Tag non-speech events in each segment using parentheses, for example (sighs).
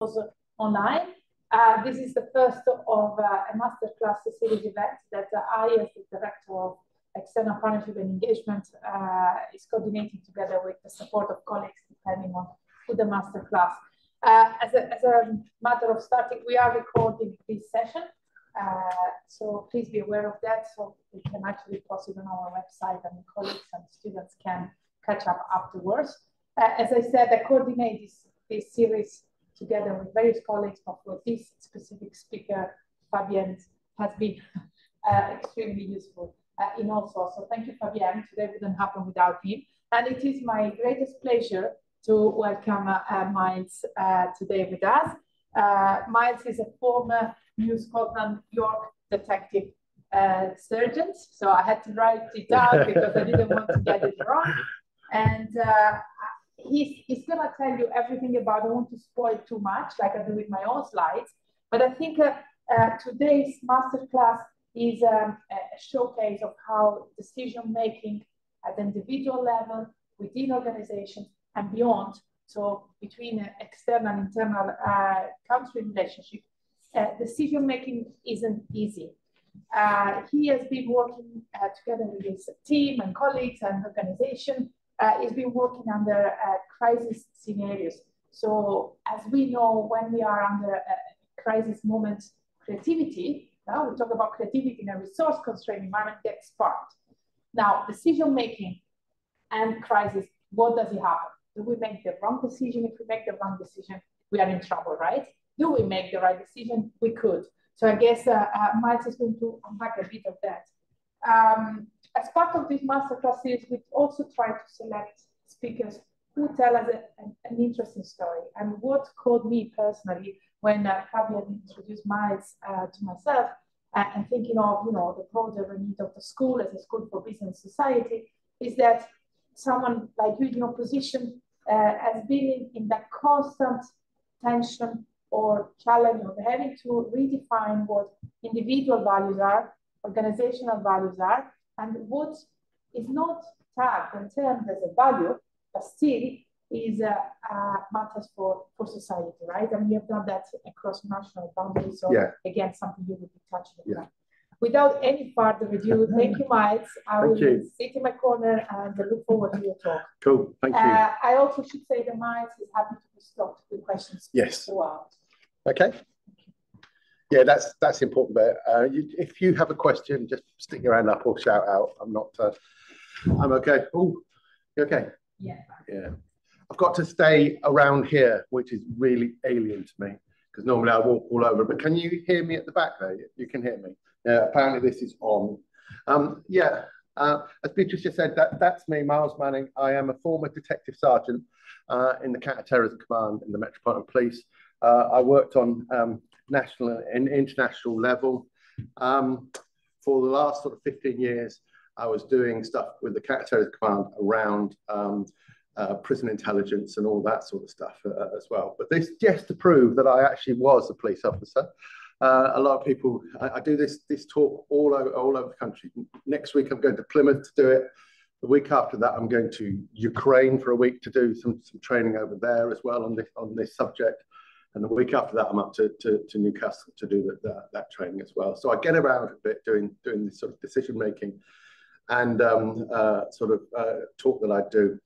also online. Uh, this is the first of uh, a masterclass series event that I, as the Director of External Partnership and Engagement, uh, is coordinating together with the support of colleagues, depending on who the masterclass. Uh, as, a, as a matter of starting, we are recording this session. Uh, so please be aware of that. So we can actually post it on our website and colleagues and students can catch up afterwards. Uh, as I said, I coordinate this, this series together with various colleagues, but for this specific speaker, Fabienne has been (laughs) uh, extremely useful uh, in all sorts. So thank you, Fabienne. Today wouldn't happen without him. And it is my greatest pleasure to welcome uh, uh Miles uh, today with us. Uh, Miles is a former New Scotland York detective surgeon. So I had to write it down because I didn't want to get it wrong. And he's, he's going to tell you everything about, I don't want to spoil too much like I do with my own slides, but I think uh, uh, today's masterclass is um, a showcase of how decision-making at the individual level, within organizations and beyond, so between uh, external and internal uh, country relationship, uh, decision-making isn't easy. Uh, he has been working together with his team and colleagues and organization uh, is been working under uh, crisis scenarios. So as we know, when we are under a crisis moment, creativity, now we talk about creativity in a resource constrained environment gets sparked. Now, decision making and crisis, what does it happen? Do we make the wrong decision? If we make the wrong decision, we are in trouble, right? Do we make the right decision? We could. So I guess uh, uh, Miles is going to unpack a bit of that. Um, as part of these masterclass series, we also try to select speakers who tell us a, an, an, interesting story. And what caught me personally when uh, Fabian introduced Miles uh, to myself, uh, and thinking of you know the broader need of the school as a school for business society, is that someone like you in your position uh, has been in, in that constant tension or challenge of having to redefine what individual values are, organizational values are, and what is not tagged and termed as a value, but still is uh, uh, matters for, for society, right? And you have done that across national boundaries. So yeah. again, something you would be touching on. Yeah. Without any further ado, (laughs) thank you, Miles. I thank will you. sit in my corner and look forward to your talk. Cool, thank you. Uh, I also should say that Miles is happy to be stopped with questions yes. throughout. Okay. Yeah, that's that's important. But uh, you, if you have a question, just stick your hand up or shout out. I'm not. Uh, I'm okay. Oh, you okay? Yeah. Yeah. I've got to stay around here, which is really alien to me because normally I walk all over. But can you hear me at the back there? You can hear me. Yeah. Apparently this is on. Um, yeah. Uh, as Beatrice just said, that, that's me, Miles Manning. I am a former detective sergeant uh, in the Counter-Terrorism Command in the Metropolitan Police. Uh, I worked on um, national and international level. Um, for the last sort of 15 years, I was doing stuff with the Counter-Terrorism Command around um, uh, prison intelligence and all that sort of stuff uh, as well. But this just to prove that I actually was a police officer. Uh, a lot of people, I, I, do this this talk all over, all over the country. Next week, I'm going to Plymouth to do it. The week after that, I'm going to Ukraine for a week to do some, some training over there as well on this on this subject. And the week after that, I'm up to, to, to Newcastle to do the, the, that training as well. So I get around a bit doing, doing this sort of decision making and um, uh, sort of uh, talk that I do.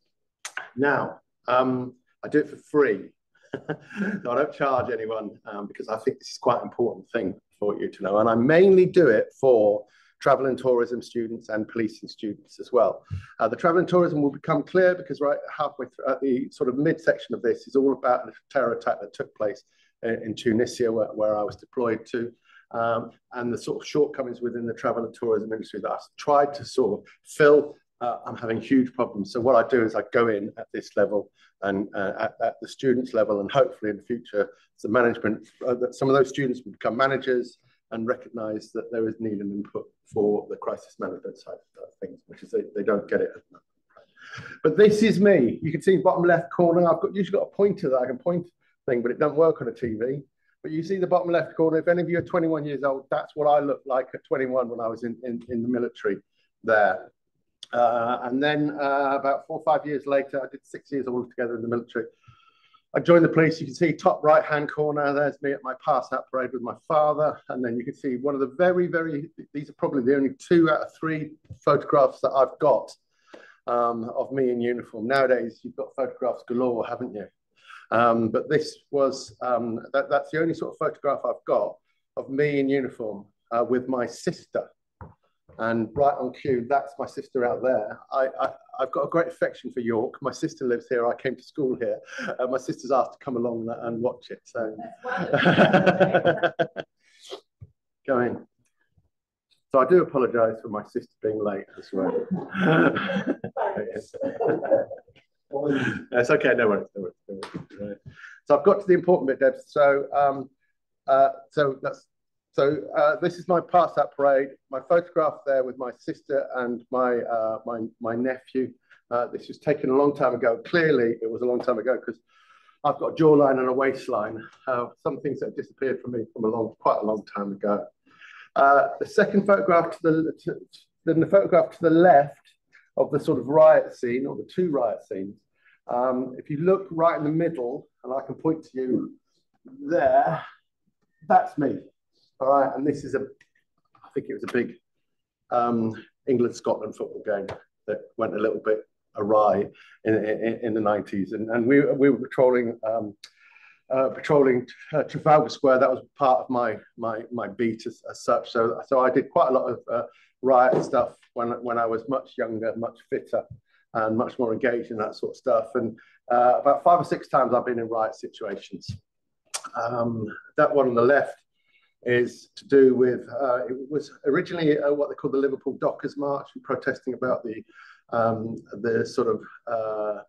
Now, um, I do it for free. (laughs) I don't charge anyone um, because I think this is quite an important thing for you to know. And I mainly do it for travel and tourism students and policing students as well. Uh, the travel and tourism will become clear because right halfway through at the sort of midsection of this is all about the terror attack that took place in, in Tunisia where, where, I was deployed to. Um, and the sort of shortcomings within the travel and tourism industry that I've tried to sort of fill uh, I'm having huge problems. So what I do is I go in at this level and uh, at, at, the students level, and hopefully in the future, the management, uh, that some of those students will become managers, and recognise that there is need and input for the crisis management side of things, which is they, they don't get it. But this is me. You can see bottom left corner. I've got usually got a pointer that I can point thing, but it doesn't work on a TV. But you see the bottom left corner. If any of you are 21 years old, that's what I looked like at 21 when I was in, in, in the military there. Uh, and then uh, about four or five years later, I did six years altogether in the military. I joined the police. You can see top right hand corner. There's me at my pass out parade with my father. And then you can see one of the very, very, these are probably the only two out of three photographs that I've got um, of me in uniform. Nowadays, you've got photographs galore, haven't you? Um, but this was, um, that, that's the only sort of photograph I've got of me in uniform uh, with my sister. And right on cue, that's my sister out there. I, I, have got a great affection for York. My sister lives here. I came to school here. Uh, my sister's asked to come along and watch it. So, (laughs) go in. So I do apologise for my sister being late as well. it's okay, no worries, no worries, no worries. So I've got to the important bit, Deb. So, um, uh, so that's so uh, this is my pass out parade. My photograph there with my sister and my uh, my my nephew. Uh, this was taken a long time ago. Clearly, it was a long time ago because I've got a jawline and a waistline. Uh, some things that disappeared from me from a long, quite a long time ago. Uh, the second photograph to the to, then the photograph to the left of the sort of riot scene or the two riot scenes. Um, if you look right in the middle, and I can point to you there, that's me. All right, and this is a, I think it was a big um, England Scotland football game that went a little bit awry in, in, in the 90s, and, and we, we were patrolling. Um, uh, patrolling uh, Trafalgar Square. That was part of my my my beat as, as such. So so I did quite a lot of uh, riot stuff when when I was much younger, much fitter, and much more engaged in that sort of stuff. And uh, about five or six times I've been in riot situations. Um, that one on the left is to do with, uh, it was originally uh, what they call the Liverpool Dockers March, protesting about the, um, the sort of, uh,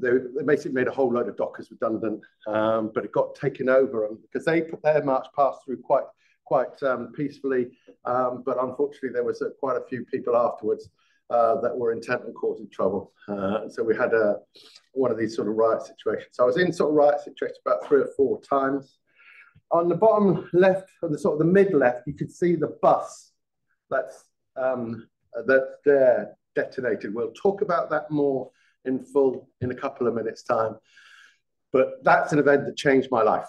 they, they, basically made a whole load of dockers redundant, um, but it got taken over because they put their march passed through quite quite um, peacefully, um, but unfortunately there was uh, quite a few people afterwards uh, that were intent on causing trouble. Uh, so we had a, one of these sort of riot situations. So I was in sort of riot situations about three or four times on the bottom left, or the sort of the mid left, you could see the bus that's um, that's there detonated. We'll talk about that more in full in a couple of minutes' time. But that's an event that changed my life.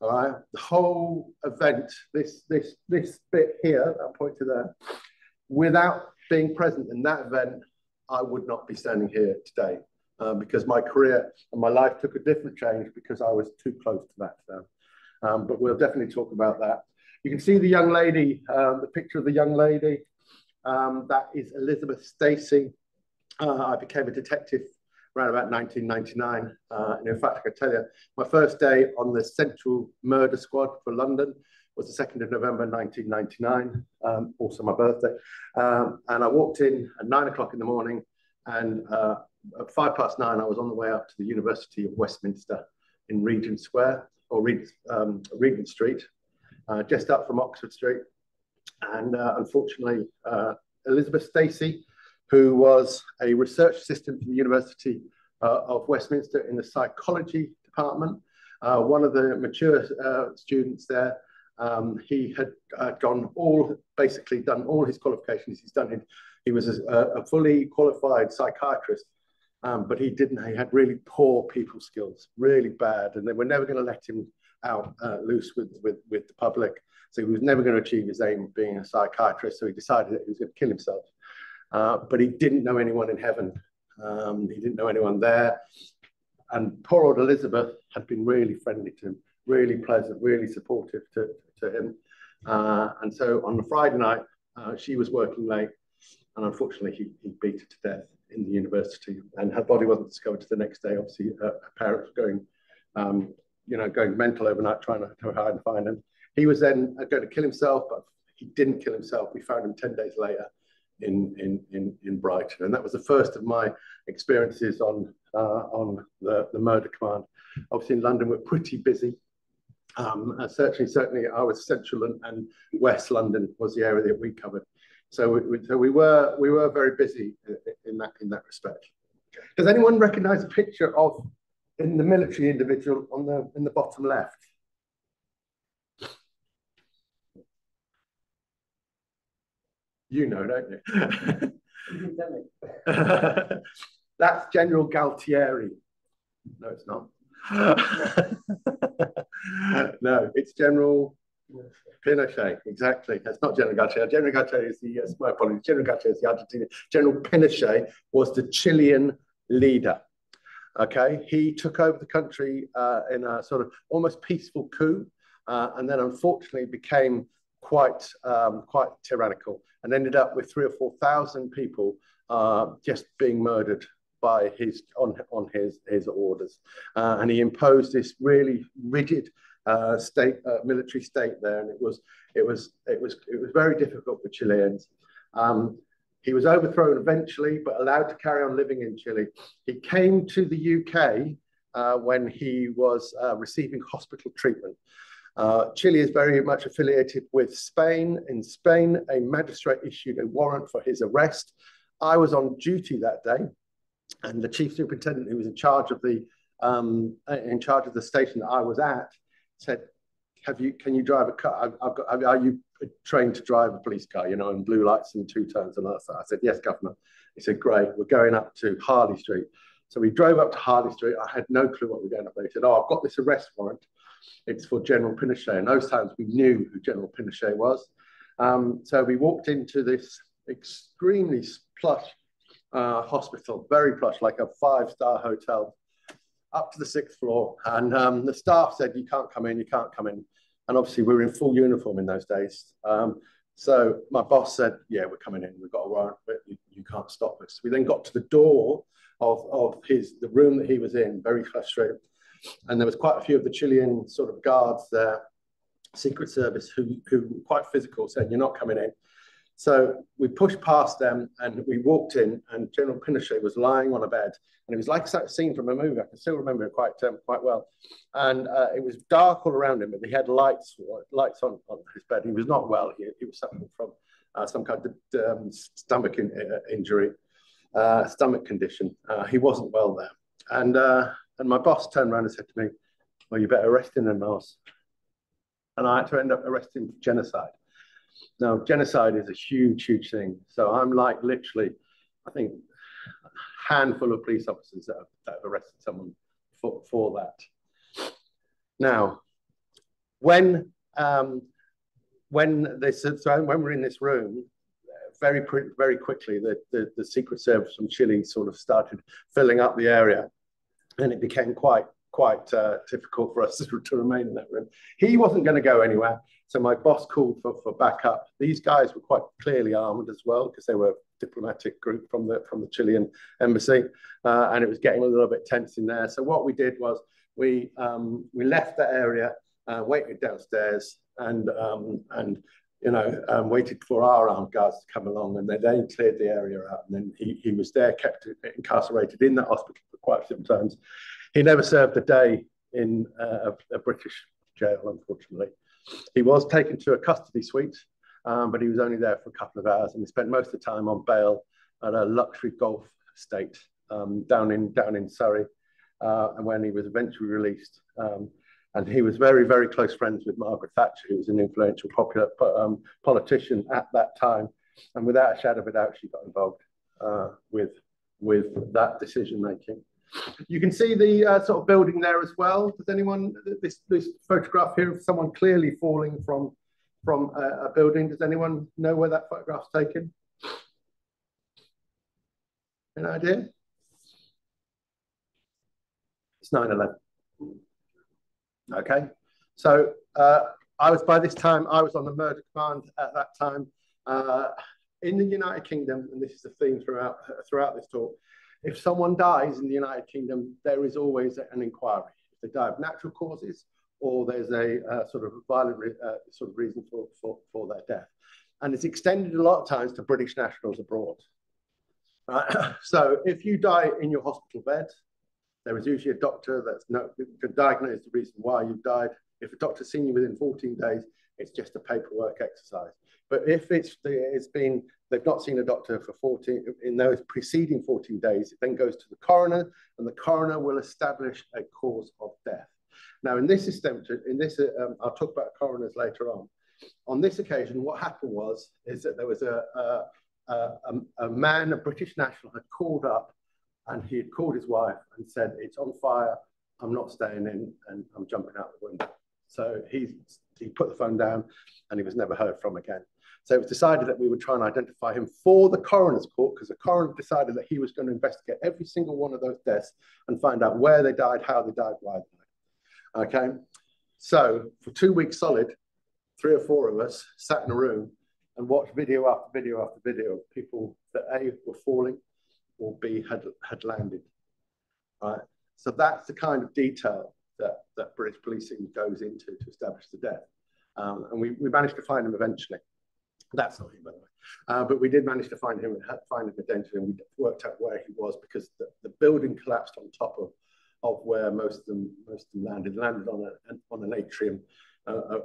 All right, the whole event, this this this bit here, I'll point to there, without being present in that event, I would not be standing here today. Um, because my career and my life took a different change because I was too close to that. So um, but we'll definitely talk about that. You can see the young lady, uh, the picture of the young lady. Um, that is Elizabeth Stacey. Uh, I became a detective around about 1999. Uh, and in fact, I can tell you, my first day on the Central Murder Squad for London was the 2nd of November 1999, um, also my birthday. Um, and I walked in at nine o'clock in the morning, and uh, at five past nine, I was on the way up to the University of Westminster in Regent Square or Regent, um, Regent Street, uh, just up from Oxford Street. And uh, unfortunately, uh, Elizabeth Stacey, who was a research assistant for the University uh, of Westminster in the psychology department, uh, one of the mature uh, students there, um, he had gone all, basically done all his qualifications. He's done it. He was a, a fully qualified psychiatrist um, but he didn't. He had really poor people skills, really bad, and they were never going to let him out uh, loose with, with with the public. So he was never going to achieve his aim of being a psychiatrist. So he decided that he was going to kill himself. Uh, but he didn't know anyone in heaven. Um, he didn't know anyone there. And poor old Elizabeth had been really friendly to him, really pleasant, really supportive to, to him. Uh, and so on the Friday night, uh, she was working late, and unfortunately, he, he beat her to death in the university, and her body wasn't discovered to the next day. Obviously, her, her parents were going, um, you know, going mental overnight trying to, hide and find him. He was then going to kill himself, but he didn't kill himself. We found him 10 days later in, in, in, in Brighton. And that was the first of my experiences on, uh, on the, the murder command. Obviously in London, we're pretty busy. Um, uh, certainly, certainly I was central and, and West London was the area that we covered. So we, so we were we were very busy uh, in that in that respect. Does anyone recognise a picture of in the military individual on the in the bottom left? You know, don't you? (laughs) That's General Galtieri. No, it's not. (laughs) no, it's General Pinochet. Exactly. That's not General Galtieri. General Galtieri is the, yes, my apologies. General Galtieri is the Argentinian. General Pinochet was the Chilean leader. Okay, he took over the country uh, in a sort of almost peaceful coup, uh, and then unfortunately became quite um, quite tyrannical, and ended up with three or four thousand people uh, just being murdered by his on on his his orders, uh, and he imposed this really rigid uh, state uh, military state there, and it was it was it was it was very difficult for Chileans. Um, he was overthrown eventually, but allowed to carry on living in Chile. He came to the UK uh, when he was uh, receiving hospital treatment. Uh, Chile is very much affiliated with Spain. In Spain, a magistrate issued a warrant for his arrest. I was on duty that day, and the chief superintendent who was in charge of the um, in charge of the station that I was at said, "Have you? Can you drive a car? I've, I've got. Are you trained to drive a police car? You know, and blue lights and two turns and all that." I said, "Yes, governor." He said, "Great. We're going up to Harley Street." So we drove up to Harley Street. I had no clue what we were going up there. He said, "Oh, I've got this arrest warrant. It's for General Pinochet." And those times we knew who General Pinochet was. Um, so we walked into this extremely plush uh, hospital, very plush, like a five-star hotel up to the sixth floor. And um, the staff said, you can't come in, you can't come in. And obviously we were in full uniform in those days. Um, so my boss said, yeah, we're coming in, we've got a warrant, but you, you can't stop us. We then got to the door of, of his, the room that he was in, very frustrated. And there was quite a few of the Chilean sort of guards there, Secret Service, who, who were quite physical, saying, you're not coming in. So we pushed past them and we walked in, and General Pinochet was lying on a bed, and it was like a scene from a movie. I can still remember it quite um, quite well. And uh, it was dark all around him, but he had lights lights on, on his bed. He was not well. He, he was suffering from uh, some kind of um, stomach in, uh, injury, uh, stomach condition. Uh, he wasn't well there. And uh, and my boss turned around and said to me, "Well, you better arrest him then, Miles." And I had to end up arresting for genocide. Now, genocide is a huge, huge thing. So I'm like literally, I think, a handful of police officers that have, that have arrested someone for, for that. Now, when um, when this when we're in this room, very very quickly the, the, the Secret Service from Chile sort of started filling up the area, and it became quite quite uh, difficult for us (laughs) to, to remain in that room. He wasn't going to go anywhere. So my boss called for, for backup. These guys were quite clearly armed as well because they were a diplomatic group from the from the Chilean embassy, uh, and it was getting a little bit tense in there. So what we did was we um, we left the area, uh, waited downstairs, and um, and you know um, waited for our armed guards to come along, and they then cleared the area out. And then he he was there, kept incarcerated in that hospital for quite some times. He never served a day in uh, a, a British jail, unfortunately. He was taken to a custody suite, um, but he was only there for a couple of hours, and he spent most of the time on bail at a luxury golf estate um, down in down in Surrey. Uh, and when he was eventually released, um, and he was very very close friends with Margaret Thatcher, who was an influential popular um, politician at that time, and without a shadow of a doubt, she got involved uh, with with that decision making. You can see the uh, sort of building there as well. Does anyone, this, this photograph here of someone clearly falling from, from a, a building, does anyone know where that photograph's taken? An idea? It's 9-11. Okay, so uh, I was by this time, I was on the murder command at that time. Uh, in the United Kingdom, and this is the theme throughout, throughout this talk, if someone dies in the United Kingdom, there is always an inquiry. If they die of natural causes, or there's a uh, sort of violent uh, sort of reason for, for, for their death. And it's extended a lot of times to British nationals abroad. Uh, (coughs) so if you die in your hospital bed, there is usually a doctor that's no, to diagnose the reason why you've died. If a doctor's seen you within 14 days, it's just a paperwork exercise. But if it's it's been they've not seen a doctor for 14 in those preceding 14 days, it then goes to the coroner, and the coroner will establish a cause of death. Now, in this system, in this, um, I'll talk about coroners later on. On this occasion, what happened was is that there was a, a, a, a man, a British national, had called up, and he had called his wife and said, "It's on fire. I'm not staying in and I'm jumping out the window. So he, he put the phone down and he was never heard from again. So it was decided that we would try and identify him for the coroner's court because the coroner decided that he was going to investigate every single one of those deaths and find out where they died, how they died, why they died. Okay. So for two weeks solid, three or four of us sat in a room and watched video after video after video of people that A were falling or B had, had landed. Right. So that's the kind of detail that, that British policing goes into to establish the death. Um, and we, we managed to find him eventually. That's not him, by the way. Uh, but we did manage to find him and find him identity, and we worked out where he was because the, the building collapsed on top of, of where most of them most of them landed. Landed on a, on an atrium, uh, a,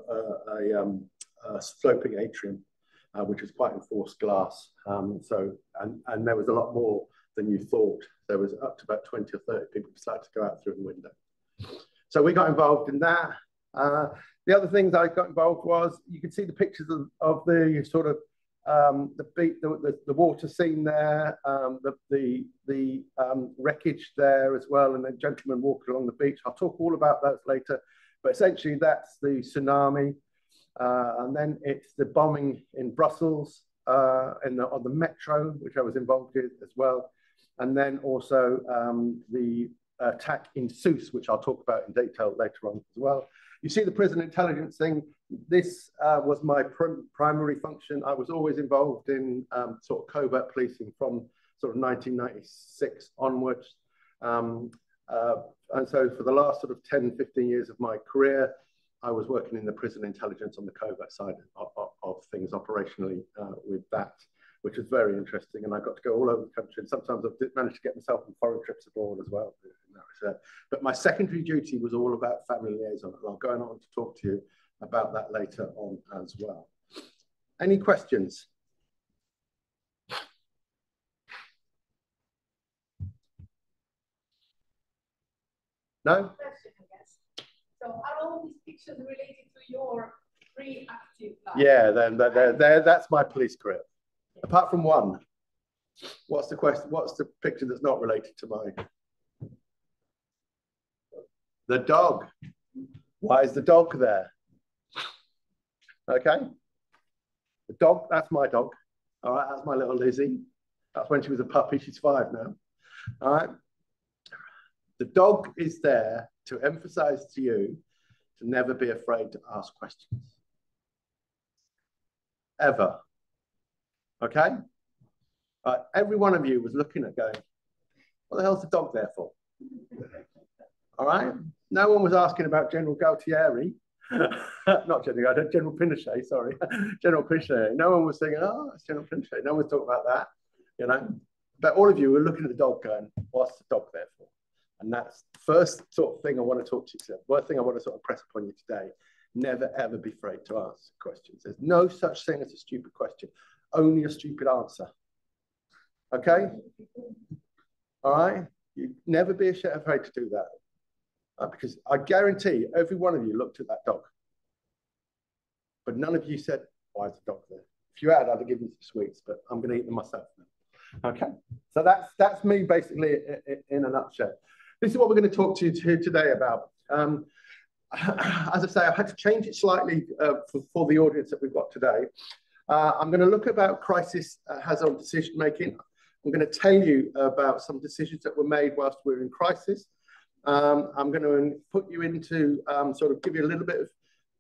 a, um, a, sloping atrium, uh, which was quite enforced glass. Um, so and and there was a lot more than you thought. There was up to about 20 or 30 people decided to go out through the window. So we got involved in that. Uh, the other things I got involved was you can see the pictures of, of the sort of um, the, beat, the, the, the, water scene there, um, the, the, the um, wreckage there as well, and then gentlemen walking along the beach. I'll talk all about those later, but essentially that's the tsunami. Uh, and then it's the bombing in Brussels uh, in the, on the metro, which I was involved in as well. And then also um, the attack in Sousse, which I'll talk about in detail later on as well. You see the prison intelligence thing. This uh, was my prim primary function. I was always involved in um, sort of covert policing from sort of 1996 onwards. Um, uh, and so for the last sort of 10, 15 years of my career, I was working in the prison intelligence on the covert side of, of, of things operationally uh, with that which was very interesting. And I got to go all over the country. And sometimes I've managed to get myself on foreign trips abroad as well. But my secondary duty was all about family liaison. And I'll go on to talk to you about that later on as well. Any questions? No? Question. So are all these pictures related to your pre-active life? Yeah, then they're, they're, that's my police career. Apart from one, what's the question? What's the picture that's not related to mine? The dog. Why is the dog there? Okay. The dog, that's my dog. All right, that's my little Lizzie. That's when she was a puppy. She's five now. All right. The dog is there to emphasize to you to never be afraid to ask questions. Ever. Okay? Uh, every one of you was looking at going, what the hell's the dog there for? (laughs) All right? No one was asking about General Galtieri. (laughs) Not General, Galtieri, General Pinochet, sorry. (laughs) General Pinochet. No one was saying, oh, it's General Pinochet. No one was talking about that, you know. But all of you were looking at the dog going, what's the dog there for? And that's the first sort of thing I want to talk to you about. First thing I want to sort of press upon you today. Never, ever be afraid to ask questions. There's no such thing as a stupid question only a stupid answer. Okay? All right? You never be afraid to do that. Uh, because I guarantee every one of you looked at that dog. But none of you said, why is the dog there? If you had, I'd have given you some sweets, but I'm going to eat them myself. Okay? So that's, that's me basically in a nutshell. This is what we're going to talk to you today about. Um, (clears throat) as I say, I've had to change it slightly uh, for, for the audience that we've got today. Uh, I'm going to look about crisis uh, has on decision making. I'm going to tell you about some decisions that were made whilst we are in crisis. Um, I'm going to put you into um, sort of give you a little bit of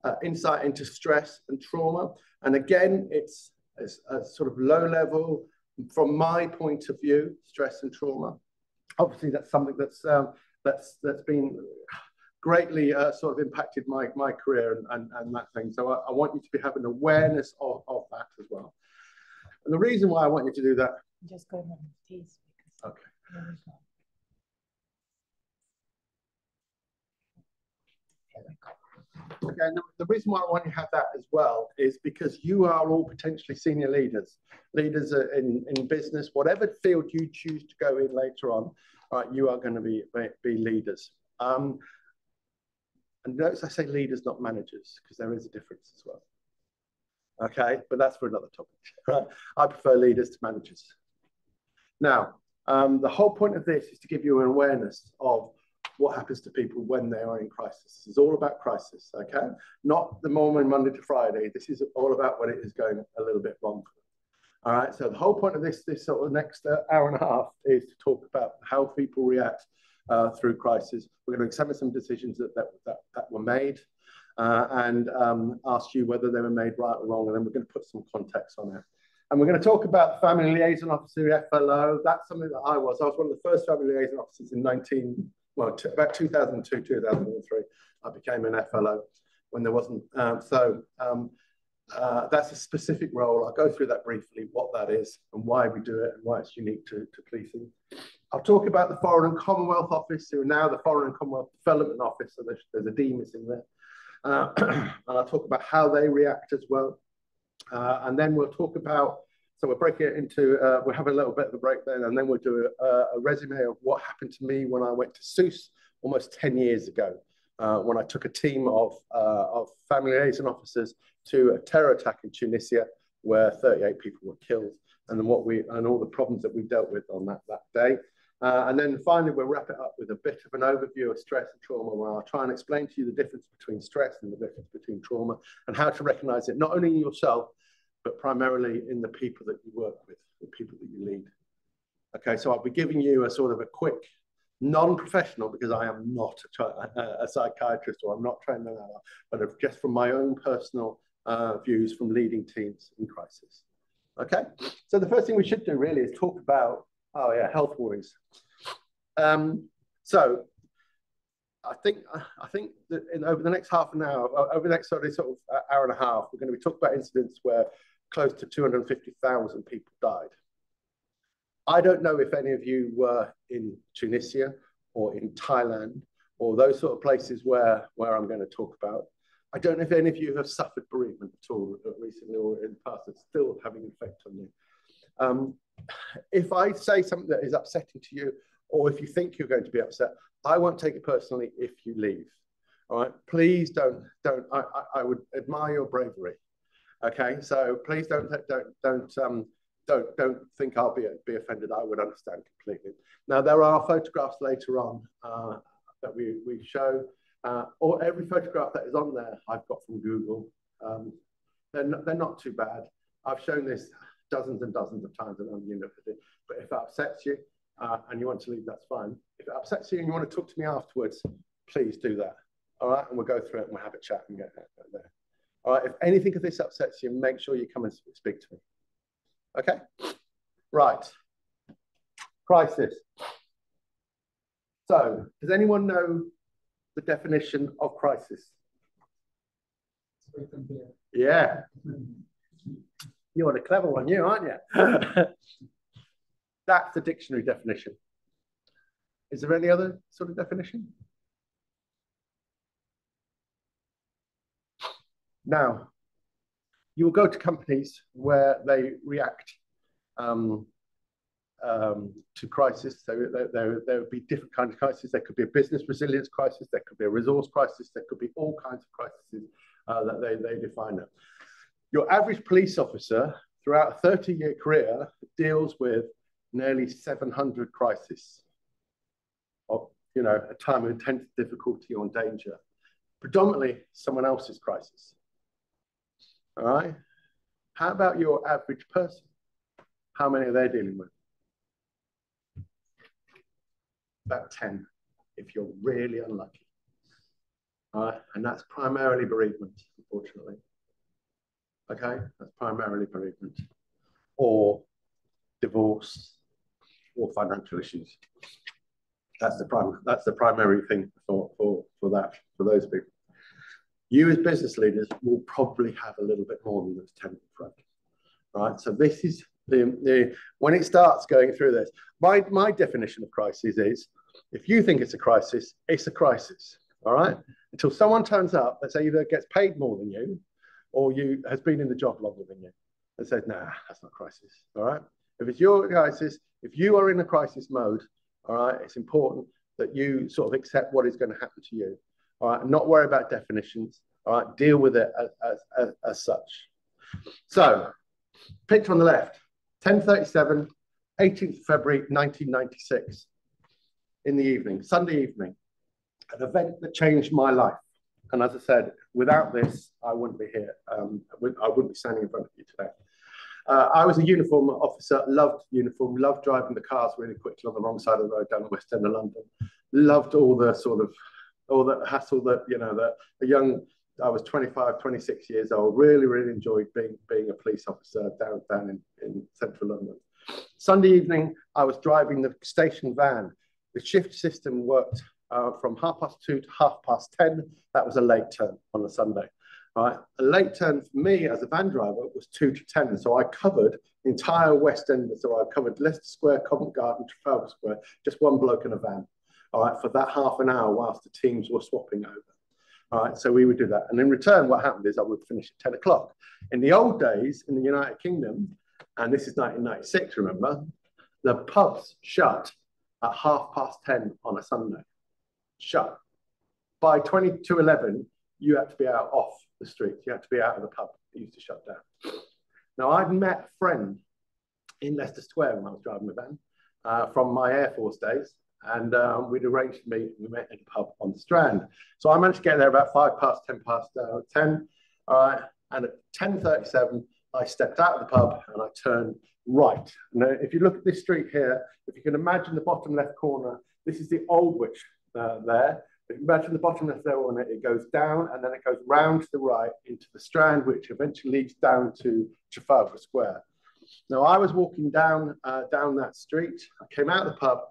uh, insight into stress and trauma. And again, it's, it's a sort of low level, from my point of view, stress and trauma. Obviously, that's something that's um, that's that's been greatly uh, sort of impacted my, my career and, and, and that thing. So I, I, want you to be having awareness of, of that as well. And the reason why I want you to do that. Just go on, please. Okay. Okay, and the, the, reason why I want you to have that as well is because you are all potentially senior leaders, leaders in, in business, whatever field you choose to go in later on, right, you are going to be, be leaders. Um, and notice I say leaders, not managers, because there is a difference as well. Okay, but that's for another topic. (laughs) Right? I prefer leaders to managers. Now, um, the whole point of this is to give you an awareness of what happens to people when they are in crisis. It's all about crisis, okay? Not the morning, Monday to Friday. This is all about when it is going a little bit wrong. All right, so the whole point of this, this sort of next uh, hour and a half is to talk about how people react uh, through crisis. We're going to examine some decisions that, that, that, that were made uh, and um, ask you whether they were made right or wrong, and then we're going to put some context on it. And we're going to talk about family liaison officer, FLO. That's something that I was. I was one of the first family liaison officers in 19, well, about 2002, 2003. I became an FLO when there wasn't. Um, so um, uh, that's a specific role. I'll go through that briefly, what that is and why we do it and why it's unique to, to policing. I'll talk about the Foreign and Commonwealth Office, who are now the Foreign and Commonwealth Development Office, so there's, there's a D missing there. Uh, (clears throat) and I'll talk about how they react as well. Uh, and then we'll talk about, so we'll break it into, uh, we'll have a little bit of a break then, and then we'll do a, a resume of what happened to me when I went to Sousse almost 10 years ago, uh, when I took a team of, uh, of family liaison officers to a terror attack in Tunisia, where 38 people were killed, and then what we, and all the problems that we dealt with on that, that day. Uh, and then finally, we'll wrap it up with a bit of an overview of stress and trauma, where I'll try and explain to you the difference between stress and the difference between trauma, and how to recognize it, not only in yourself, but primarily in the people that you work with, the people that you lead. Okay, so I'll be giving you a sort of a quick, non-professional, because I am not a, (laughs) a psychiatrist or I'm not trained in that, but just from my own personal uh, views from leading teams in crisis. Okay, so the first thing we should do really is talk about Oh yeah, health worries. Um, so I think I think that in, over the next half an hour, over the next sort of, sort of uh, hour and a half, we're going to be talking about incidents where close to 250,000 people died. I don't know if any of you were in Tunisia or in Thailand or those sort of places where, where I'm going to talk about. I don't know if any of you have suffered bereavement at all recently or in the past that's still having an effect on you. Um, if I say something that is upsetting to you, or if you think you're going to be upset, I won't take it personally if you leave. All right, please don't don't. I, I, I would admire your bravery. Okay, so please don't don't don't um don't don't think I'll be be offended. I would understand completely. Now there are photographs later on uh, that we we show. Uh, or every photograph that is on there, I've got from Google. Um, they're not, they're not too bad. I've shown this dozens and dozens of times around the university. But if it upsets you uh, and you want to leave, that's fine. If it upsets you and you want to talk to me afterwards, please do that. All right, and we'll go through it and we'll have a chat and get there. All right, if anything of this upsets you, make sure you come and speak to me. Okay, right. Crisis. So, does anyone know the definition of crisis? Yeah. You're a clever one, you, aren't you? (laughs) That's the dictionary definition. Is there any other sort of definition? Now, you will go to companies where they react um, um, to crisis. So there, there, there, would be different kinds of crises. There could be a business resilience crisis. There could be a resource crisis. There could be all kinds of crises uh, that they, they define it. Your average police officer throughout a 30 year career deals with nearly 700 crises of, you know, a time of intense difficulty or danger, predominantly someone else's crisis. All right. How about your average person? How many are they dealing with? About 10, if you're really unlucky. All right. And that's primarily bereavement, unfortunately. Okay, that's primarily bereavement or divorce or financial issues. That's the prime. That's the primary thing for for for that for those people. You as business leaders will probably have a little bit more than those ten front, right? So this is the, the when it starts going through this. My my definition of crisis is if you think it's a crisis, it's a crisis. All right. Until someone turns up that uh, either gets paid more than you or you has been in the job longer than you and says, nah, that's not crisis. All right. If it's your crisis, if you are in a crisis mode, all right, it's important that you sort of accept what is going to happen to you. All right, not worry about definitions. All right, deal with it as, as, as, as such. So, picture on the left, 1037, 18th February 1996, in the evening, Sunday evening. an event that changed my life. And as I said, without this, I wouldn't be here. Um, I wouldn't be standing in front of you today. Uh, I was a uniform officer, loved uniform, loved driving the cars really quickly on the wrong side of the road down the west end of London. Loved all the sort of, all the hassle that, you know, that a young, I was 25, 26 years old, really, really enjoyed being, being a police officer down, down in, in central London. Sunday evening, I was driving the station van. The shift system worked uh, from half past two to half past 10. That was a late turn on a Sunday. Right, a late turn for me as a van driver was two to 10. So I covered the entire West End. So I covered Leicester Square, Covent Garden, Trafalgar Square, just one bloke in a van. All right, for that half an hour whilst the teams were swapping over. All right, so we would do that. And in return, what happened is I would finish at 10 o'clock. In the old days in the United Kingdom, and this is 1996, remember, the pubs shut at half past 10 on a Sunday. Shut. By 20 to 11, you had to be out off the street. You had to be out of the pub. It used to shut down. Now, I'd met a friend in Leicester Square when I was driving the van uh, from my Air Force days. And um, we'd arranged to meet. We met in a pub on the Strand. So I managed to get there about five past, 10 past uh, 10. All right. And at 10.37, I stepped out of the pub and I turned right. Now, if you look at this street here, if you can imagine the bottom left corner, this is the Aldwych uh, there. But imagine the bottom left there on it, it goes down and then it goes round to the right into the Strand, which eventually leads down to Trafalgar Square. Now, I was walking down, uh, down that street. I came out of the pub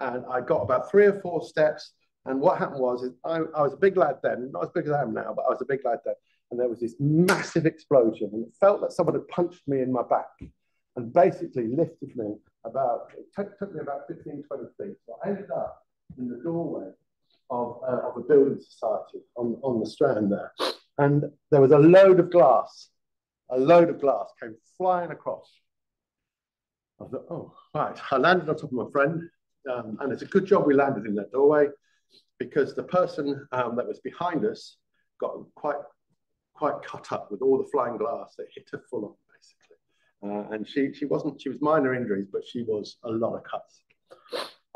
and I got about three or four steps. And what happened was, I, I was a big lad then, not as big as I am now, but I was a big lad then and there was this massive explosion and it felt like someone had punched me in my back and basically lifted me about, it took, took me about 15, 20 feet. So I ended up in the doorway of, uh, of a building society on, on the strand there. And there was a load of glass, a load of glass came flying across. I thought, oh, right. I landed on top of my friend. Um, and it's a good job we landed in that doorway because the person um, that was behind us got quite quite cut up with all the flying glass that hit her full on, basically. Uh, and she, she wasn't, she was minor injuries, but she was a lot of cuts.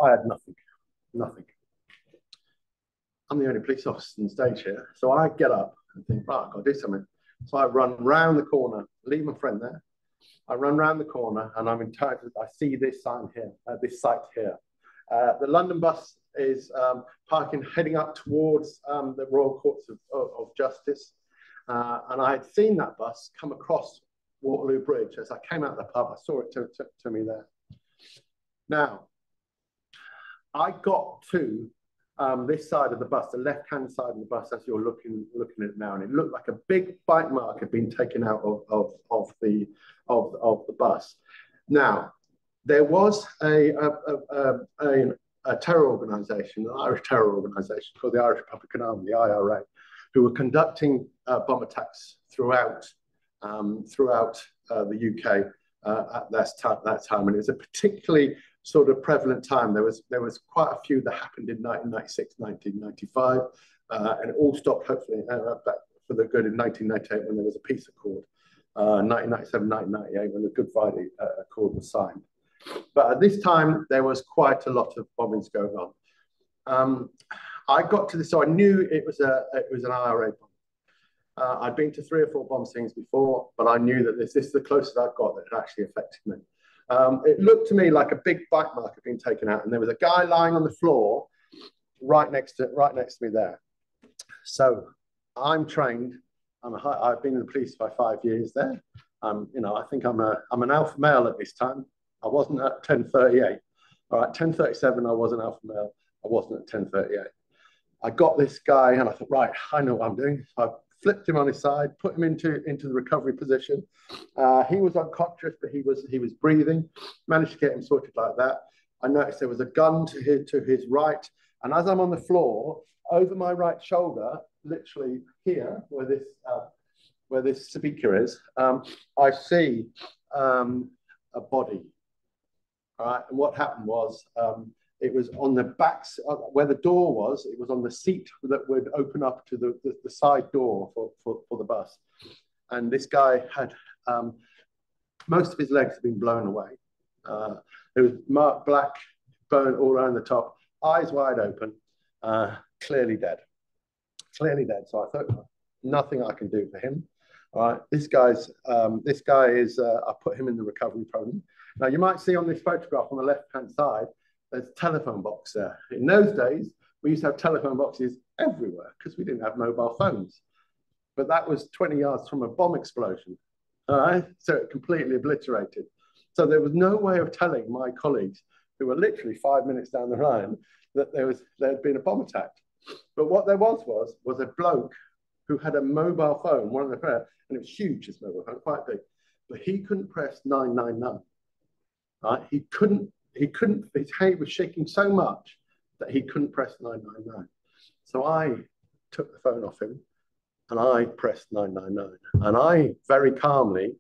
I had nothing, nothing. I'm the only police officer on stage here. So I get up and think, right, I've got to do something. So I run round the corner, leave my friend there. I run round the corner and I'm entitled, I see this sign here, uh, this site here. Uh, the London bus is um, parking, heading up towards um, the Royal Courts of, of, of Justice. Uh, and I had seen that bus come across Waterloo Bridge. As I came out of the pub, I saw it to, to, to me there. Now, I got to um, this side of the bus, the left-hand side of the bus, as you're looking looking at now, and it looked like a big bite mark had been taken out of, of, of the of, of the bus. Now, there was a, a, a, a, a terror organisation, an Irish terror organisation called the Irish Republican Army, the IRA, who were conducting uh, bomb attacks throughout, um, throughout uh, the UK uh, at that, that time. And it was a particularly sort of prevalent time. There was, there was quite a few that happened in 1996, 1995, uh, and it all stopped hopefully uh, for the good in 1998 when there was a peace accord. 1997, 1998 when the Good Friday Accord was signed. But at this time, there was quite a lot of bombings going on. Um, I got to this, so I knew it was a it was an IRA bomb. Uh, I'd been to three or four bomb scenes before, but I knew that this, this is the closest I've got that it actually affected me. Um, it looked to me like a big bite mark had been taken out, and there was a guy lying on the floor right next to right next to me there. So I'm trained. I'm a, I've been in the police for five years there. Um, you know, I think I'm a I'm an alpha male at this time. I wasn't at 1038. All right, 1037, I was an alpha male. I wasn't at 1038. I got this guy and I thought, right, I know what I'm doing. I flipped him on his side, put him into, into the recovery position. Uh, he was unconscious, but he was, he was breathing, managed to get him sorted like that. I noticed there was a gun to his, to his right. And as I'm on the floor, over my right shoulder, literally here, where this, uh, where this speaker is, um, I see um, a body. All right. And what happened was um, it was on the back, uh, where the door was, it was on the seat that would open up to the, the, the side door for, for, for, the bus. And this guy had, um, most of his legs had been blown away. Uh, there was marked black burn all around the top, eyes wide open. Uh, clearly dead, clearly dead. So I thought nothing I can do for him. All right, this guy's um, this guy is uh, I put him in the recovery program. Now you might see on this photograph on the left hand side, there's a telephone box there. In those days, we used to have telephone boxes everywhere because we didn't have mobile phones. But that was 20 yards from a bomb explosion. All right, so it completely obliterated. So there was no way of telling my colleagues who were literally five minutes down the line that there was there had been a bomb attack. But what there was was was a bloke who had a mobile phone, one of the prayer, and it was huge, his mobile phone, quite big. But he couldn't press 999. Right? He couldn't, he couldn't, his hand was shaking so much that he couldn't press 999. So I took the phone off him and I pressed 999. And I very calmly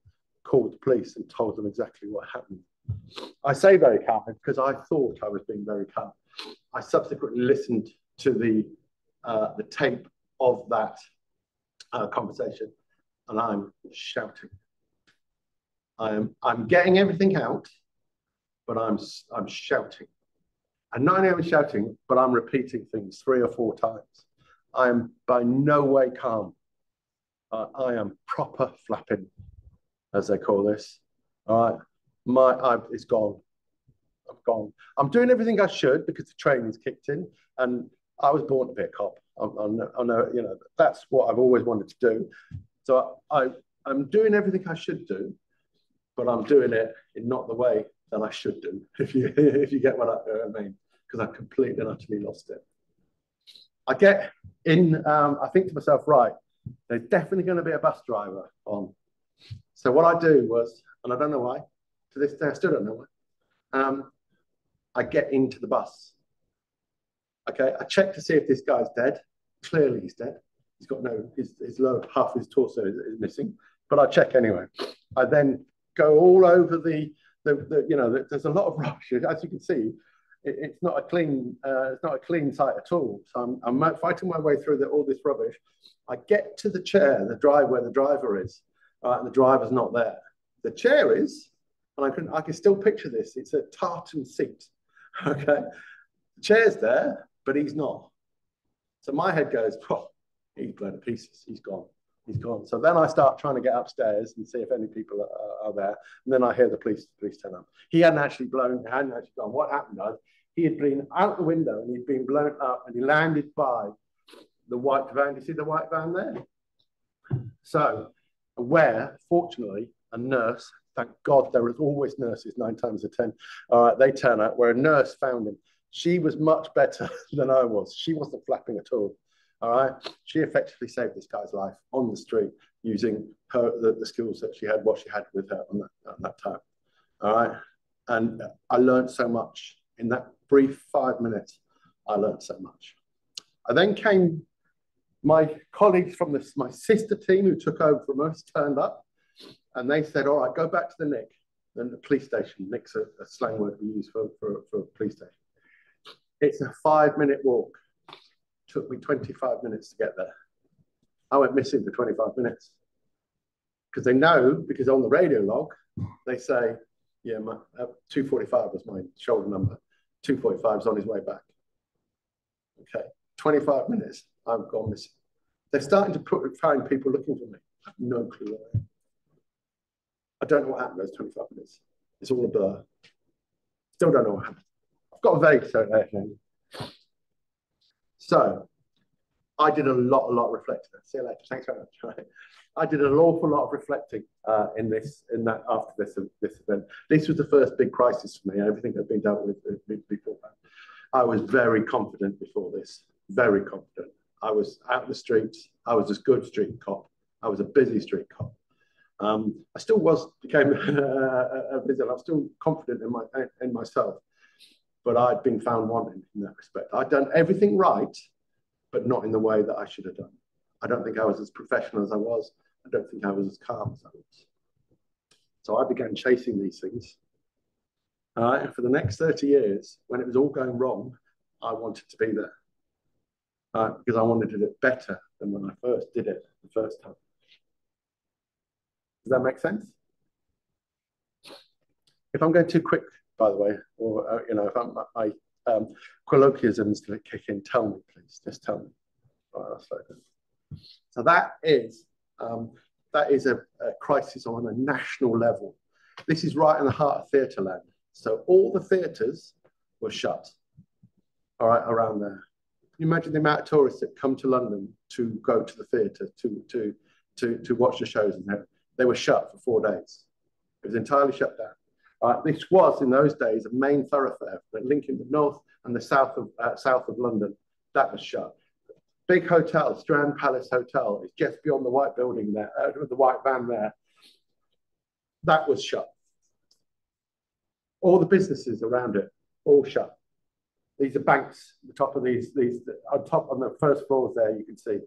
called the police and told them exactly what happened. I say very calmly because I thought I was being very calm. I subsequently listened to the uh, the tape of that uh, conversation, and I'm shouting. I'm I'm getting everything out, but I'm I'm shouting, and not only am I shouting, but I'm repeating things three or four times. I am by no way calm. Uh, I am proper flapping, as they call this. All right, my I, it's gone. I've gone. I'm doing everything I should because the training's kicked in, and I was born to be a cop. I, I, know, I know, you know, that's what I've always wanted to do. So I, I'm doing everything I should do, but I'm doing it in not the way that I should do. (laughs) If you (laughs) if you get what I, I mean, because I completely and utterly lost it. I get in. Um, I think to myself, right, there's definitely going to be a bus driver on. So what I do was, and I don't know why, to this day I still don't know why. Um, I get into the bus. Okay, I check to see if this guy's dead. Clearly, he's dead. He's got no, his, his lower half his torso is, is missing, but I check anyway. I then go all over the, the, the you know, the, there's a lot of rubbish. (laughs) As you can see, it, it's not a clean, uh, it's not a clean site at all. So I'm, I'm fighting my way through the, all this rubbish. I get to the chair, the drive where the driver is, uh, and the driver's not there. The chair is, and I can, I can still picture this. It's a tartan seat. (laughs) Okay, the chair's there, but he's not. So my head goes, oh, he's blown to pieces. He's gone. He's gone. So then I start trying to get upstairs and see if any people are, are there. And then I hear the police, police turn up. He hadn't actually blown, hadn't actually gone. What happened was he had been out the window and he'd been blown up and he landed by the white van. You see the white van there? So where, fortunately, a nurse, thank God there is always nurses nine times out of 10, all right, they turn up where a nurse found him she was much better (laughs) than I was. She wasn't flapping at all. All right. She effectively saved this guy's life on the street using her the, the skills that she had, what she had with her on that, that time. All right. And I learned so much in that brief five minutes. I learned so much. I then came, my colleagues from this, my sister team who took over from us turned up and they said, all right, go back to the Nick, the police station. Nick's a, a slang word we use for, for, for a police station. It's a five minute walk. Took me 25 minutes to get there. I went missing for 25 minutes because they know, because on the radio log, they say, yeah, my uh, 245 was my shoulder number. 245 is on his way back. Okay, 25 minutes, I've gone missing. They're starting to put, find people looking for me. I have no clue where I don't know what happened those 25 minutes. It's all a blur. Still don't know what happened I've got a vague explanation. So I did a lot, a lot of reflecting. See you later. Thanks very much. (laughs) I did an awful lot of reflecting uh, in this, in that after this this event. This was the first big crisis for me. Everything had been dealt with before that. I was very confident before this. Very confident. I was out the streets. I was a good street cop. I was a busy street cop. Um, I still was became (laughs) a busy. I'm still confident in my in myself but I'd been found wanting in that respect. I'd done everything right, but not in the way that I should have done. I don't think I was as professional as I was. I don't think I was as calm as I was. So I began chasing these things. Uh, and for the next 30 years, when it was all going wrong, I wanted to be there uh, because I wanted to do it better than when I first did it the first time. Does that make sense? If I'm going too quick by the way, or uh, you know, if I'm, I um, colloquialisms that kick in, tell me, please. Just tell me. Right, so that is um, that is a, a, crisis on a national level. This is right in the heart of theatre land. So all the theatres were shut. All right, around there. Can you imagine the amount of tourists that come to London to go to the theatre to to to to watch the shows and? They were shut for four days. It was entirely shut down. Uh, this was in those days a main thoroughfare linking the north and the south of uh, south of London. That was shut. Big hotel, Strand Palace Hotel, is just beyond the white building there, uh, the white van there. That was shut. All the businesses around it, all shut. These are banks. The top of these, these on top on the first floors there, you can see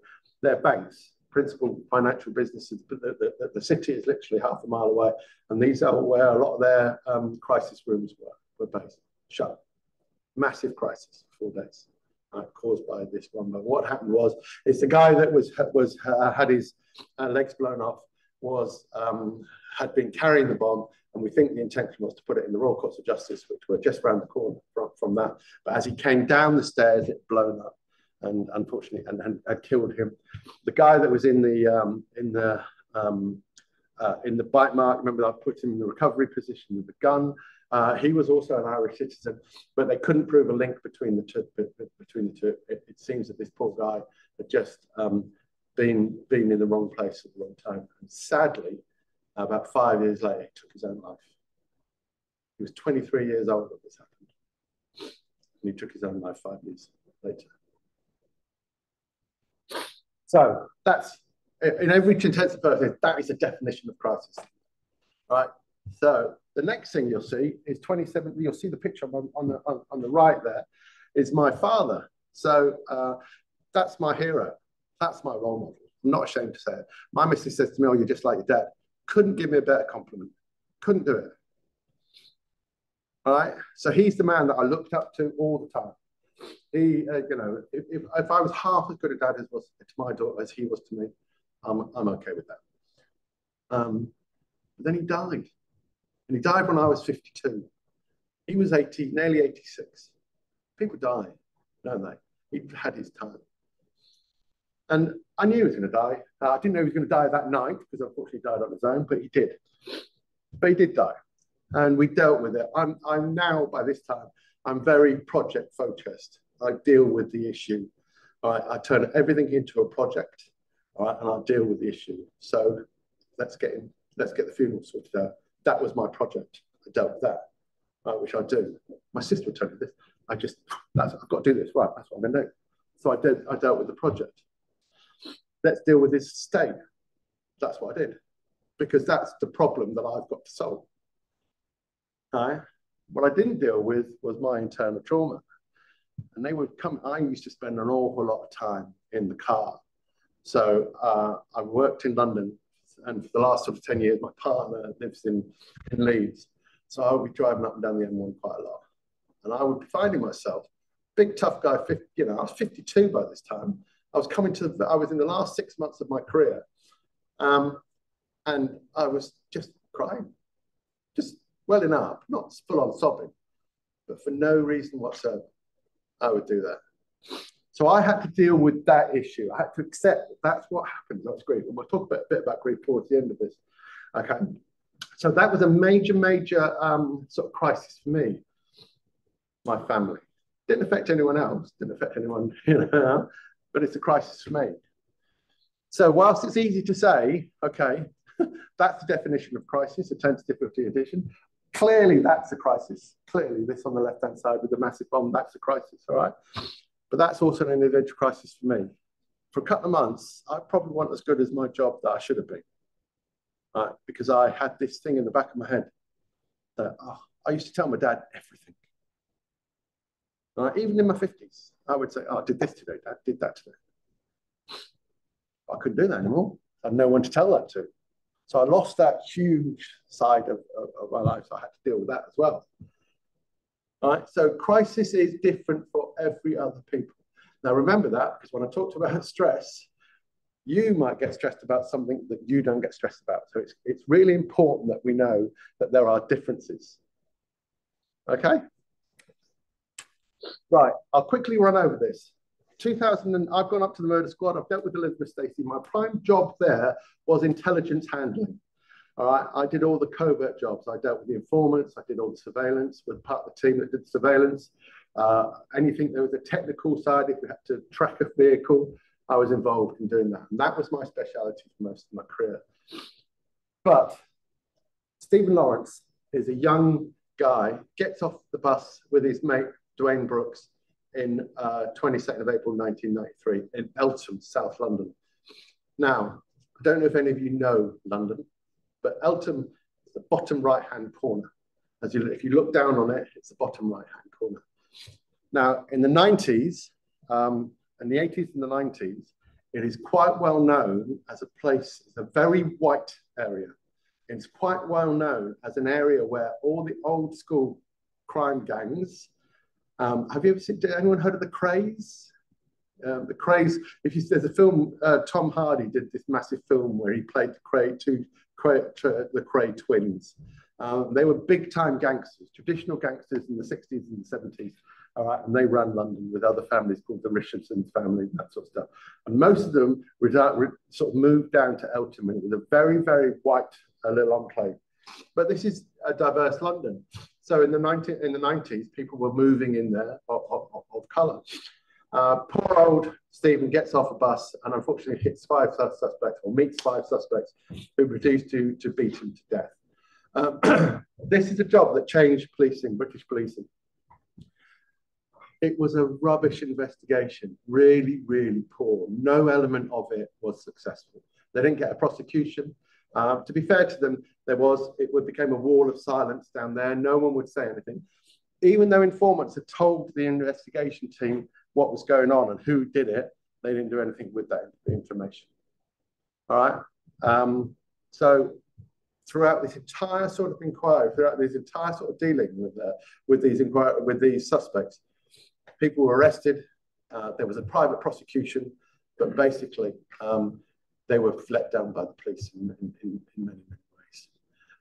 they're banks principal financial businesses, but the, the, the, city is literally half a mile away. And these are where a lot of their um, crisis rooms were, were based, shut. Massive crisis, four days, uh, caused by this one. But what happened was, it's the guy that was, was uh, had his uh, legs blown off, was um, had been carrying the bomb, and we think the intention was to put it in the Royal Courts of Justice, which were just around the corner from, from that. But as he came down the stairs, it blown up and unfortunately and, and had killed him. The guy that was in the um, in the um, uh, in the bite mark, remember I put him in the recovery position with the gun. Uh, he was also an Irish citizen, but they couldn't prove a link between the two. Between the two, it, it seems that this poor guy had just um, been been in the wrong place at the wrong time. And sadly, about five years later, he took his own life. He was 23 years old when this happened, and he took his own life five years later. So that's in every intensive person, that is the definition of crisis. Right. So the next thing you'll see is 27. You'll see the picture on, on the on, on, the right there is my father. So uh, that's my hero. That's my role model. I'm not ashamed to say it. My missus says to me, "Oh, you're just like your dad." Couldn't give me a better compliment. Couldn't do it. All right. So he's the man that I looked up to all the time he, uh, you know, if, if, if, I was half as good a dad as was to my daughter as he was to me, I'm, I'm okay with that. Um, but then he died. And he died when I was 52. He was 80, nearly 86. People die, don't they? He had his time. And I knew he was going to die. Uh, I didn't know he was going to die that night because unfortunately he died on his own, but he did. But he did die. And we dealt with it. I'm, I'm now, by this time, I'm very project focused. I deal with the issue. I, I turn everything into a project, and I deal with the issue. So let's get in, let's get the funeral sorted out. That was my project. I dealt with that, right, which I do. My sister tell me this. I just, that's, I've got to do this, right? That's what I'm going to do. So I did. I dealt with the project. Let's deal with this state. That's what I did, because that's the problem that I've got to solve. All right. What I didn't deal with was my internal trauma. And they would come, I used to spend an awful lot of time in the car. So uh, I worked in London and for the last sort of 10 years, my partner lives in, in Leeds. So I would be driving up and down the M1 quite a lot. And I would be finding myself, big tough guy, 50, you know, I was 52 by this time. I was coming to, the, I was in the last six months of my career. Um, and I was just crying, just welling up, not full on sobbing, but for no reason whatsoever, I would do that. So I had to deal with that issue. I had to accept that that's what happens. That's grief. And we'll talk a bit, a bit about grief towards the end of this. Okay. So that was a major, major um, sort of crisis for me, my family. Didn't affect anyone else, didn't affect anyone, (laughs) you know, but it's a crisis for me. So whilst it's easy to say, okay, (laughs) that's the definition of crisis, a 10 to difficulty addition. Clearly, that's a crisis. Clearly, this on the left-hand side with the massive bomb, that's a crisis, all right? But that's also an individual crisis for me. For a couple of months, I probably wasn't as good as my job that I should have been, right? Because I had this thing in the back of my head that oh, I used to tell my dad everything. Right? Even in my 50s, I would say, oh, I did this today, dad, did that today. I couldn't do that anymore. I had no one to tell that to. So I lost that huge side of, of, of my life. So I had to deal with that as well. All right. So crisis is different for every other people. Now remember that because when I talked about (laughs) stress, you might get stressed about something that you don't get stressed about. So it's, it's really important that we know that there are differences. Okay? Right, I'll quickly run over this. 2000, and I've gone up to the murder squad. I've dealt with Elizabeth Stacey. My prime job there was intelligence handling. All right, I did all the covert jobs. I dealt with the informants. I did all the surveillance. Was part of the team that did surveillance. Uh, anything there was a technical side, if we had to track a vehicle, I was involved in doing that. And that was my speciality for most of my career. But Stephen Lawrence is a young guy, gets off the bus with his mate, Duwayne Brooks, in uh, 22nd of April 1993 in Eltham, South London. Now, I don't know if any of you know London, but Eltham is the bottom right-hand corner. As you, if you look down on it, it's the bottom right-hand corner. Now, in the 90s, um, in the 80s and the 90s, it is quite well known as a place, it's a very white area. It's quite well known as an area where all the old school crime gangs, um, have you ever seen, anyone heard of the Krays? Um, the Krays, if you, there's a film, uh, Tom Hardy did this massive film where he played the Kray, two, Kray, the Kray twins. Um, they were big time gangsters, traditional gangsters in the 60s and the 70s. All right, and they ran London with other families called the Richardson family, that sort of stuff. And most of them sort of moved down to Eltham. It was a very, very white uh, little enclave. But this is a diverse London. So in the 90, in the 90s, people were moving in there of, of, of colour. Uh, poor old Stephen gets off a bus and unfortunately hits five suspects or meets five suspects who reduced to, to beat him to death. Um, (clears throat) this is a job that changed policing, British policing. It was a rubbish investigation, really, really poor. No element of it was successful. They didn't get a prosecution. Uh, to be fair to them, there was it became a wall of silence down there. No one would say anything, even though informants had told the investigation team what was going on and who did it. They didn't do anything with that information. All right. Um, so throughout this entire sort of inquiry, throughout this entire sort of dealing with uh, with these inquiry with these suspects, people were arrested. Uh, there was a private prosecution, but basically um, they were let down by the police in, in, in, in many, many ways.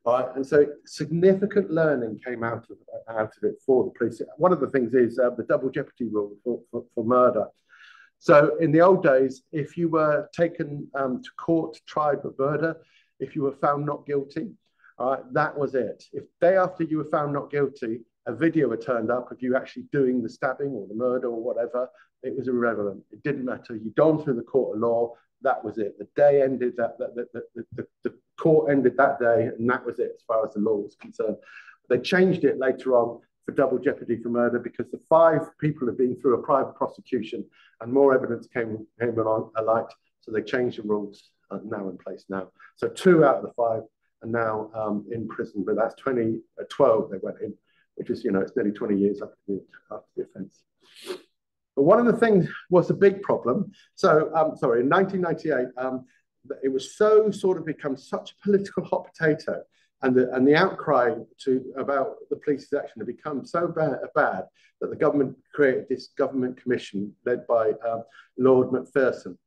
All right, and so significant learning came out of, out of it for the police. One of the things is uh, the double jeopardy rule for, for, for, murder. So in the old days, if you were taken um, to court, tried for murder, if you were found not guilty, right, that was it. If day after you were found not guilty, a video had turned up of you actually doing the stabbing or the murder or whatever, it was irrelevant. It didn't matter. You'd gone through the court of law. That was it. The day ended. That, that, that the, the court ended that day, and that was it as far as the law was concerned. They changed it later on for double jeopardy for murder because the five people had been through a private prosecution and more evidence came, came along alight. So they changed the rules uh, now in place now. So two out of the five are now um, in prison, but that's 2012 uh, they went in which is, you know, it's nearly 20 years after the, after the offence. But one of the things was a big problem. So, um, sorry, in 1998, um, it was so sort of become such a political hot potato and the, and the outcry to about the police's action had become so bad, bad that the government created this government commission led by um, Lord Macpherson.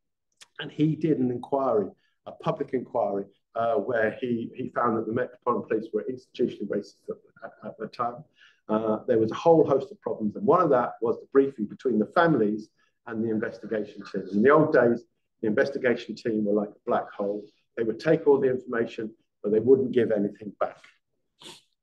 And he did an inquiry, a public inquiry, uh, where he, he found that the Metropolitan Police were institutionally racist at, at, at the time. Uh, there was a whole host of problems, and one of that was the briefing between the families and the investigation team. In the old days, the investigation team were like a black hole. They would take all the information, but they wouldn't give anything back.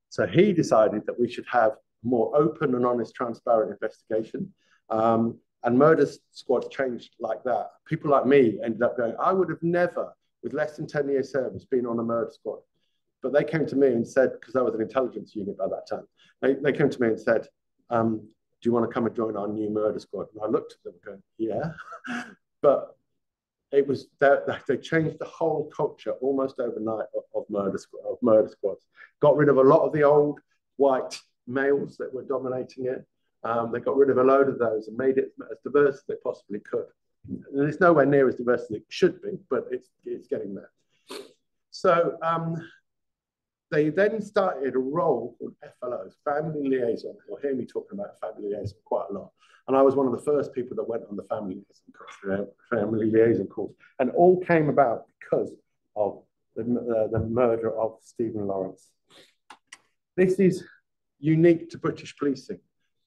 So he decided that we should have more open and honest, transparent investigation. Um, and murder squad changed like that. People like me ended up going, I would have never with less than 10 years service been on a murder squad. But they came to me and said, because I was an intelligence unit by that time, they, they came to me and said, um, do you want to come and join our new murder squad? And I looked at them going, yeah. (laughs) but it was that they changed the whole culture almost overnight of, of murder of murder squads. Got rid of a lot of the old white males that were dominating it. Um, they got rid of a load of those and made it as diverse as they possibly could. And it's nowhere near as diverse as it should be, but it's, it's getting there. So um, they then started a role called FLOs, Family Liaison. You'll hear me talking about Family Liaison quite a lot. And I was one of the first people that went on the Family Liaison course, uh, Family Liaison course. And all came about because of the, uh, the murder of Stephen Lawrence. This is unique to British policing.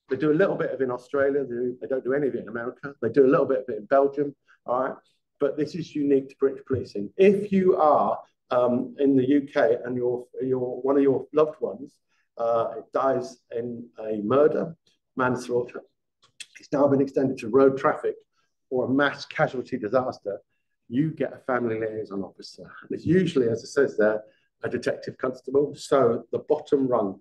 They do a little bit of it in Australia. They, do, they don't do any of it in America. They do a little bit of it in Belgium. All right. But this is unique to British policing. If you are um, in the UK and your, your, one of your loved ones uh, dies in a murder, manslaughter, it's now been extended to road traffic or a mass casualty disaster, you get a family liaison officer. And it's usually, as it says there, a detective constable. So the bottom rung.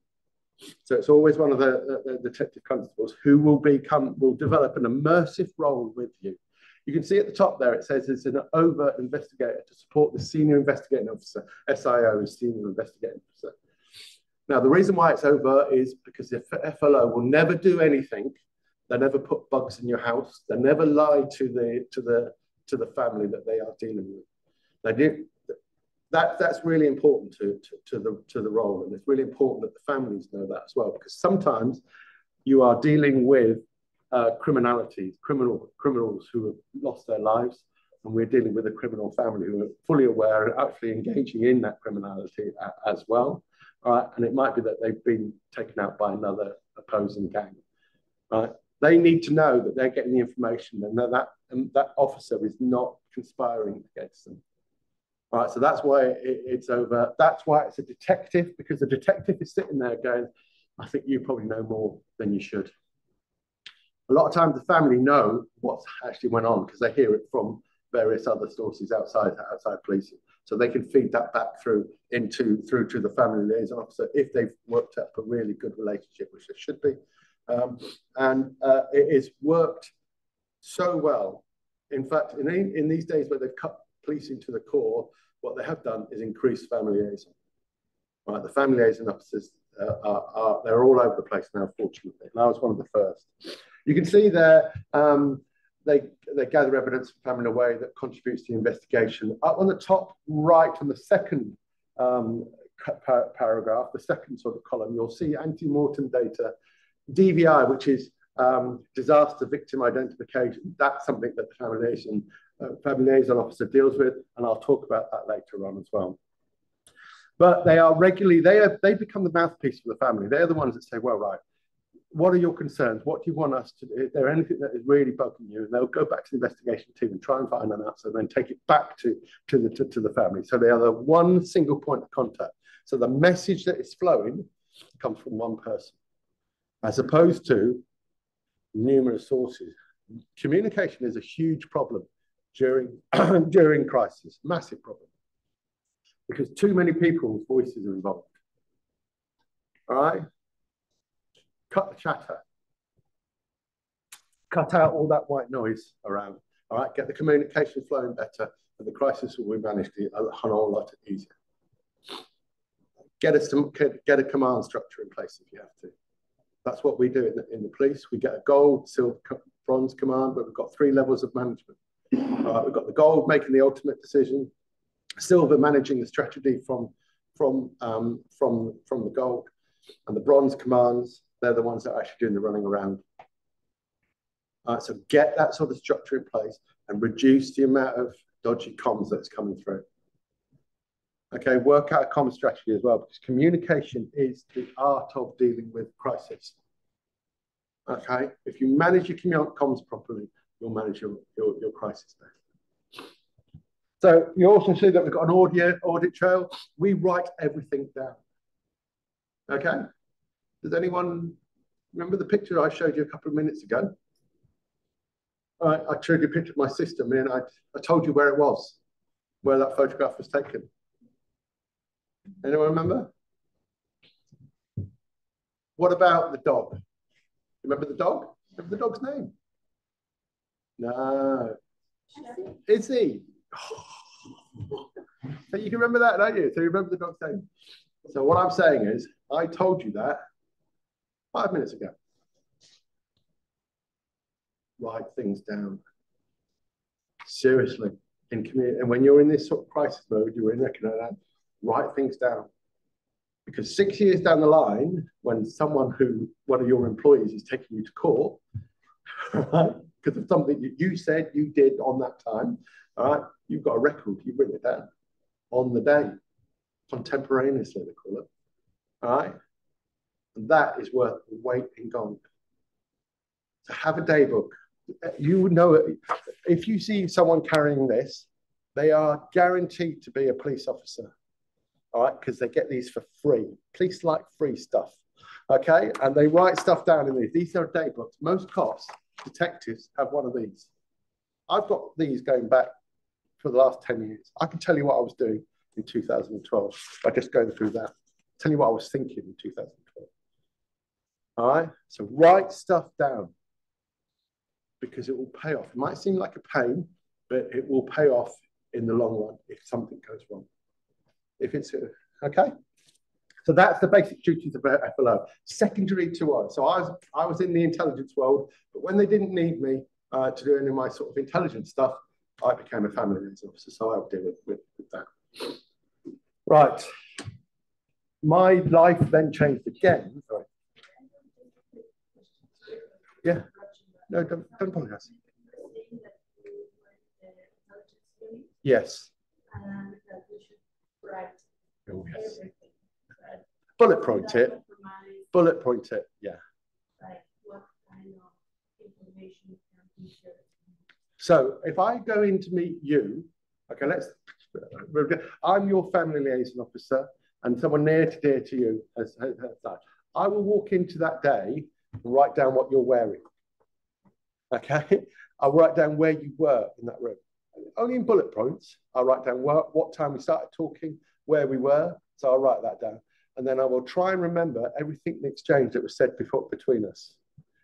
So it's always one of the, the, the detective constables who will become will develop an immersive role with you. You can see at the top there, it says it's an over investigator to support the senior investigating officer. SIO is senior investigating officer. Now, the reason why it's over is because the FLO will never do anything. They never put bugs in your house. They never lie to the to the to the family that they are dealing with. They do that. That's really important to, to, to the to the role, and it's really important that the families know that as well, because sometimes you are dealing with uh, criminality, criminal criminals who have lost their lives, and we're dealing with a criminal family who are fully aware and actually engaging in that criminality as well. Right, and it might be that they've been taken out by another opposing gang. Right, they need to know that they're getting the information and that that, and that officer is not conspiring against them. Right, so that's why it, it's over. That's why it's a detective because the detective is sitting there going, "I think you probably know more than you should." A lot of times, the family know what's actually went on because they hear it from various other sources outside outside policing. So they can feed that back through into through to the family liaison officer if they've worked up a really good relationship, which they should be. Um, and uh, it is worked so well. In fact, in, in these days where they've cut policing to the core, what they have done is increase family liaison. Right, the family liaison officers uh, are, are, they're all over the place now, fortunately. And I was one of the first. You can see there um, they, they gather evidence from family in a way that contributes to the investigation. Up on the top right, on the second um, par paragraph, the second sort of column, you'll see ante-mortem data, DVI, which is um, disaster victim identification. That's something that the family liaison, uh, family liaison officer deals with, and I'll talk about that later on as well. But they are regularly, they, are, they become the mouthpiece for the family. They're the ones that say, well, right, what are your concerns? What do you want us to do? Is there anything that is really bugging you? And they'll go back to the investigation team and try and find an answer, and then take it back to, to, the, to, to the family. So they are the one single point of contact. So the message that is flowing comes from one person, as opposed to numerous sources. Communication is a huge problem during, (clears throat) during crisis, massive problem, because too many people's voices are involved. All right? Cut the chatter. Cut out all that white noise around. All right, get the communication flowing better, and the crisis will be managed a whole lot easier. Get, to, get a command structure in place if you have to. That's what we do in the, in the police. We get a gold, silver, bronze command, but we've got three levels of management. Uh, we've got the gold making the ultimate decision, silver managing the strategy from, from, um, from, from the gold, and the bronze commands they're the ones that are actually doing the running around. All right, so get that sort of structure in place and reduce the amount of dodgy comms that's coming through. Okay, work out a common strategy as well, because communication is the art of dealing with crisis. Okay, if you manage your comms properly, you'll manage your, your, your crisis better. So you also see that we've got an audio audit trail. We write everything down. Okay, does anyone remember the picture I showed you a couple of minutes ago? I, I showed you a picture of my sister, and I, I told you where it was, where that photograph was taken. Anyone remember? What about the dog? Remember the dog? Remember the dog's name? No. Izzy. (laughs) so you can remember that, don't you? So you remember the dog's name. So what I'm saying is, I told you that five minutes ago. Write things down. Seriously. In community, and when you're in this sort of crisis mode, you're in that, write things down. Because six years down the line, when someone who, one of your employees is taking you to court, (laughs) right, because of something that you said you did on that time, all right, you've got a record, you've written it down on the day, contemporaneously, they call it. All right. And that is worth the weight in gold. So have a day book. You know, if you see someone carrying this, they are guaranteed to be a police officer. All right, because they get these for free. Police like free stuff. Okay, and they write stuff down in these. These are day books. Most cops, detectives, have one of these. I've got these going back for the last 10 years. I can tell you what I was doing in 2012 by just going through that. Tell you what I was thinking in 2012. All right, so write stuff down because it will pay off. It might seem like a pain, but it will pay off in the long run if something goes wrong. If it's okay. So that's the basic duties of FLO. Secondary to us. So I was I was in the intelligence world, but when they didn't need me uh, to do any of my sort of intelligence stuff, I became a family liaison officer. So I'll deal with, with, with that. Right. My life then changed again. Sorry. Yeah. No, don't, don't apologize. Yes. Oh, yes. Bullet point it. Bullet point it. Yeah. So if I go in to meet you, okay, let's. I'm your family liaison officer, and someone near to dear to you has, has, has that. I will walk into that day write down what you're wearing. Okay, (laughs) I'll write down where you were in that room. Only in bullet points. I'll write down what, what time we started talking, where we were. So I'll write that down. And then I will try and remember everything the exchange that was said before between us.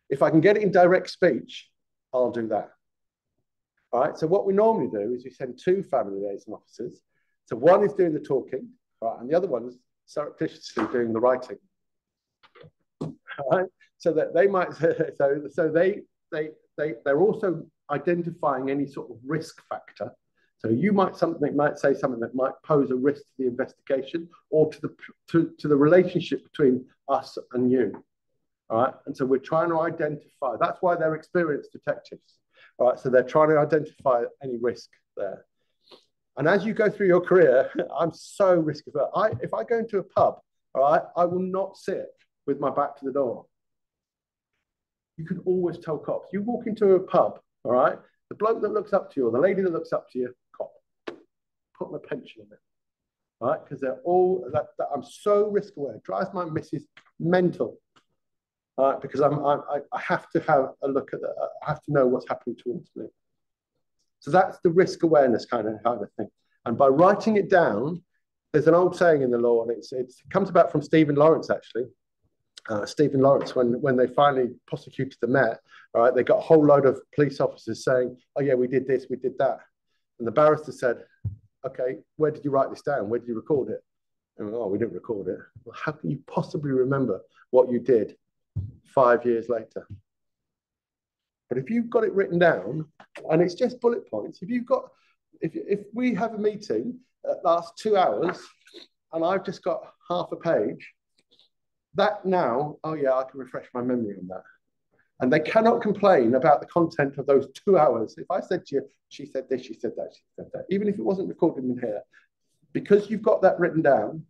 If I can get it in direct speech, I'll do that. All right. So what we normally do is we send two family liaison officers. So one is doing the talking, right, and the other one is surreptitiously doing the writing. All right. So that they might (laughs) so so they they they they're also identifying any sort of risk factor. So you might something might say something that might pose a risk to the investigation or to the to, to the relationship between us and you. All right. And so we're trying to identify. That's why they're experienced detectives. All right. So they're trying to identify any risk there. And as you go through your career, (laughs) I'm so risk averse. I if I go into a pub, all right, I will not sit with my back to the door. You can always tell cops. You walk into a pub all right. The bloke that looks up to you or the lady that looks up to you, cop, put my pension in it. All right. Because they're all that, that, I'm so risk aware. Drives my missus mental. All right. Because I'm, I, I have to have a look at that. I have to know what's happening towards me. So that's the risk awareness kind of kind of thing. And by writing it down, there's an old saying in the law, and it's, it's, it comes about from Stephen Lawrence actually uh, Stephen Lawrence, when, when they finally prosecuted the Met, right, they got a whole load of police officers saying, oh yeah, we did this, we did that. And the barrister said, okay, where did you write this down? Where did you record it? And oh, we didn't record it. Well, how can you possibly remember what you did five years later? But if you've got it written down and it's just bullet points, if you've got, if, if we have a meeting that lasts two hours and I've just got half a page, that now, oh yeah, I can refresh my memory on that. And they cannot complain about the content of those two hours. If I said to you, she said this, she said that, she said that, even if it wasn't recorded in here, because you've got that written down,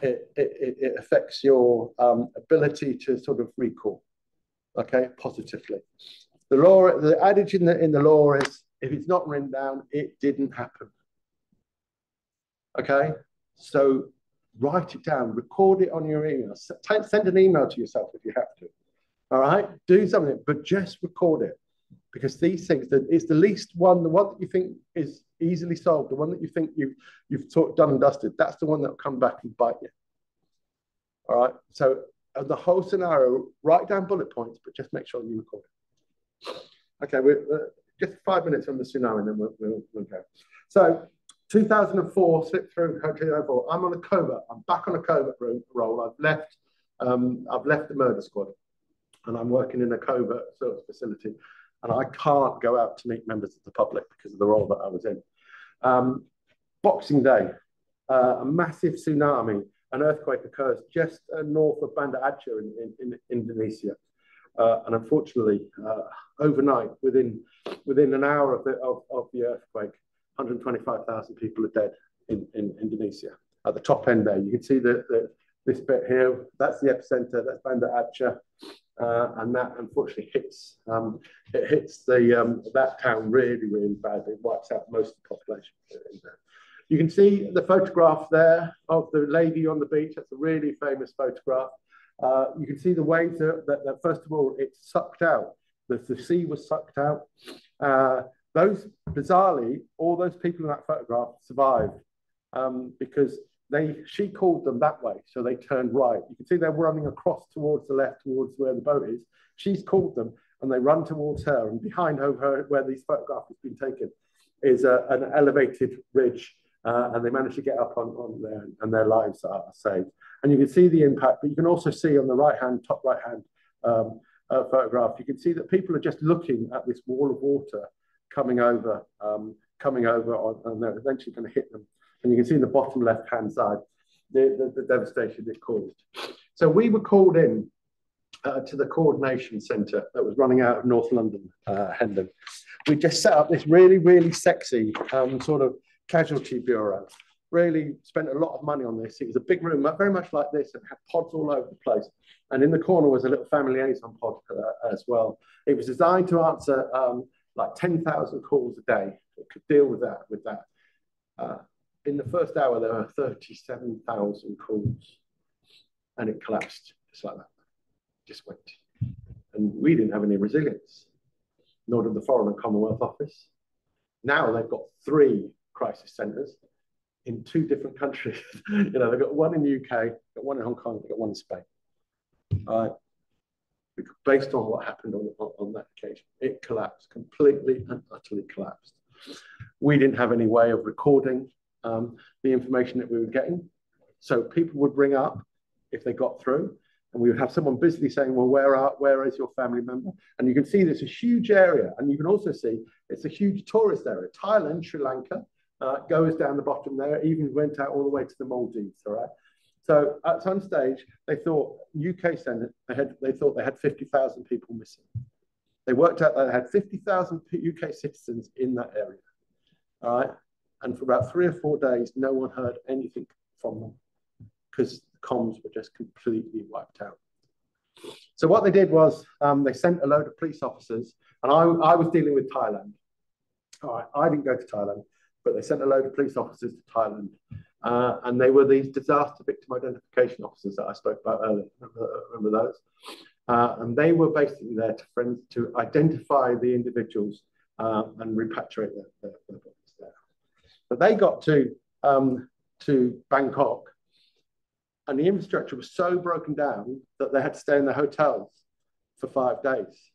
it, it, it affects your um, ability to sort of recall, okay, positively. The law, the adage in the, in the law is, if it's not written down, it didn't happen. Okay, so write it down, record it on your email, send an email to yourself if you have to. All right, do something, but just record it because these things that it's the least one, the one that you think is easily solved, the one that you think you've you've taught, done and dusted. That's the one that will come back and bite you. All right, so uh, the whole scenario, write down bullet points, but just make sure you record it. Okay, we're uh, just five minutes on the tsunami, and then we'll, we'll, we'll go. So 2004, slipped through 2004. I'm on a covert. I'm back on a covert role. I've left. Um, I've left the murder squad, and I'm working in a covert service facility. And I can't go out to meet members of the public because of the role that I was in. Um, Boxing Day, uh, a massive tsunami, an earthquake occurs just uh, north of Banda Aceh in, in, in Indonesia. Uh, and unfortunately, uh, overnight, within within an hour of the, of, of the earthquake, 125,000 people are dead in, in Indonesia. At the top end there, you can see that this bit here, that's the epicenter, that's Banda Aceh. uh, and that unfortunately hits um, it hits the um, that town really really badly. It wipes out most of the population in there. You can see the photograph there of the lady on the beach. That's a really famous photograph. Uh, you can see the waves that, that, that, first of all, it sucked out. The, the sea was sucked out. Uh, those, bizarrely, all those people in that photograph survived um, because they she called them that way, so they turned right. You can see they're running across towards the left, towards where the boat is. She's called them, and they run towards her. And behind her, where these photographs has been taken, is a, an elevated ridge, uh, and they manage to get up on, on there, and their lives are saved. And you can see the impact, but you can also see on the right hand, top right hand um, uh, photograph, you can see that people are just looking at this wall of water coming over, um, coming over, on, and they're eventually going to hit them and you can see in the bottom left-hand side the, the, the, devastation it caused. So we were called in uh, to the coordination centre that was running out of North London, uh, Hendon. We just set up this really, really sexy um, sort of casualty bureau. Really spent a lot of money on this. It was a big room, very much like this, and had pods all over the place. And in the corner was a little family liaison pod uh, as well. It was designed to answer um, like 10,000 calls a day. It could deal with that. With that. Uh, in the first hour, there were 37,000 calls and it collapsed just like that. Just went. And we didn't have any resilience, nor did the Foreign and Commonwealth Office. Now they've got three crisis centres in two different countries. (laughs) you know, they've got one in the UK, got one in Hong Kong, got one in Spain. Uh, based on what happened on, on, on that occasion, it collapsed, completely and utterly collapsed. We didn't have any way of recording um, the information that we were getting. So people would ring up if they got through, and we would have someone busily saying, well, where are, where is your family member? And you can see there's a huge area, and you can also see it's a huge tourist area. Thailand, Sri Lanka, uh, goes down the bottom there, even went out all the way to the Maldives, all right? So at some stage, they thought UK Senate, they, had, they thought they had 50,000 people missing. They worked out that they had 50,000 UK citizens in that area. All right. And for about three or four days, no one heard anything from them because the comms were just completely wiped out. So what they did was um, they sent a load of police officers, and I, I was dealing with Thailand. All right, I didn't go to Thailand, but they sent a load of police officers to Thailand. Uh, and they were these disaster victim identification officers that I spoke about earlier. Remember, remember those? Uh, and they were basically there to, friends, to identify the individuals uh, and repatriate their, their, their but they got to, um, to Bangkok and the infrastructure was so broken down that they had to stay in the hotels for five days.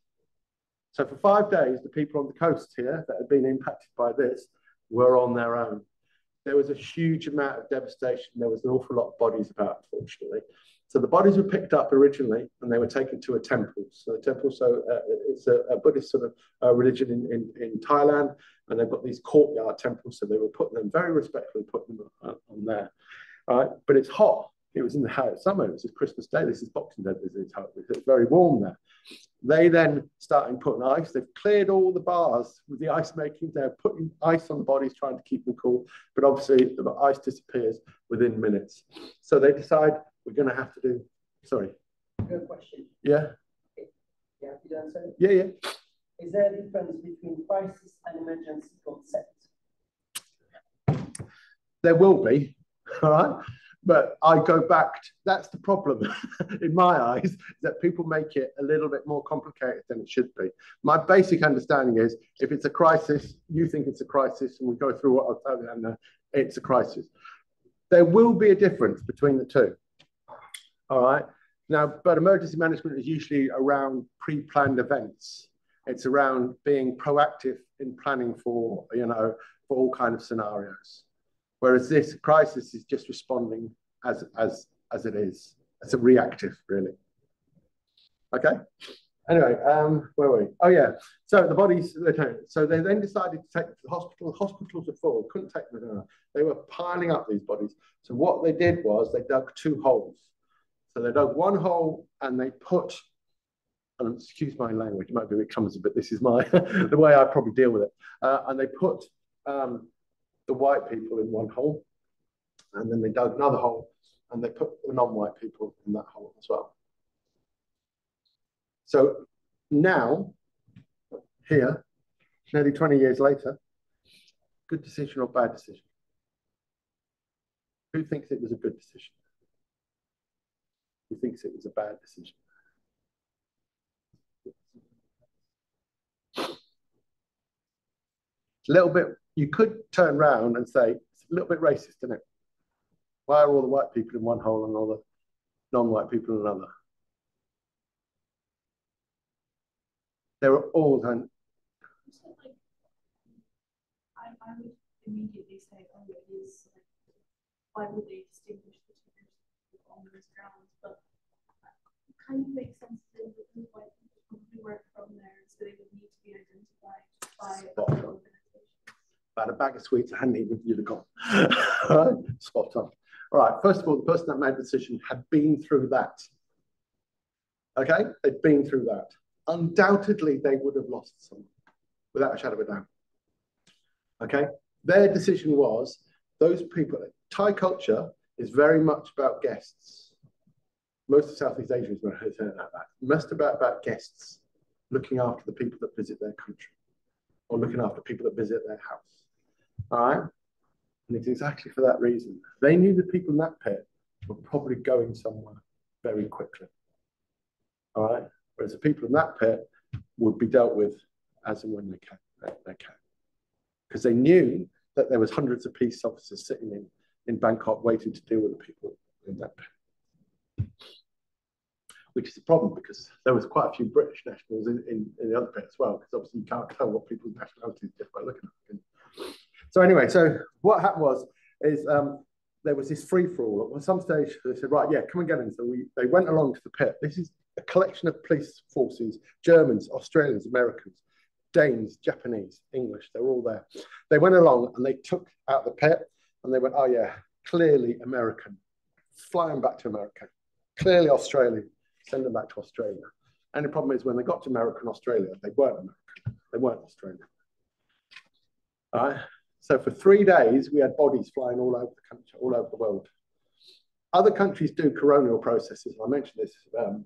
So for five days, the people on the coast here that had been impacted by this were on their own. There was a huge amount of devastation. There was an awful lot of bodies about, unfortunately. So the bodies were picked up originally and they were taken to a temple. So the temple, so uh, it's a, a, Buddhist sort of uh, religion in, in, in, Thailand, and they've got these courtyard temples. So they were putting them very respectfully, putting them on, on there. Right, but it's hot. It was in the high summer. It was Christmas Day. This is Boxing Day. This is It's very warm there. They then started putting ice. They've cleared all the bars with the ice making. They're putting ice on the bodies, trying to keep them cool. But obviously, the ice disappears within minutes. So they decide we're going to have to do. Sorry. Good question. Yeah. Yeah, Yeah, yeah. Is there a difference between crisis and emergency concept? There will be, all right. But I go back, to, that's the problem (laughs) in my eyes, that people make it a little bit more complicated than it should be. My basic understanding is if it's a crisis, you think it's a crisis, and we go through what I'll tell you, and uh, it's a crisis. There will be a difference between the two. All right. Now, but emergency management is usually around pre-planned events. It's around being proactive in planning for, you know, for all kind of scenarios. Whereas this crisis is just responding as, as, as it is. It's a reactive, really. Okay. Anyway, um, where were we? Oh yeah. So the bodies. So they then decided to take the hospital. Hospitals were full. Couldn't take them. They were piling up these bodies. So what they did was they dug two holes. So they dug one hole and they put, and excuse my language, it might be a bit clumsy, but this is my (laughs) the way I probably deal with it. Uh, and they put um, the white people in one hole, and then they dug another hole, and they put the non-white people in that hole as well. So now, here, nearly 20 years later, good decision or bad decision? Who thinks it was a good decision? Who thinks it was a bad decision? A little bit, you could turn around and say, it's a little bit racist, isn't it? Why are all the white people in one hole and all the non-white people in another? They were all done. I, I would immediately say, oh, it is, why would they distinguish between on those grounds? But it kind of makes sense to say that the white people probably weren't from there, so they would need to be identified by. About a bag of sweets, hadn't even you'd have gone. (laughs) Spot on. All right, first of all, the person that made the decision had been through that. Okay, they'd been through that. Undoubtedly, they would have lost someone without a shadow of a doubt. Okay, their decision was those people, Thai culture is very much about guests. Most of Southeast Asia is about that. Most about, about guests looking after the people that visit their country or looking after people that visit their house. All right. And it's exactly for that reason. They knew the people in that pit were probably going somewhere very quickly. All right. Whereas the people in that pit would be dealt with as and when they can. They. Because they knew that there was hundreds of peace officers sitting in, in Bangkok waiting to deal with the people in that pit. Which is a problem because there was quite a few British nationals in, in, in the other pit as well, because obviously you can't tell what people's nationality is just by looking at them. So anyway, so what happened was is um, there was this free for all. At some stage, they said, right, yeah, come and get in. So we they went along to the pit. This is a collection of police forces: Germans, Australians, Americans, Danes, Japanese, English. They're all there. They went along and they took out the pit and they went, oh yeah, clearly American, flying back to America. Clearly Australian, send them back to Australia. And the problem is when they got to America and Australia, they weren't American. They weren't Australian. All right. So for three days, we had bodies flying all over the country, all over the world. Other countries do coronial processes. I mentioned this. Um,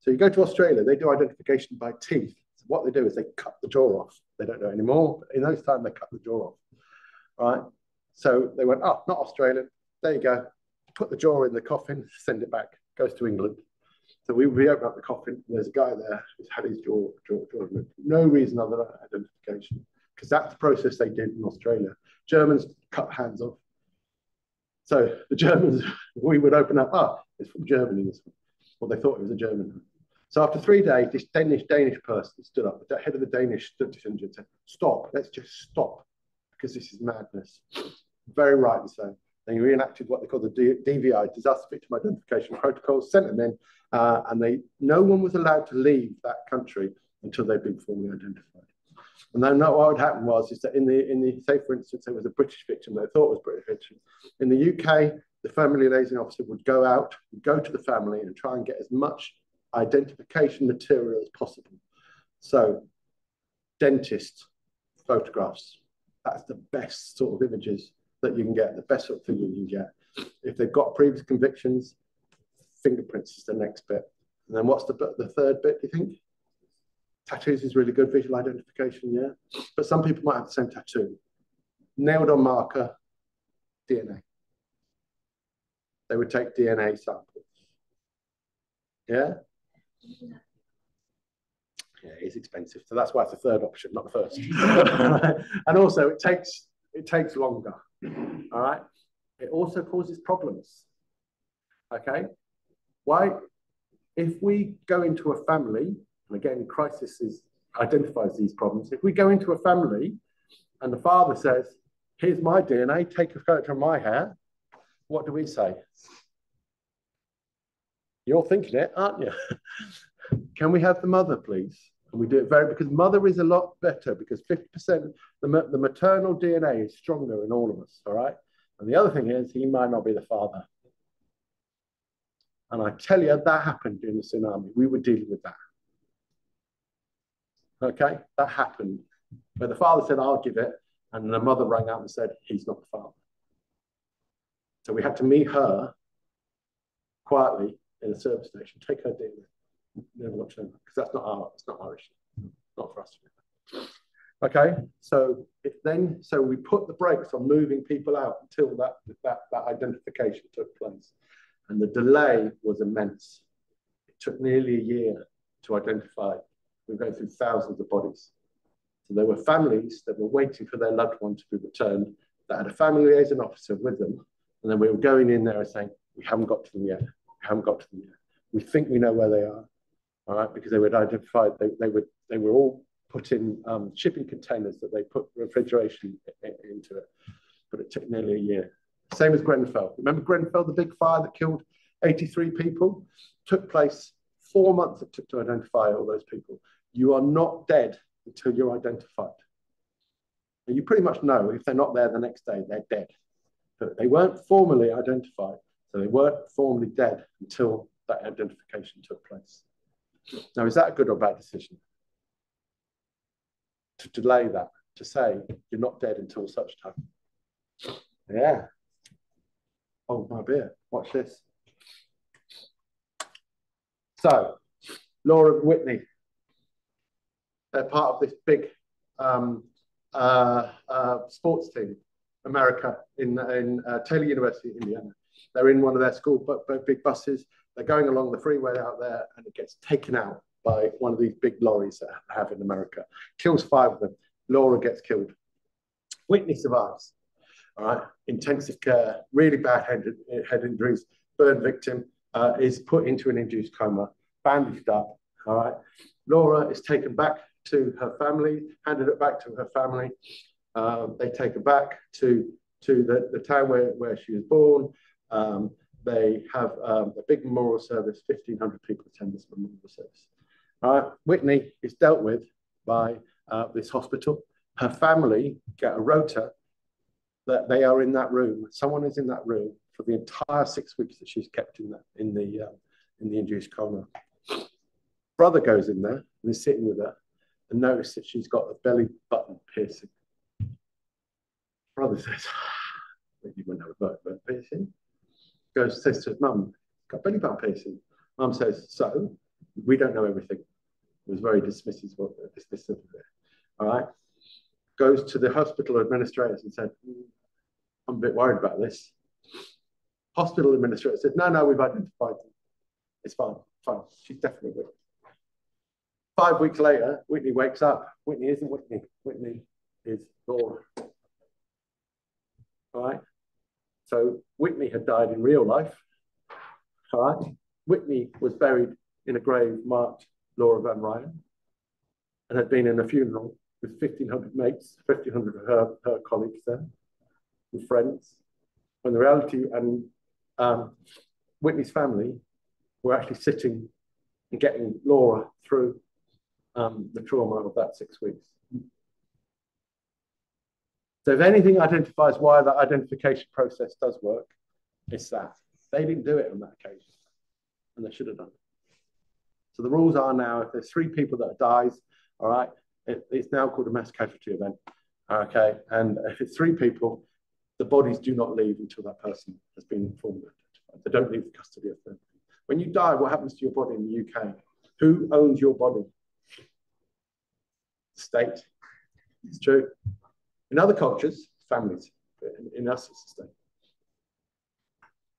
so you go to Australia, they do identification by teeth. So what they do is they cut the jaw off. They don't do anymore. But in those times, they cut the jaw off. Right. So they went, oh, not Australian. There you go. Put the jaw in the coffin, send it back. Goes to England. So we reopen up the coffin. There's a guy there who's had his jaw, jaw, jaw No reason other than identification because that's the process they did in Australia. Germans cut hands off. So the Germans, (laughs) we would open up, ah, it's from Germany, this one. Well, they thought it was a German. So after three days, this Danish Danish person stood up, the head of the Danish contingent said, stop, let's just stop, because this is madness. Very rightly so. They reenacted what they call the DVI, Disaster Victim Identification Protocol, sent them in, uh, and they no one was allowed to leave that country until they'd been formally identified. And then what would happen was is that in the in the say for instance there was a British victim they thought was British victim. In the UK, the family liaison officer would go out, go to the family and try and get as much identification material as possible. So dentist photographs, that's the best sort of images that you can get, the best sort of thing you can get. If they've got previous convictions, fingerprints is the next bit. And then what's the, the third bit, do you think? Tattoos is really good visual identification, yeah. But some people might have the same tattoo. Nailed on marker, DNA. They would take DNA samples. Yeah? Yeah, it's expensive. So that's why it's the third option, not the first. (laughs) and also it takes it takes longer. All right. It also causes problems. Okay. Why? If we go into a family and again, crisis is, identifies these problems. If we go into a family and the father says, here's my DNA, take a photo of my hair, what do we say? You're thinking it, aren't you? (laughs) Can we have the mother, please? And we do it very, because mother is a lot better because 50%, the, the maternal DNA is stronger in all of us, all right? And the other thing is, he might not be the father. And I tell you, that happened during the tsunami. We were dealing with that. Okay, that happened. Where the father said, I'll give it, and the mother rang out and said, he's not the father. So we had to meet her quietly in a service station, take her DNA. never got shown because that's not our, it's not our issue, not for us. to do. Okay, so it then, so we put the brakes on moving people out until that, that, that identification took place. And the delay was immense. It took nearly a year to identify. We're going through thousands of bodies. So there were families that were waiting for their loved one to be returned that had a family liaison officer with them. And then we were going in there and saying, we haven't got to them yet. We haven't got to them yet. We think we know where they are. All right, because they were identified, they, they were they were all put in um, shipping containers that they put refrigeration into it. But it took nearly a year. Same as Grenfell. Remember Grenfell, the big fire that killed 83 people? Took place four months it took to identify all those people. You are not dead until you're identified. And you pretty much know if they're not there the next day, they're dead. But they weren't formally identified, so they weren't formally dead until that identification took place. Now, is that a good or bad decision? To delay that, to say you're not dead until such time. Yeah. Oh, my beer. Watch this. So, Laura Whitney, they're part of this big um, uh, uh, sports team, America, in, in uh, Taylor University, Indiana. They're in one of their school but, big buses. They're going along the freeway out there and it gets taken out by one of these big lorries that have in America. Kills five of them. Laura gets killed. Whitney survives. All right, intensive care, really bad head, head injuries, burn victim, uh, is put into an induced coma, bandaged up. All right, Laura is taken back to her family, handed it back to her family. Um, they take her back to to the, the town where, where she was born. Um, they have um, a big memorial service, 1,500 people attend this memorial service. Uh, Whitney is dealt with by uh, this hospital. Her family get a rota that they are in that room. Someone is in that room for the entire six weeks that she's kept in, that, in, the, uh, in the induced coma. Brother goes in there and is sitting with her and notices that she's got a belly button piercing. Brother says, (sighs) you wouldn't have a belly button piercing goes says to his mum, got belly button piercing. Mum says, so we don't know everything. It was very dismissive, of it. All right. Goes to the hospital administrators and said, I'm a bit worried about this. Hospital administrator said, no, no, we've identified them. It's fine, fine. She's definitely with. Five weeks later, Whitney wakes up. Whitney isn't Whitney. Whitney is Laura. All right. So Whitney had died in real life. All right. Whitney was buried in a grave marked Laura VanRyn and had been in a funeral with 1,500 mates, 1,500 of her, her colleagues there, and friends. And the reality, and um, Whitney's family were actually sitting and getting Laura through um, the trauma of that six weeks. So if anything identifies why that identification process does work, it's that. They didn't do it on that occasion, and they should have done it. So the rules are now, if there's three people that dies, all right, it, it's now called a mass casualty event, okay? And if it's three people, the bodies do not leave until that person has been informed. They don't leave the custody of them. When you die, what happens to your body in the UK? Who owns your body? The state. It's true. In other cultures, families. In, in us, it's the state.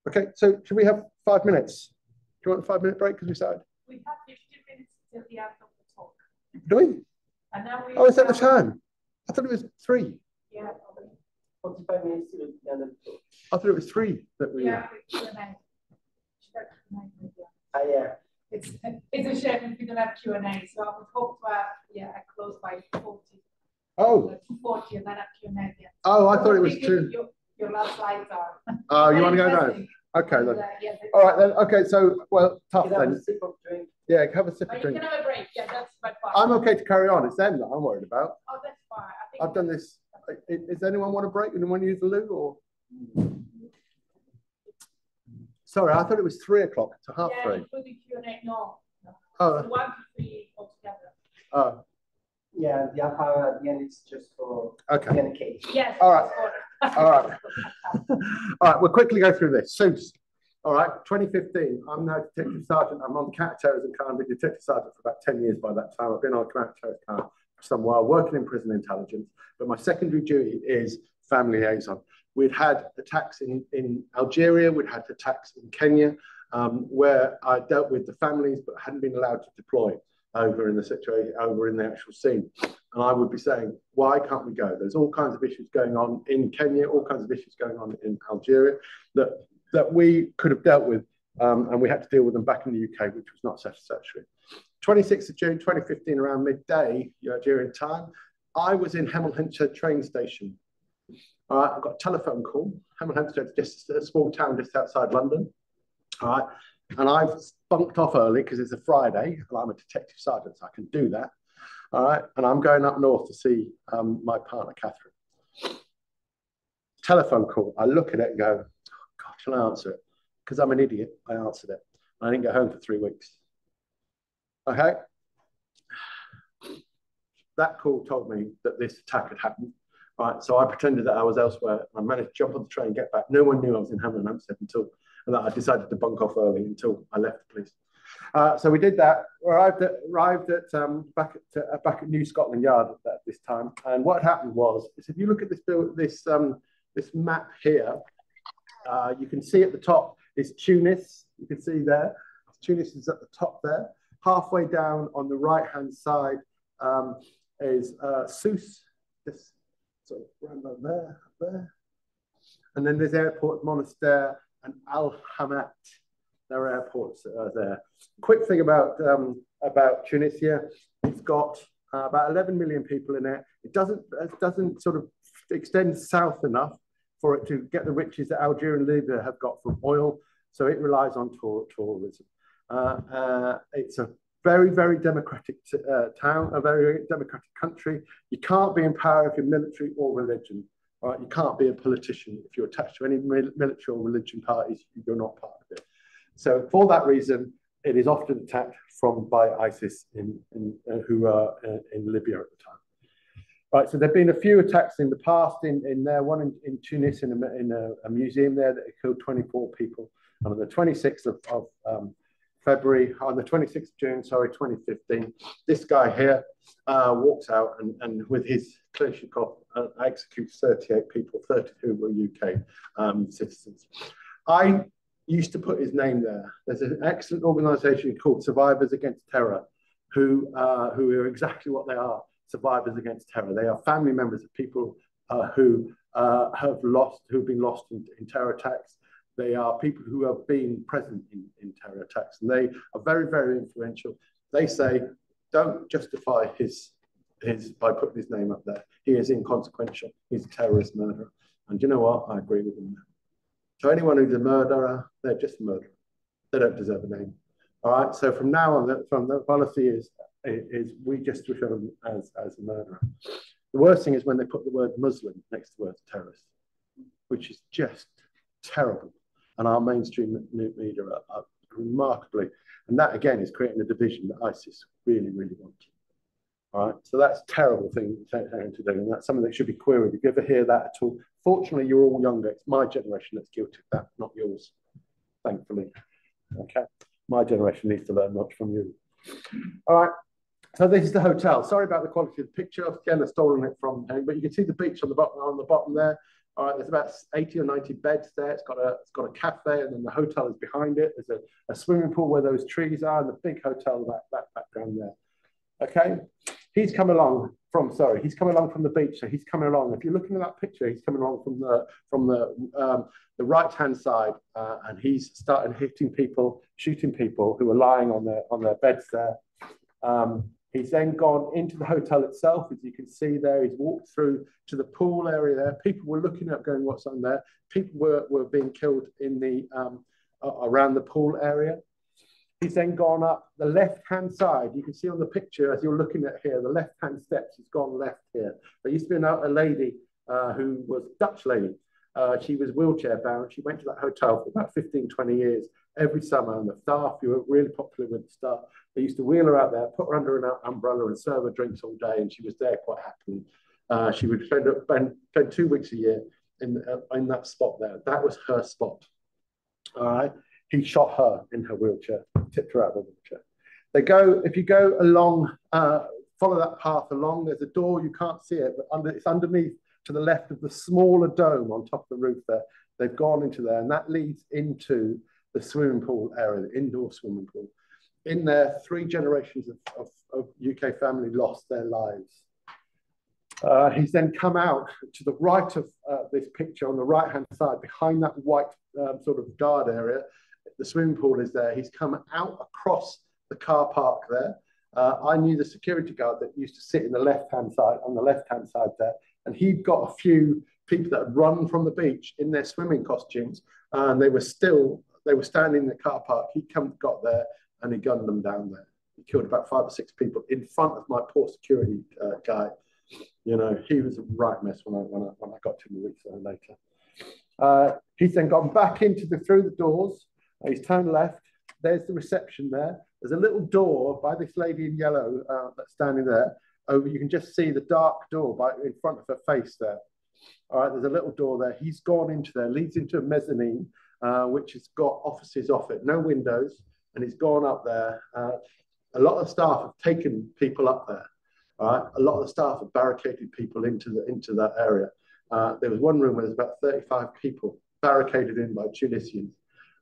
Okay, so should we have five minutes? Do you want a five minute break because we started? We have 15 minutes till the end of the talk. Do we? And then we oh, is that the time? I thought it was three. Yeah. 45 minutes till the end of the talk. I thought it was three that we. Yeah, Q&A. Ah, yeah. It's, it's a shame if we don't have Q&A, so I would hope to have yeah, I close by 40. Oh. 240 and then a Q&A. Yeah. Oh, I thought it was two. Your, your last slides are. Oh, you want to go now? Okay then. All right then. Okay, so well, tough Can I have then. a sip of drink? Yeah, have a sip of drink. have a break. Yeah, that's my part. I'm okay to carry on. It's them that I'm worried about. Oh, that's fine. I think I've done this. I- Does anyone want a break? Anyone use the loo or? Sorry, I thought it was three o'clock to half yeah, three. including Q&A. No, no. Oh. So one to three altogether. Oh, Yeah, the half hour at the end is just for okay. the case. Yes. All right. All right. (laughs) All right. we'll quickly go through this. Suits. All right, 2015, I'm now Detective Sergeant. I'm on counter-terrorism car. I've been Detective Sergeant for about 10 years by that time. I've been on a counter-terrorism car for some while, working in prison intelligence. But my secondary duty is family liaison. We'd had attacks in, in Algeria, we'd had attacks in Kenya, um, where I dealt with the families but hadn't been allowed to deploy over in the situation, over in the actual scene. And I would be saying, why can't we go? There's all kinds of issues going on in Kenya, all kinds of issues going on in Algeria that, that we could have dealt with. Um, and we had to deal with them back in the UK, which was not satisfactory. 26th of June 2015, around midday Nigerian time, I was in Hemel Hempstead train station. All right, I got a telephone call. Hemel Hempstead is just a small town just outside London. All right, and I've bunked off early because it's a Friday and I'm a detective sergeant, so I can do that. All right. And I'm going up north to see um, my partner, Catherine. Telephone call. I look at it and go, oh, God, shall I answer it? Because I'm an idiot. I answered it. I didn't get home for three weeks. Okay. That call told me that this attack had happened. Right. So I pretended that I was elsewhere. I managed to jump on the train, and get back. No one knew I was in Hemel Hempstead until and that I decided to bunk off early until I left the police. Uh, so we did that. Arrived at arrived at um, back at uh, back at New Scotland Yard at, at, this time. And what happened was, is if you look at this this um, this map here, uh, you can see at the top is Tunis. You can see there, Tunis is at the top there. Halfway down on the right hand side um, is uh, Sousse. This sort of around there, there. And then there's airport Monastir and Al Hamat. Their airports are there. Quick thing about um, about Tunisia, it's got uh, about 11 million people in it. It doesn't it doesn't sort of extend south enough for it to get the riches that Algeria and Libya have got from oil. So it relies on tour, tourism. Uh, uh, it's a very, very democratic uh, town, a very democratic country. You can't be in power if you're military or religion. Right? You can't be a politician if you're attached to any military or religion parties, you're not part of it. So for that reason, it is often attacked from by ISIS in, in uh, who are uh, in Libya at the time. Right, so there have been a few attacks in the past in, in there, one in, in Tunis in, a, in a, a, museum there that killed 24 people. And on the 26th of, of um, February, on the 26th of June, sorry, 2015, this guy here uh, walks out and, and with his Kalashnikov uh, executes 38 people, 32 were UK um, citizens. I used to put his name there. There's an excellent organisation called Survivors Against Terror, who, uh, who are exactly what they are, survivors against terror. They are family members of people uh, who uh, have lost, who've been lost in, in, terror attacks. They are people who have been present in, in terror attacks, and they are very, very influential. They say, don't justify his his by putting his name up there. He is inconsequential. He's a terrorist murderer. And you know what? I agree with him. So anyone who's a murderer, they're just a murderer. They don't deserve a name. All right. So from now on, from the policy is is we just refer them as as a murderer. The worst thing is when they put the word Muslim next to the word terrorist, which is just terrible. And our mainstream media are, remarkably, and that again is creating a division that ISIS really, really want. All right, so that's a terrible thing to do, and that's something that should be queried. If you ever hear that at all, fortunately, you're all younger. It's my generation that's guilty of that, not yours, thankfully. Okay, my generation needs to learn much from you. All right, so this is the hotel. Sorry about the quality of the picture. Again, I've stolen it from, but you can see the beach on the bottom. On the bottom there. All right, there's about 80 or 90 beds there. It's got a it's got a cafe, and then the hotel is behind it. There's a, a swimming pool where those trees are, and the big hotel that that background there. Okay, he's come along from sorry, he's coming along from the beach. So he's coming along. If you're looking at that picture, he's coming along from the from the um, the right hand side, uh, and he's starting hitting people, shooting people who are lying on their on their beds there. Um, he's then gone into the hotel itself, as you can see there. He's walked through to the pool area there. People were looking up, going, "What's on there?" People were were being killed in the um, around the pool area. He's then gone up the left-hand side. You can see on the picture as you're looking at here, the left-hand steps, he's gone left here. There used to be a lady uh, who was Dutch lady. Uh, she was wheelchair bound. She went to that hotel for about 15, 20 years every summer. And the staff, who were really popular with the staff, they used to wheel her out there, put her under an umbrella and serve her drinks all day. And she was there quite happily. Uh, she would spend, spend, two weeks a year in, uh, in that spot there. That was her spot. All right. he shot her in her wheelchair, tipped her out of the wheelchair. They go, if you go along, uh, follow that path along, there's a door, you can't see it, but under, it's underneath to the left of the smaller dome on top of the roof there. They've gone into there, and that leads into the swimming pool area, the indoor swimming pool. In there, three generations of, of, of UK family lost their lives. Uh, he's then come out to the right of uh, this picture on the right hand side, behind that white um, sort of guard area. The swimming pool is there. He's come out across the car park there. Uh, I knew the security guard that used to sit in the left hand side, on the left hand side there, and he'd got a few people that had run from the beach in their swimming costumes, and they were still they were standing in the car park. He come got there and he gunned them down there. He killed about five or six people in front of my poor security uh, guy. You know, he was a right mess when I when I, when I got to him a week later. Uh, he's then gone back into the through the doors. Uh, he's turned left. There's the reception there. There's a little door by this lady in yellow uh, that's standing there. Over, you can just see the dark door by in front of her face there. All right, there's a little door there. He's gone into there, leads into a mezzanine, uh, which has got offices off it, no windows, and he's gone up there. Uh, a lot of staff have taken people up there. Right, a lot of the staff have barricaded people into the into that area. Uh, there was one room where there's about 35 people barricaded in by Tunisians.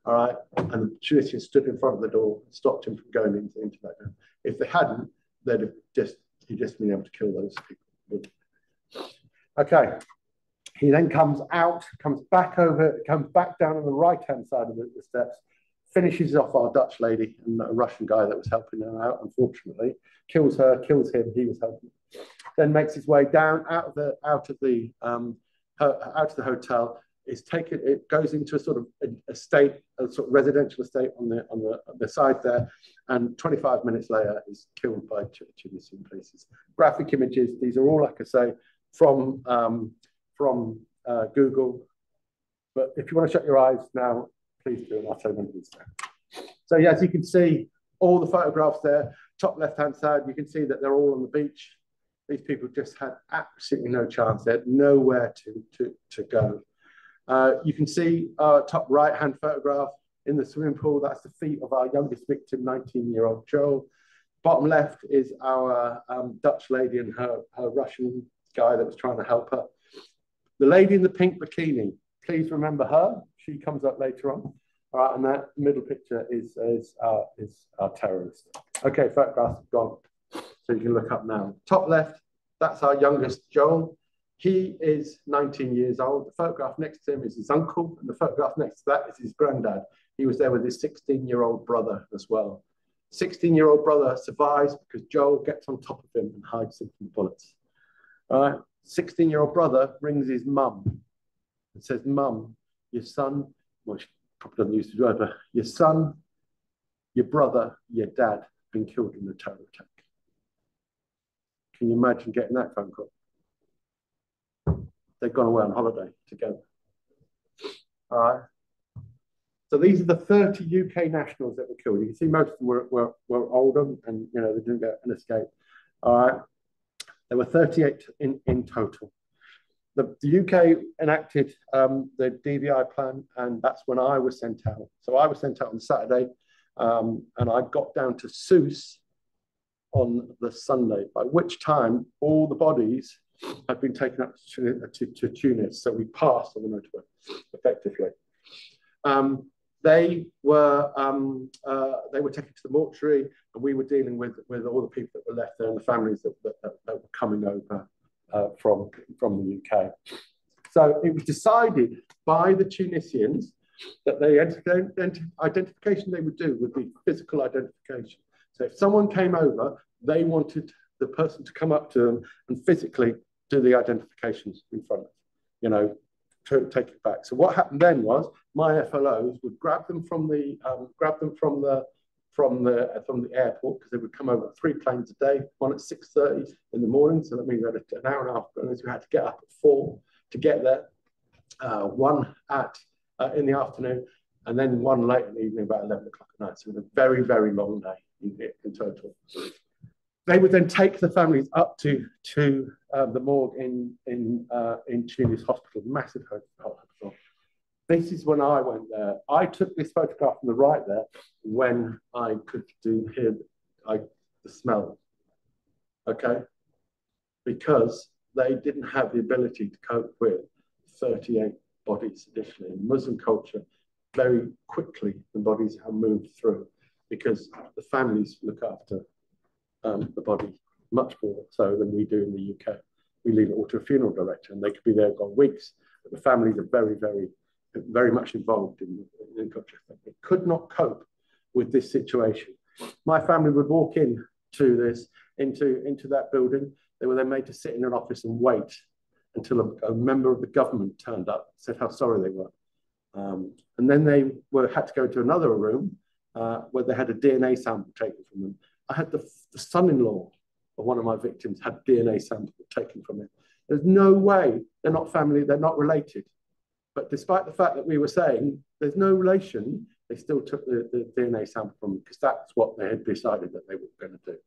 All right, and the Tunisians stood in front of the door, and stopped him from going into, into that room. If they hadn't, they'd have just he'd just been able to kill those people. Okay, he then comes out, comes back over, comes back down on the right hand side of the, the steps, finishes off our Dutch lady and a Russian guy that was helping her out, unfortunately, kills her, kills him, he was helping. Then makes his way down out of the out of the um, out of the hotel. Is taken. It goes into a sort of estate, a sort of residential estate on the on the, on the side there, and 25 minutes later is killed by Tunisian police. Graphic images. These are all, like I say, from um, from uh, Google. But if you want to shut your eyes now, please do, and I'll tell you when is there. So yeah, as you can see, all the photographs there, top left-hand side, you can see that they're all on the beach. These people just had absolutely no chance. They had nowhere to, to, to go. Uh, you can see our top right-hand photograph in the swimming pool. That's the feet of our youngest victim, 19-year-old Joel. Bottom left is our um, Dutch lady and her, her Russian guy that was trying to help her. The lady in the pink bikini, please remember her. She comes up later on. All right, and that middle picture is, is, uh, is our terrorist. Okay, photographs gone. So you can look up now. Top left, that's our youngest, Joel. He is 19 years old. The photograph next to him is his uncle, and the photograph next to that is his granddad. He was there with his 16 year old brother as well. 16 year old brother survives because Joel gets on top of him and hides him from bullets. All right, 16 year old brother rings his mum and says, Mum, your son, well, she probably doesn't use the but your son, your brother, your dad been killed in a terror attack. Can you imagine getting that phone call? They've gone away on holiday together. All right. So these are the 30 UK nationals that were killed. You can see most of them were, were, were older and you know they didn't get an escape. All right. There were 38 in, in total. The, the UK enacted um, the DVI plan, and that's when I was sent out. So I was sent out on Saturday, um, and I got down to Sousse on the Sunday, by which time all the bodies had been taken up to, to, to Tunis. So we passed on the motorway effectively. Um, they were um, uh, they were taken to the mortuary, and we were dealing with with all the people that were left there and the families that, that, that, were coming over uh, from from the UK. So it was decided by the Tunisians that the identification they would do would be physical identification. So if someone came over, they wanted the person to come up to them and physically do the identifications in front of, you know, to take it back. So what happened then was my FLOs would grab them from the um, grab them from the from the from the airport because they would come over three planes a day, one at 6.30 in the morning. So that means we had an hour and a half because we had to get up at four to get there, uh, one at uh, in the afternoon, and then one late in the evening about 11 o'clock at night. So it was a very, very long day in, in total they would then take the families up to to um, the morgue in in uh, in Tunis Hospital, massive hospital. This is when I went there. I took this photograph on the right there when I could do hear I, the smell. Okay? Because they didn't have the ability to cope with 38 bodies additionally. In Muslim culture, very quickly the bodies have moved through because the families look after um, the body much more so than we do in the UK. We leave it all to a funeral director and they could be there gone weeks, but the families are very, very, very much involved in, in culture. They could not cope with this situation. My family would walk in to this, into, into that building. They were then made to sit in an office and wait until a, a member of the government turned up, said how sorry they were. Um, and then they were had to go to another room uh, where they had a DNA sample taken from them. I had the, the son-in-law of one of my victims had DNA sample taken from him. There's no way they're not family, they're not related. But despite the fact that we were saying there's no relation, they still took the, the DNA sample from him because that's what they had decided that they were going to do.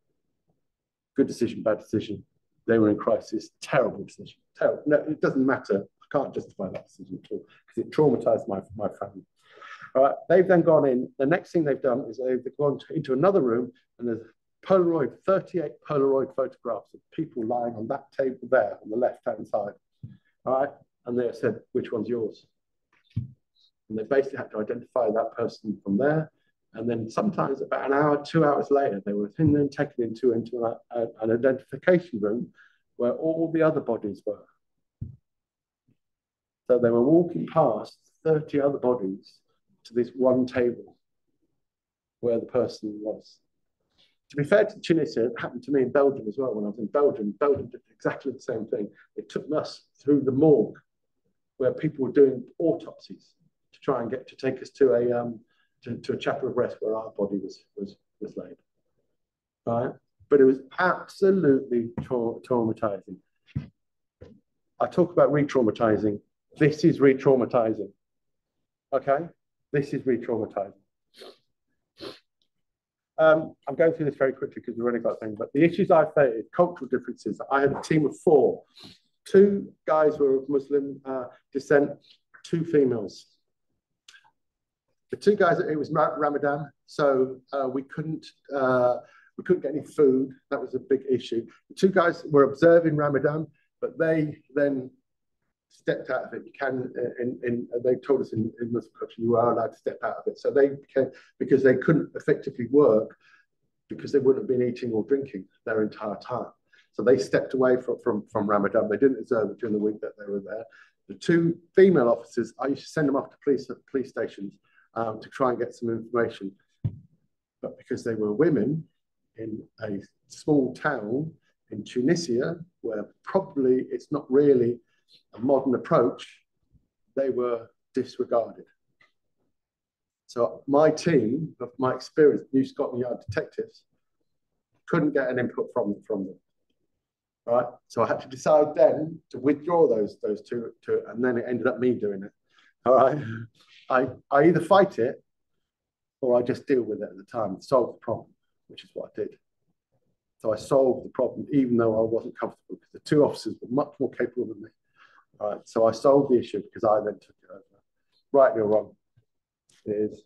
Good decision, bad decision. They were in crisis. Terrible decision. Terrible. No, it doesn't matter. I can't justify that decision at all because it traumatized my, my family. Right, they've then gone in. The next thing they've done is they've gone to, into another room and there's Polaroid, 38 Polaroid photographs of people lying on that table there on the left-hand side. All right, and they said, which one's yours? And they basically had to identify that person from there. And then sometimes about an hour, two hours later, they were then taken into, into a, a, uh, an identification room where all the other bodies were. So they were walking past 30 other bodies to this one table where the person was. To be fair to Tunisia, it happened to me in Belgium as well. When I was in Belgium, Belgium did exactly the same thing. They took us through the morgue where people were doing autopsies to try and get to take us to a um, to, to a chapel of rest where our body was was was laid. Right, but it was absolutely tra traumatizing. I talk about re-traumatizing. This is re-traumatizing. Okay, this is re-traumatizing. Um, I'm going through this very quickly because we've already got things, but the issues I faced, cultural differences. I had a team of four. Two guys were of Muslim uh, descent, two females. The two guys, it was Ramadan, so uh, we couldn't uh, we couldn't get any food. That was a big issue. The two guys were observing Ramadan, but they then stepped out of it. You can, uh, in, in they told us in, in Muslim culture, you are allowed to step out of it. So they became, because they couldn't effectively work because they wouldn't have been eating or drinking their entire time. So they stepped away from, from, from Ramadan. They didn't observe it during the week that they were there. The two female officers, I used to send them off to police, police stations um, to try and get some information. But because they were women in a small town in Tunisia, where probably it's not really a modern approach, they were disregarded. So my team, of my experience, New Scotland Yard detectives, couldn't get an input from, from them. Right? So I had to decide then to withdraw those, those two, two, and then it ended up me doing it. All right. I, I either fight it or I just deal with it at the time, and solve the problem, which is what I did. So I solved the problem, even though I wasn't comfortable, because the two officers were much more capable than me. Right, so I solved the issue because I then took it over. Rightly or wrong, it is.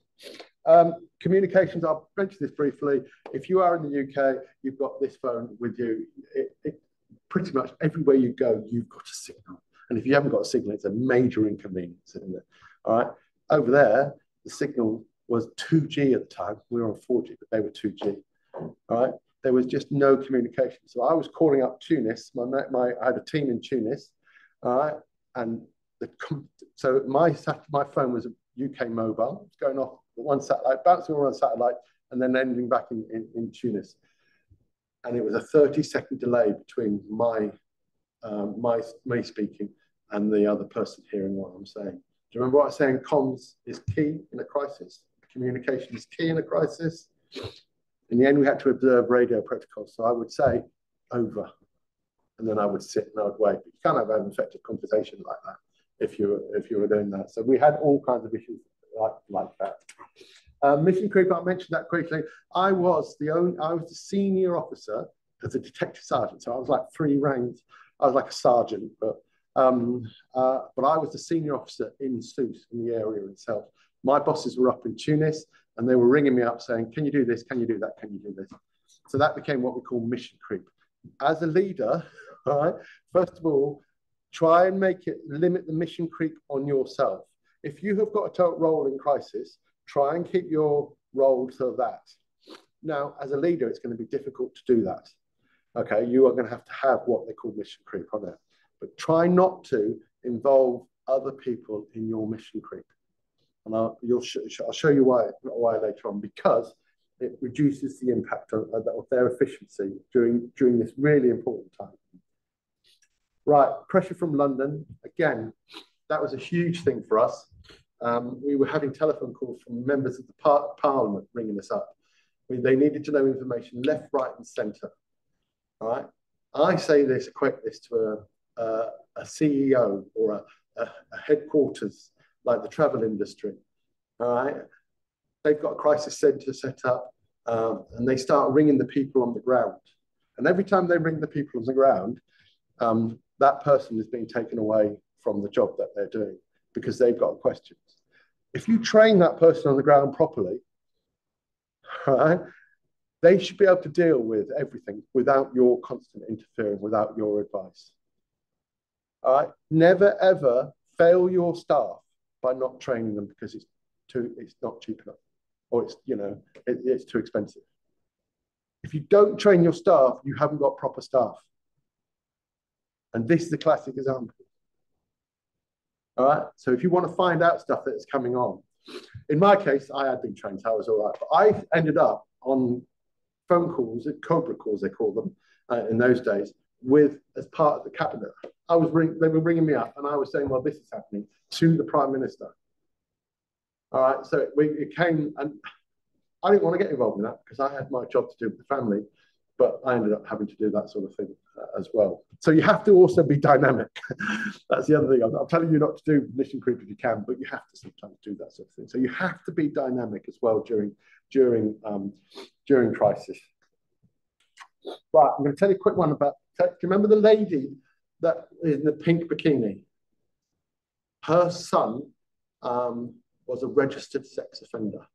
Um, communications, I'll mention this briefly. If you are in the UK, you've got this phone with you. It, it, pretty much everywhere you go, you've got a signal. And if you haven't got a signal, it's a major inconvenience, isn't it? All right. Over there, the signal was 2G at the time. We were on 4G, but they were 2G. All right. There was just no communication. So I was calling up Tunis. My, my, I had a team in Tunis all right. And the, so my my phone was a UK mobile, it's going off one satellite, bouncing around satellite, and then ending back in, in, in Tunis. And it was a 30 second delay between my um, my me speaking and the other person hearing what I'm saying. Do you remember what I was saying? Comms is key in a crisis. Communication is key in a crisis. In the end, we had to observe radio protocols. So I would say over and then I would sit and I would wait. But you can't have an effective conversation like that if you if you were doing that. So we had all kinds of issues like like that. Um, mission creep, I mentioned that quickly. I was the only, I was the senior officer as a detective sergeant. So I was like three ranks. I was like a sergeant, but Um, uh, but I was the senior officer in Sousse, in the area itself. My bosses were up in Tunis and they were ringing me up saying, can you do this? Can you do that? Can you do this? So that became what we call mission creep. As a leader, all right, first of all, try and make it limit the mission creep on yourself. If you have got a role in crisis, try and keep your role to that. Now, as a leader, it's going to be difficult to do that. Okay, you are going to have to have what they call mission creep on it, but try not to involve other people in your mission creep. And I'll, sh I'll show you why, why later on, because it reduces the impact of, of their efficiency during, during this really important time. Right, pressure from London. Again, that was a huge thing for us. Um, we were having telephone calls from members of the par parliament ringing us up. We, they needed to know information left, right, and centre. All right. I say this, equate this to a, a, a CEO or a, a, headquarters like the travel industry. All right. They've got a crisis centre set up um, and they start ringing the people on the ground. And every time they ring the people on the ground, um, that person is being taken away from the job that they're doing because they've got questions. If you train that person on the ground properly, right, they should be able to deal with everything without your constant interfering, without your advice. All right, never ever fail your staff by not training them because it's too, it's not cheap enough, or it's you know, it, it's too expensive. If you don't train your staff, you haven't got proper staff. And this is a classic example. All right. So if you want to find out stuff that's coming on, in my case, I had been trained, so I was all right. But I ended up on phone calls, Cobra calls, they call them uh, in those days, with as part of the cabinet. I was ring, they were ringing me up, and I was saying, "Well, this is happening to the prime minister." All right. So we, it came, and I didn't want to get involved in that because I had my job to do with the family but I ended up having to do that sort of thing as well. So you have to also be dynamic. (laughs) That's the other thing. I'm, I'm, telling you not to do mission creep if you can, but you have to sometimes do that sort of thing. So you have to be dynamic as well during during um, during crisis. Right, I'm going to tell you a quick one about. Do you remember the lady that in the pink bikini? Her son um, was a registered sex offender.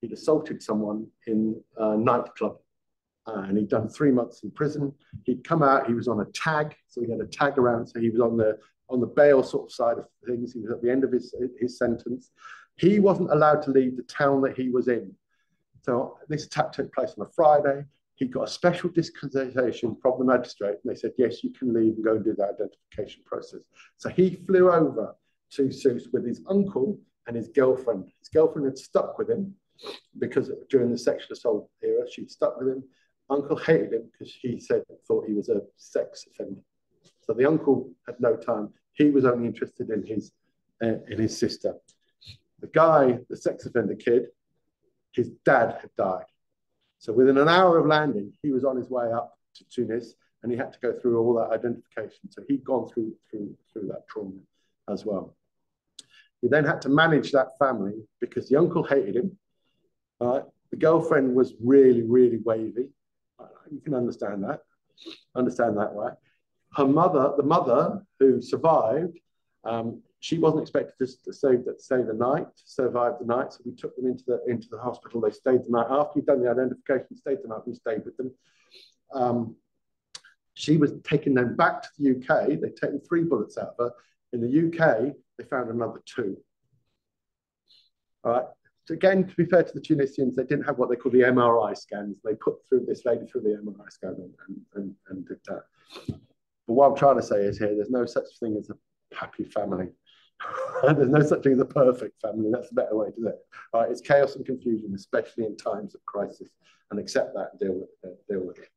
He'd assaulted someone in a nightclub uh, and he'd done three months in prison. He'd come out, he was on a tag, so he had a tag around, so he was on the on the bail sort of side of things. He was at the end of his, his sentence. He wasn't allowed to leave the town that he was in. So this attack took place on a Friday. He got a special dispensation from the magistrate, and they said, yes, you can leave and go and do that identification process. So he flew over to Sousse with his uncle and his girlfriend. His girlfriend had stuck with him because during the sexual assault era, she'd stuck with him uncle hated him because he said thought he was a sex offender. So the uncle had no time. He was only interested in his uh, in his sister. The guy, the sex offender kid, his dad had died. So within an hour of landing, he was on his way up to Tunis, and he had to go through all that identification. So he'd gone through through through that trauma as well. He then had to manage that family because the uncle hated him. The girlfriend was really, really wavy you can understand that, understand that way. Her mother, the mother who survived, um, she wasn't expected to, to save that stay the night, survive the night. So we took them into the into the hospital. They stayed the night after we'd done the identification. Stayed the night. We stayed with them. Um, she was taking them back to the UK. They'd taken three bullets out of her. In the UK, they found another two. All right again, to be fair to the Tunisians, they didn't have what they call the MRI scans. They put through this lady through the MRI scan and, and, and did that. But what I'm trying to say is here, there's no such thing as a happy family. (laughs) there's no such thing as a perfect family. That's a better way to say it. It's chaos and confusion, especially in times of crisis, and accept that and deal with it. Deal with it.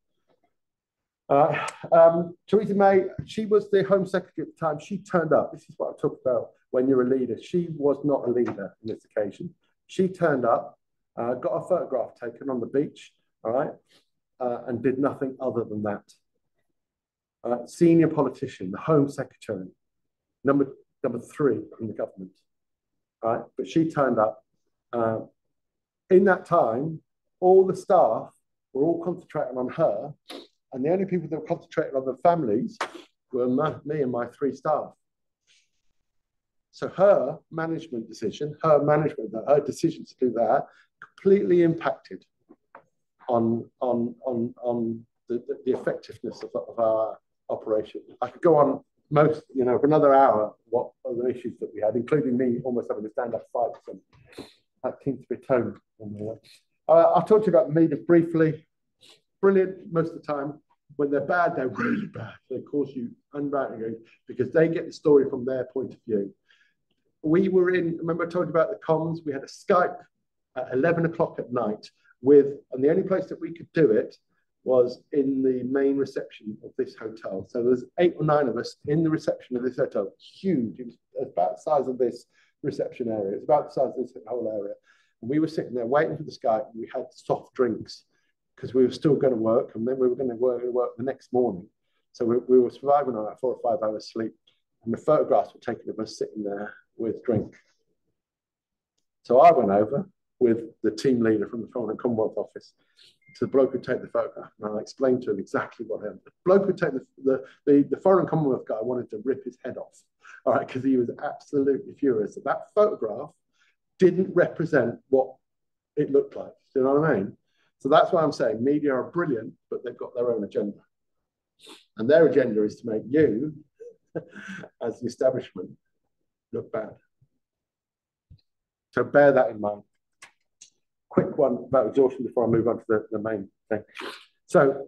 Uh, um, Theresa May, she was the Home Secretary at the time. She turned up. This is what I talked about when you're a leader. She was not a leader in this occasion. She turned up, uh, got a photograph taken on the beach, all right, uh, and did nothing other than that. Uh, senior politician, the Home Secretary, number number three in the government, all right, but she turned up. Uh, in that time, all the staff were all concentrating on her, and the only people that were concentrating on the families were my, me and my three staff. So her management decision, her management, her decision to do that completely impacted on on on on the, the, effectiveness of, of our operation. I could go on most, you know, for another hour, what other issues that we had, including me almost having to stand up five percent. That seems to be tone. Uh, I'll talk to you about media briefly. Brilliant most of the time. When they're bad, they're really bad. They cause you unbounding because they get the story from their point of view. We were in, remember I told you about the comms? We had a Skype at 11 o'clock at night with, and the only place that we could do it was in the main reception of this hotel. So there's eight or nine of us in the reception of this hotel. Huge. It was about the size of this reception area. It's about the size of this whole area. And we were sitting there waiting for the Skype. And we had soft drinks because we were still going to work, and then we were going to work, work the next morning. So we, we were surviving on our four or five hours sleep, and the photographs were taken of us sitting there with drink. So I went over with the team leader from the Foreign and Commonwealth Office to the bloke who take the photograph, and I explained to him exactly what happened. The bloke who take the, the, the, the Foreign Commonwealth guy wanted to rip his head off, all right, because he was absolutely furious that that photograph didn't represent what it looked like. Do you know what I mean? So that's why I'm saying media are brilliant, but they've got their own agenda. And their agenda is to make you, (laughs) as the establishment, look bad. So bear that in mind. Quick one about exhaustion before I move on to the, the main thing. So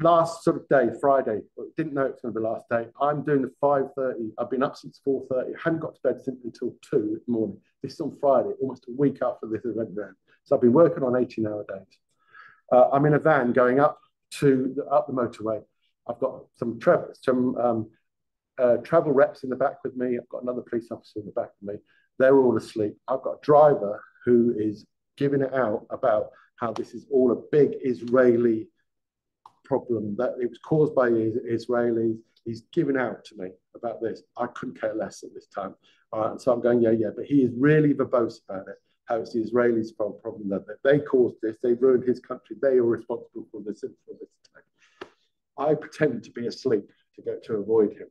last sort of day, Friday, didn't know it was going to be the last day. I'm doing the 5.30. I've been up since 4.30. haven't got to bed since until 2 in the morning. This is on Friday, almost a week after this event ran. So I've been working on 18 hour days. Uh, I'm in a van going up to the, up the motorway. I've got some, some um, uh, travel reps in the back with me. I've got another police officer in the back with me. They're all asleep. I've got a driver who is giving it out about how this is all a big Israeli problem, that it was caused by Israelis. He's giving out to me about this. I couldn't care less at this time. and so I'm going, yeah, yeah, but he is really verbose about it how it's the Israelis' problem that they caused this, they ruined his country, they are responsible for this, for this attack. I pretend to be asleep to go to avoid him.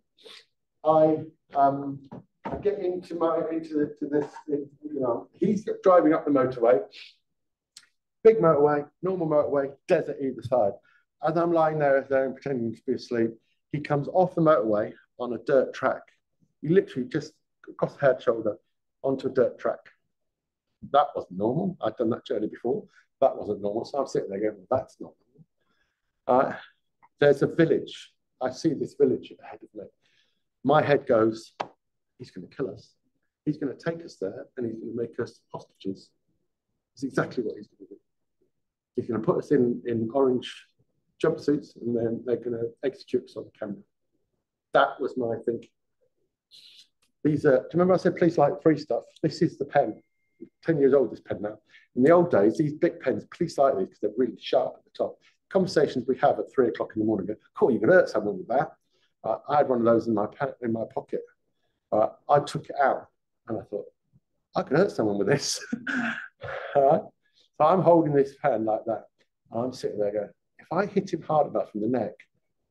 I, um, get into my into the, this, you know, he's driving up the motorway, big motorway, normal motorway, desert either side. As I'm lying there, there and pretending to be asleep, he comes off the motorway on a dirt track. He literally just across head shoulder onto a dirt track. That wasn't normal. I'd done that journey before. That wasn't normal. So I'm sitting there going, that's not normal. Uh, there's a village. I see this village ahead of me. My head goes, he's going to kill us. He's going to take us there and he's going to make us hostages. It's exactly what he's going to do. He's going to put us in, in orange jumpsuits and then they're going to execute us on camera. That was my thinking. These are, do you remember I said police like free stuff? This is the pen. 10 years old, this pen now. In the old days, these big pens, please like these because they're really sharp at the top. Conversations we have at three o'clock in the morning, cool, you can hurt someone with that. Uh, I had one of those in my in my pocket. Uh, I took it out and I thought, I can hurt someone with this. (laughs) Right. So I'm holding this pen like that. I'm sitting there going, if I hit him hard enough in the neck,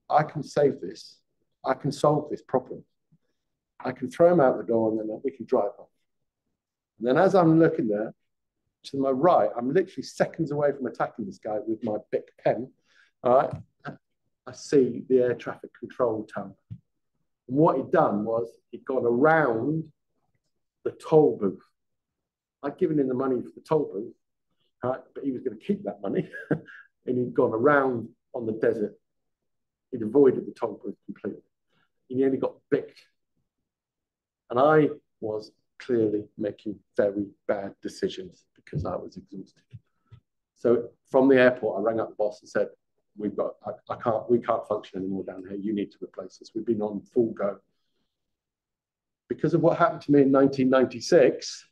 I can save this. I can solve this problem. I can throw him out the door and then we can drive off. And then as I'm looking there, to my right, I'm literally seconds away from attacking this guy with my big pen. All right. I see the air traffic control tower. And what he'd done was he'd gone around the toll booth. I'd given him the money for the toll booth, right, but he was going to keep that money. (laughs) and he'd gone around on the desert. He'd avoided the toll booth completely. He only got bicked. And I was clearly making very bad decisions because I was exhausted. So from the airport, I rang up the boss and said, "We've got, I, I can't, we can't function anymore down here. You need to replace us. We've been on full go." Because of what happened to me in 1996,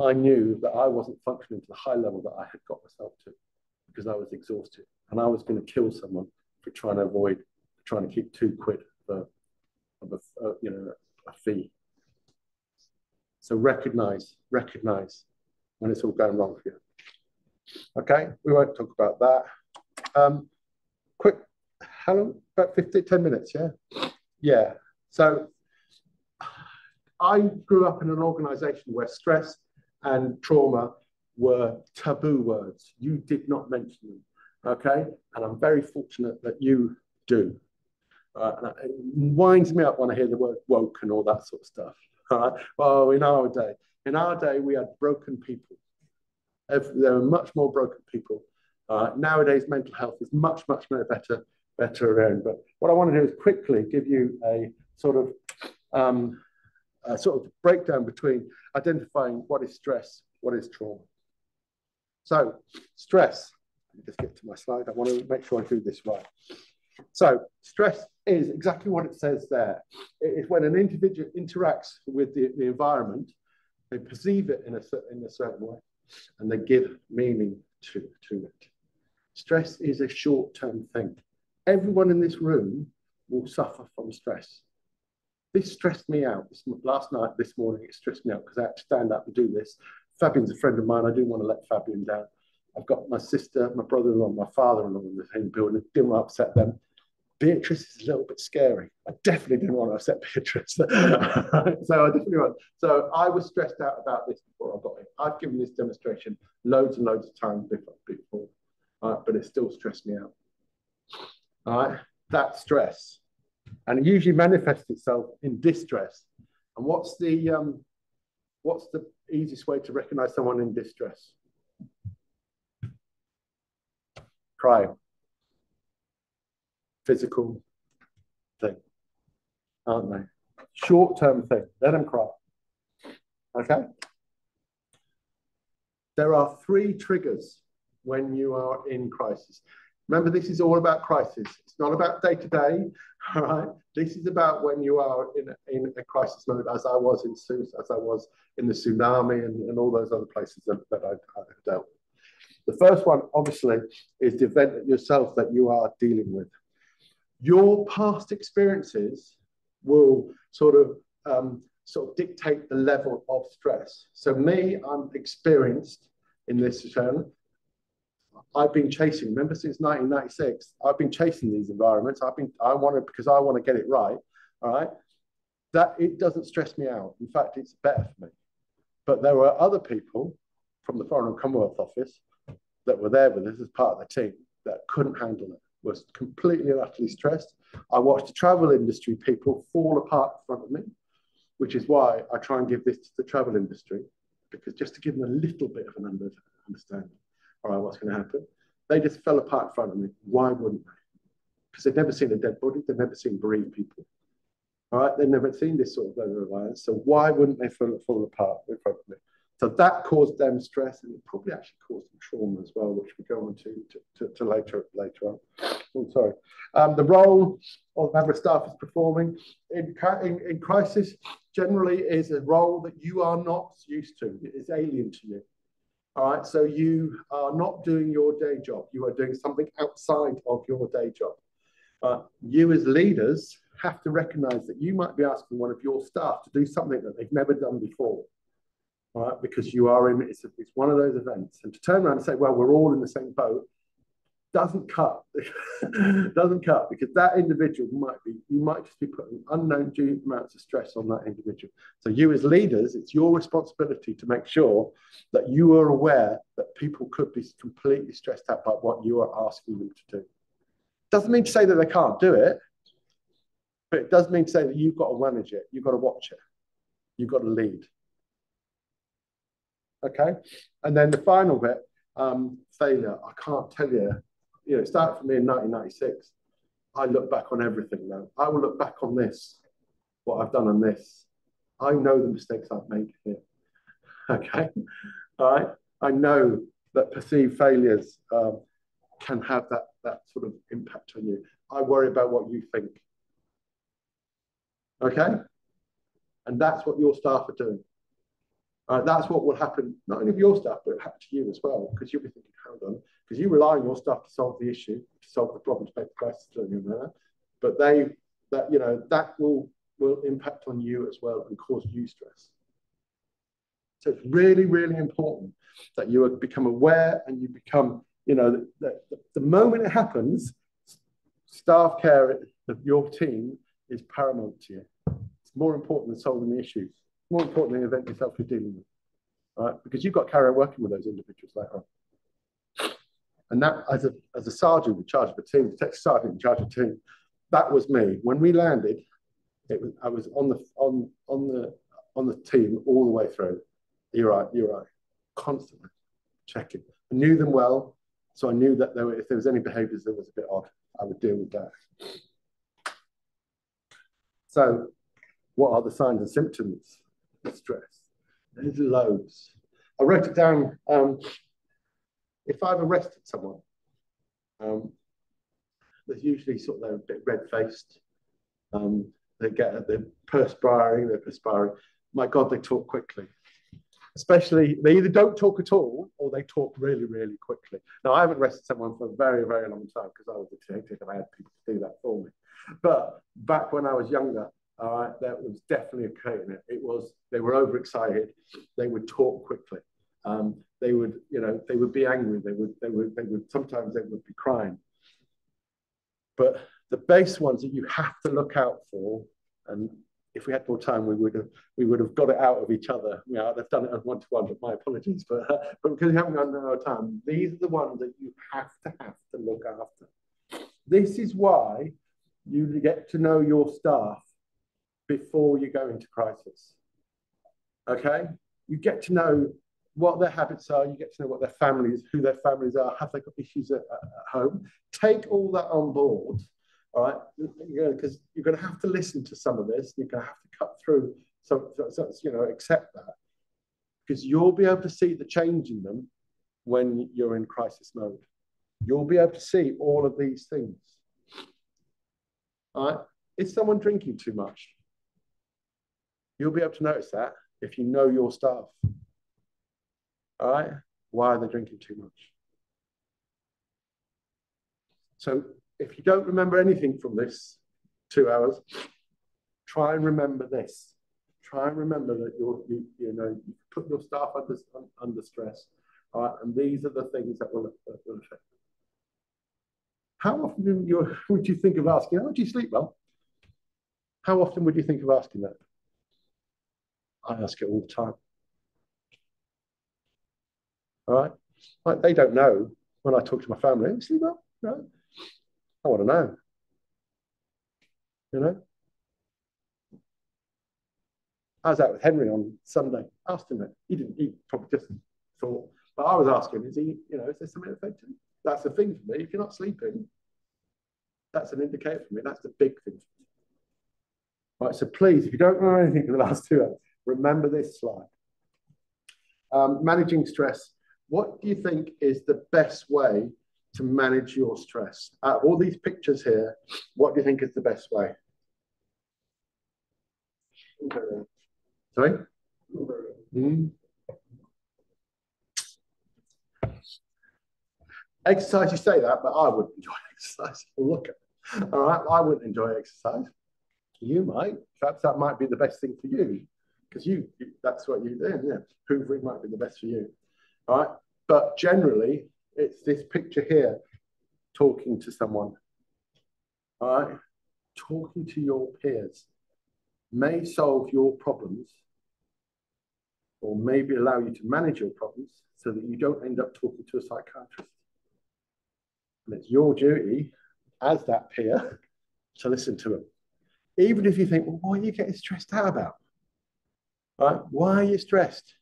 I knew that I wasn't functioning to the high level that I had got myself to because I was exhausted and I was going to kill someone for trying to avoid, trying to keep two quid for, of a, uh, you know, a fee so recognize, recognize when it's all going wrong for you. Okay, we won't talk about that. Um, quick, how long? About 50, 10 minutes, yeah? Yeah. So I grew up in an organization where stress and trauma were taboo words. You did not mention them. Okay. And I'm very fortunate that you do. Uh, it winds me up when I hear the word woke and all that sort of stuff. All right. Well, in our day, in our day, we had broken people. There were much more broken people. Uh, nowadays, mental health is much, much better, better around. But what I want to do is quickly give you a sort of um, a sort of breakdown between identifying what is stress, what is trauma. So, stress. Let me just get to my slide. I want to make sure I do this right. So, stress is exactly what it says there. It is when an individual interacts with the, the environment, they perceive it in a, in a certain way, and they give meaning to, to it. Stress is a short term thing. Everyone in this room will suffer from stress. This stressed me out. This, last night, this morning, it stressed me out because I had to stand up and do this. Fabian's a friend of mine. I didn't want to let Fabian down. I've got my sister, my brother-in-law, my father-in-law in the same building. Didn't want to upset them. Beatrice is a little bit scary. I definitely didn't want to upset (laughs) Beatrice. (laughs) so I definitely want. So I was stressed out about this before I got here. I've given this demonstration loads and loads of times before, uh, but it still stressed me out. All right, that stress, and it usually manifests itself in distress. And what's the um, what's the easiest way to recognize someone in distress? Crying physical thing, aren't they? Short term thing. Let them cry. Okay? There are three triggers when you are in crisis. Remember, this is all about crisis. It's not about day to day. All right. This is about when you are in a, in a crisis mode, as I was in Sousse, as I was in the tsunami, and, and all those other places that, that I, I dealt with. The first one, obviously, is the event yourself that you are dealing with your past experiences will sort of um, sort of dictate the level of stress. So me, I'm experienced in this return. I've been chasing, remember since 1996, I've been chasing these environments. I've been, I want to, because I want to get it right. All right. That it doesn't stress me out. In fact, it's better for me. But there were other people from the Foreign and Commonwealth Office that were there with us as part of the team that couldn't handle it was completely and utterly stressed. I watched the travel industry people fall apart in front of me, which is why I try and give this to the travel industry, because just to give them a little bit of an understanding, all right, what's going to happen. They just fell apart in front of me. Why wouldn't they? Because they've never seen a dead body, they've never seen bereaved people. All right, they've never seen this sort of violence. So why wouldn't they fall, fall apart in front of me? So that caused them stress and it probably actually caused them trauma as well, which we go on to, to, to, to later, later on. Oh, sorry. Um, the role of member staff is performing in, in, in crisis generally is a role that you are not used to. It is alien to you. All right, so you are not doing your day job. You are doing something outside of your day job. Uh, you as leaders have to recognize that you might be asking one of your staff to do something that they've never done before right? Because you are in, it's, it's one of those events. And to turn around and say, well, we're all in the same boat, doesn't cut. (laughs) doesn't cut because that individual might be, you might just be putting unknown amounts of stress on that individual. So you as leaders, it's your responsibility to make sure that you are aware that people could be completely stressed out by what you are asking them to do. Doesn't mean to say that they can't do it, but it does mean to say that you've got to manage it, you've got to watch it, you've got to lead. Okay. And then the final bit, um, failure. I can't tell you, you know, it started for me in 1996. I look back on everything now. I will look back on this, what I've done on this. I know the mistakes I've made here. (laughs) Okay. All right. I know that perceived failures um, can have that, that sort of impact on you. I worry about what you think. Okay. And that's what your staff are doing. Uh, that's what will happen, not only with your staff, but happen to you as well, because you'll be thinking, hold on, because you rely on your staff to solve the issue, to solve the problem, to make the around. But they, that, you know, that will, will impact on you as well and cause you stress. So it's really, really important that you become aware and you become, you know, the, the, the moment it happens, staff care of your team is paramount to you. It's more important than solving the issues. More important than the event yourself you're dealing with, right? Because you've got to carry on working with those individuals later on. And that, as a, as a sergeant in charge of a team, detective sergeant in charge of a team, that was me. When we landed, it was, I was on the on on the on the team all the way through. You're right, you're right. Constantly checking. I knew them well, so I knew that there were, if there was any behaviours that was a bit odd, I would deal with that. So, what are the signs and symptoms stress? There's loads. I wrote it down. Um, if I've arrested someone, um, there's usually sort of they're a bit red faced. Um, they get they're perspiring, they're perspiring. My God, they talk quickly. Especially, they either don't talk at all or they talk really, really quickly. Now, I haven't arrested someone for a very, very long time because I was a detective and I had people do that for me. But back when I was younger, all right, that was definitely occurring. It. it was they were overexcited. They would talk quickly. Um, they would, you know, they would be angry. They would, they would, they would. Sometimes they would be crying. But the base ones that you have to look out for, and if we had more time, we would have we would have got it out of each other. You know, I've done it one to one, but my apologies. But uh, but because we haven't got no time, these are the ones that you have to have to look after. This is why you get to know your staff before you go into crisis. Okay, you get to know what their habits are. You get to know what their families, who their families are. Have they got issues at, at home? Take all that on board all right, because you're going to have to listen to some of this. You're going to have to cut through some, so, you know, accept that because you'll be able to see the change in them when you're in crisis mode. You'll be able to see all of these things. All right, is someone drinking too much? You'll be able to notice that if you know your staff. All right, why are they drinking too much? So if you don't remember anything from this two hours, try and remember this. Try and remember that you're, you, you know, you put your staff under, under stress. All right, and these are the things that will, that will affect them. How often you, (laughs) would you think of asking, how do you sleep well? How often would you think of asking that? I ask it all the time. All right? Like they don't know when I talk to my family, sleep well? No. I want to know. You know? I was out with Henry on Sunday. Asked him that. He didn't, he probably just thought, but I was asking, is he, you know, is there something affecting? Him? That's the thing for me. If you're not sleeping, that's an indicator for me. That's the big thing. Right, so please, if you don't know anything for the last two hours, remember this slide. Um, managing stress. What do you think is the best way to manage your stress? Out of all these pictures here, what do you think is the best way? Sorry? Mm. Exercise, you say that, but I wouldn't enjoy (laughs) exercise. Look at All right, I wouldn't enjoy exercise. You might. Perhaps that might be the best thing for you because you, that's what you do. Yeah, hoovering might be the best for you. All right, but generally, it's this picture here, talking to someone. All right? Talking to your peers may solve your problems or maybe allow you to manage your problems so that you don't end up talking to a psychiatrist. And it's your duty as that peer to listen to them. Even if you think, well, what are you getting stressed out about? Right? Why are you stressed?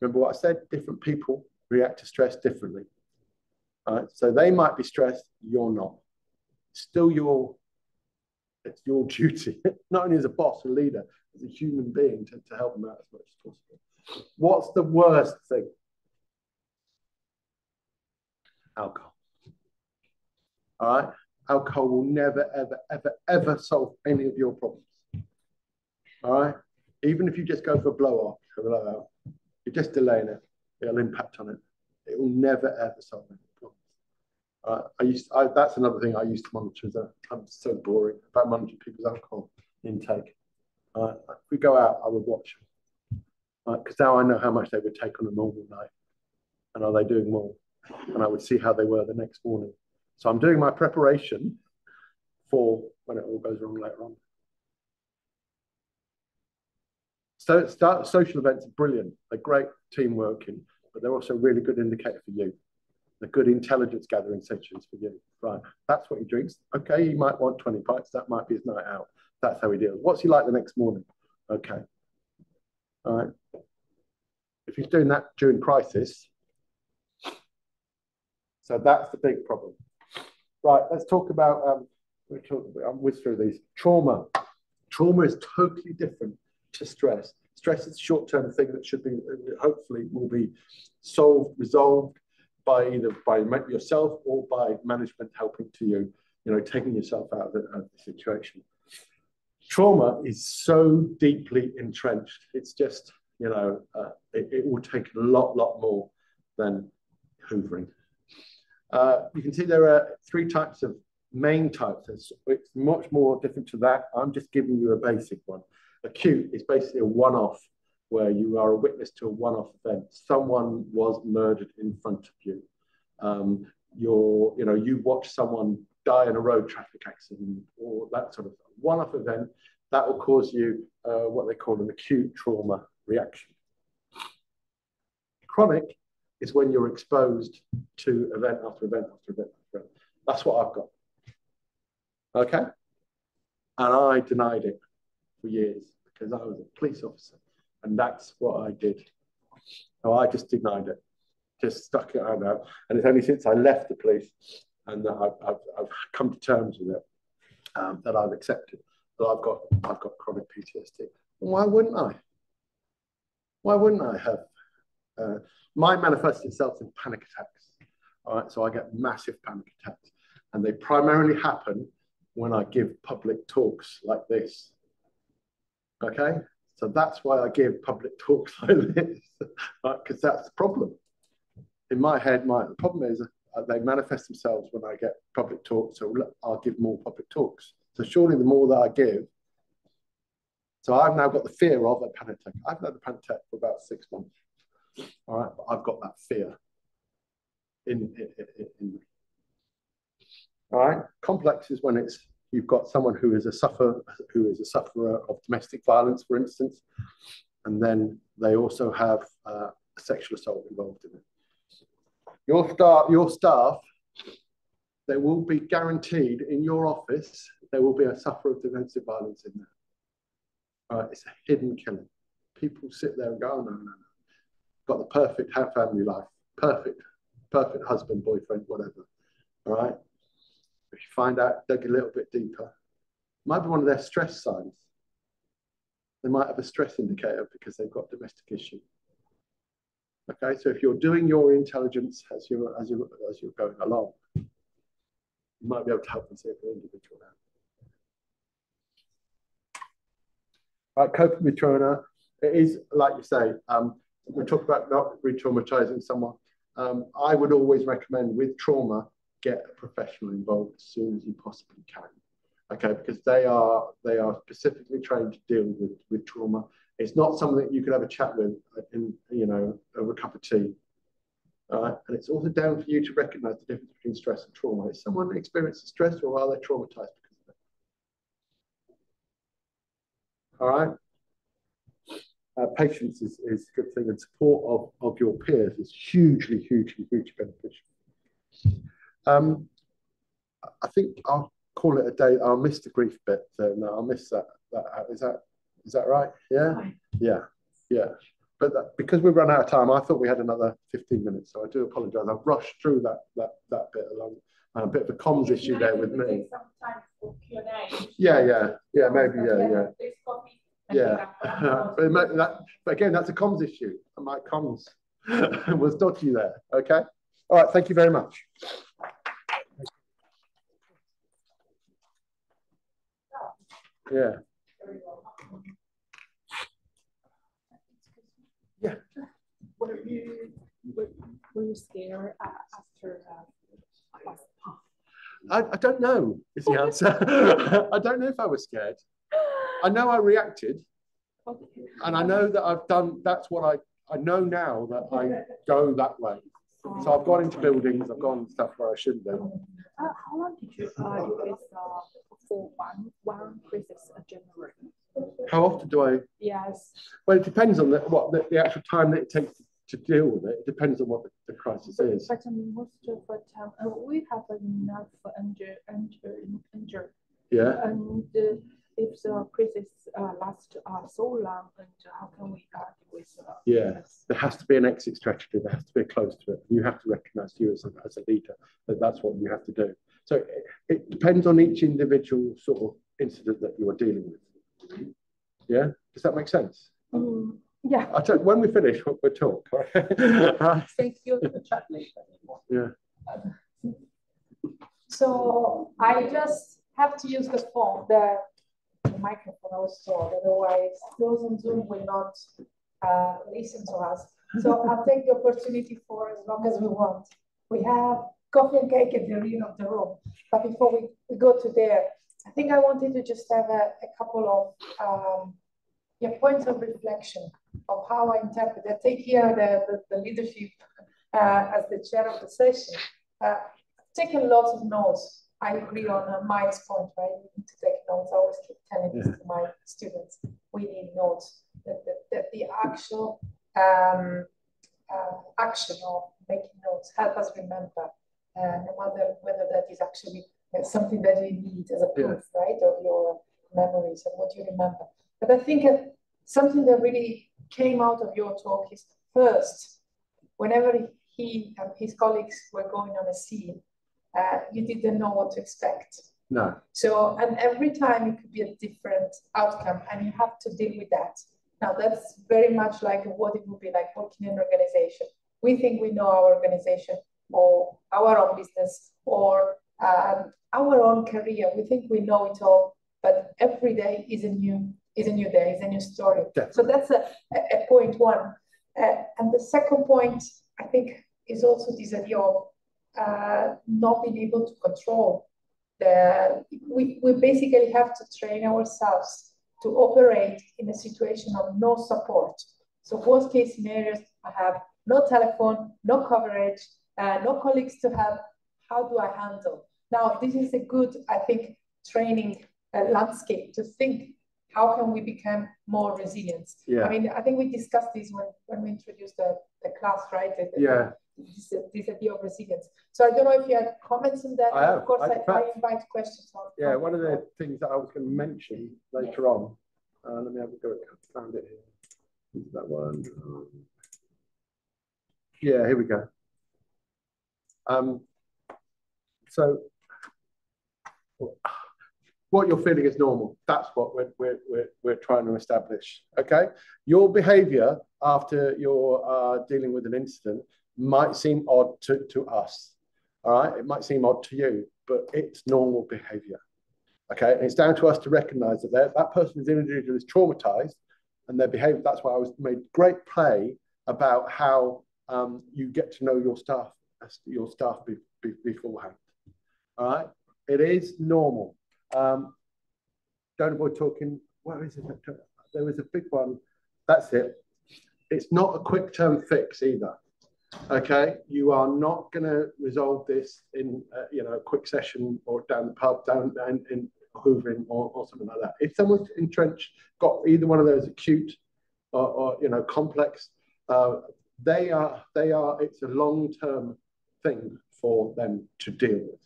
Remember what I said? Different people react to stress differently. Right? So they might be stressed, you're not. Still your, it's your duty, (laughs) not only as a boss and leader, as a human being to, to help them out as much as possible. What's the worst thing? Alcohol. All right? Alcohol will never, ever, ever, ever solve any of your problems. All right? Even if you just go for a blow off, a blowout, you're just delaying it it'll impact on it. It will never ever solve problems. Uh, I used I, that's another thing I used to monitor. Is I'm so boring about monitoring people's alcohol intake. Uh, if we go out, I would watch them because uh, now I know how much they would take on a normal night, and are they doing more? And I would see how they were the next morning. So I'm doing my preparation for when it all goes wrong later on. So start, social events are brilliant. They're great team working, but they're also a really good indicator for you. They're good intelligence gathering sessions for you. Right, that's what he drinks. Okay, he might want 20 pints. That might be his night out. That's how he deals. What's he like the next morning? Okay. All right. If he's doing that during crisis, so that's the big problem. Right, let's talk about, um, we talk, I'll whiz through these. Trauma. Trauma is totally different to stress. Stress is a short-term thing that should be, hopefully, will be solved, resolved by either by yourself or by management helping to you, you know, taking yourself out of the, of the situation. Trauma is so deeply entrenched. It's just, you know, uh, it, it, will take a lot, lot more than hoovering. Uh, you can see there are three types of main types. It's, it's much more different to that. I'm just giving you a basic one. Acute is basically a one-off where you are a witness to a one-off event. Someone was murdered in front of you. Um, you're, you know, you watch someone die in a road traffic accident or that sort of one-off event that will cause you uh, what they call an acute trauma reaction. Chronic is when you're exposed to event after event after event after event. That's what I've got. Okay? And I denied it for years because I was a police officer. And that's what I did. So I just denied it, just stuck it out. And it's only since I left the police and I've, I've, I've come to terms with it um, that I've accepted that I've got, I've got chronic PTSD. Why wouldn't I? Why wouldn't I have? Uh, manifests itself in panic attacks. All right, so I get massive panic attacks, and they primarily happen when I give public talks like this. Okay, so that's why I give public talks (laughs) like this, because that's the problem. In my head, my the problem is uh, they manifest themselves when I get public talks, so I'll give more public talks. So surely the more that I give, so I've now got the fear of a panic attack. I've had a panic attack for about six months. All right, but I've got that fear in, in, in, in. All right, complex is when it's you've got someone who is a sufferer, who is a sufferer of domestic violence, for instance, and then they also have uh, a sexual assault involved in it. Your staff, your staff, there will be guaranteed in your office there will be a sufferer of domestic violence in there. Uh, it's a hidden killing. People sit there and go, oh, no, no, no. Got the perfect family life, perfect, perfect husband, boyfriend, whatever. All right. If you find out, dig a little bit deeper, might be one of their stress signs. They might have a stress indicator because they've got domestic issue. Okay, so if you're doing your intelligence as you're as you as you're going along, you might be able to help them see if they're individual now. Right, coping with trauma, it is, like you say, um, we talk about not re-traumatizing someone. Um, I would always recommend with trauma, get a professional involved as soon as you possibly can. Okay, because they are they are specifically trained to deal with, with trauma. It's not something that you can have a chat with in you know over a cup of tea. Right, and it's also down for you to recognize the difference between stress and trauma. Is someone experiencing stress or are they traumatized because of it? All right. Uh, patience is, is a good thing, and support of, of your peers is hugely, hugely, hugely beneficial. Um, I think I'll call it a day. I'll miss the grief bit. So no, I'll miss that. That is that is that right? Yeah, yeah, yeah. But that, because we've run out of time, I thought we had another 15 minutes. So I do apologise. I've rushed through that that that bit along. a bit of a comms issue there with me. Yeah, yeah, yeah, maybe, yeah, yeah. Yeah, (laughs) but, might, that, but again, that's a comms issue. My comms (laughs) was dodgy there. Okay. All right. Thank you very much. Yeah. Yeah. Were you were, were you scared after uh, I, I don't know is the answer. (laughs) I don't know if I was scared. I know I reacted, and I know that I've done. That's what I I know now that I go that way. So I've gone into buildings. I've gone stuff where I shouldn't have. Uh, how long did you uh, do this uh, for one one crisis a generation? How often do I? Yes. Well, it depends on the, what the, the actual time that it takes to, deal with it. It depends on what the, the crisis But, is. but um, most of the time, uh, we have enough injury, injury, injury. Yeah. And uh, if the crisis uh, lasts uh, so long, and how can we deal with uh, Yeah. There has to be an exit strategy. There has to be a close to it. You have to recognise you as a, as a leader that that's what you have to do. So it, it depends on each individual sort of incident that you are dealing with. Yeah. Does that make sense? Mm, yeah. I tell when we finish, we'll, we'll talk. (laughs) Thank you. The chat later. yeah. So I just have to use the phone, the, the microphone also, otherwise those on Zoom will not uh, listen to us. So (laughs) I'll take the opportunity for as long as we want. We have coffee and cake at the rear of the room, but before we, we go to there, I think I wanted to just have a, a couple of um, yeah, points of reflection of how I interpret. I take here the, the, the leadership uh, as the chair of the session. Uh, taken lots of notes. I agree on uh, Mike's point, right? We need to take notes. I always keep telling this to my students. We need notes. That, that, that the actual um, uh, action of making notes help us remember, uh, no matter whether that is actually uh, something that you need as a proof, right, of your memories and what you remember. But I think uh, something that really came out of your talk is first, whenever he and his colleagues were going on a scene, uh, you didn't know what to expect. No. So, and every time it could be a different outcome, and you have to deal with that. Now, that's very much like what it would be like working in an organization. We think we know our organization or our own business or um, our own career. We think we know it all, but every day is a new is a new day, is a new story. So that's a, a, a point one. Uh, and the second point, I think, is also this idea of uh, not being able to control the. We, we basically have to train ourselves to operate in a situation of no support. So worst case scenarios, I have no telephone, no coverage, uh, no colleagues to help. How do I handle? Now, this is a good, I think, training uh, landscape to think how can we become more resilient? Yeah. I mean, I think we discussed this when, when we introduced the, the class, right? The- Yeah. Idea of resilience. So I don't know if you had comments on that. I have. Of course, I- I, I invite questions on. Yeah, on- one of the things that I was going to mention later on. Uh, let me have a go. I found it here. Is that one? Um, yeah, here we go. Um, so, what you're feeling is normal. That's what we're, we're, we're, we're trying to establish. Okay. Your behavior after you're uh, dealing with an incident might seem odd to, to us. All right. It might seem odd to you, but it's normal behavior. Okay. And it's down to us to recognize that that person is individual is traumatized and their behavior. That's why I was made great play about how um, you get to know your staff, as your staff be, be, beforehand. All right. It is normal. Um, don't avoid talking. Where is it? There was a big one. That's it. It's not a quick term fix either. Okay, you are not going to resolve this in uh, you know a quick session or down the pub, down, down in hoovering or, or something like that. If someone's entrenched, got either one of those acute or, or you know complex, uh, they are they are. It's a long term thing for them to deal with.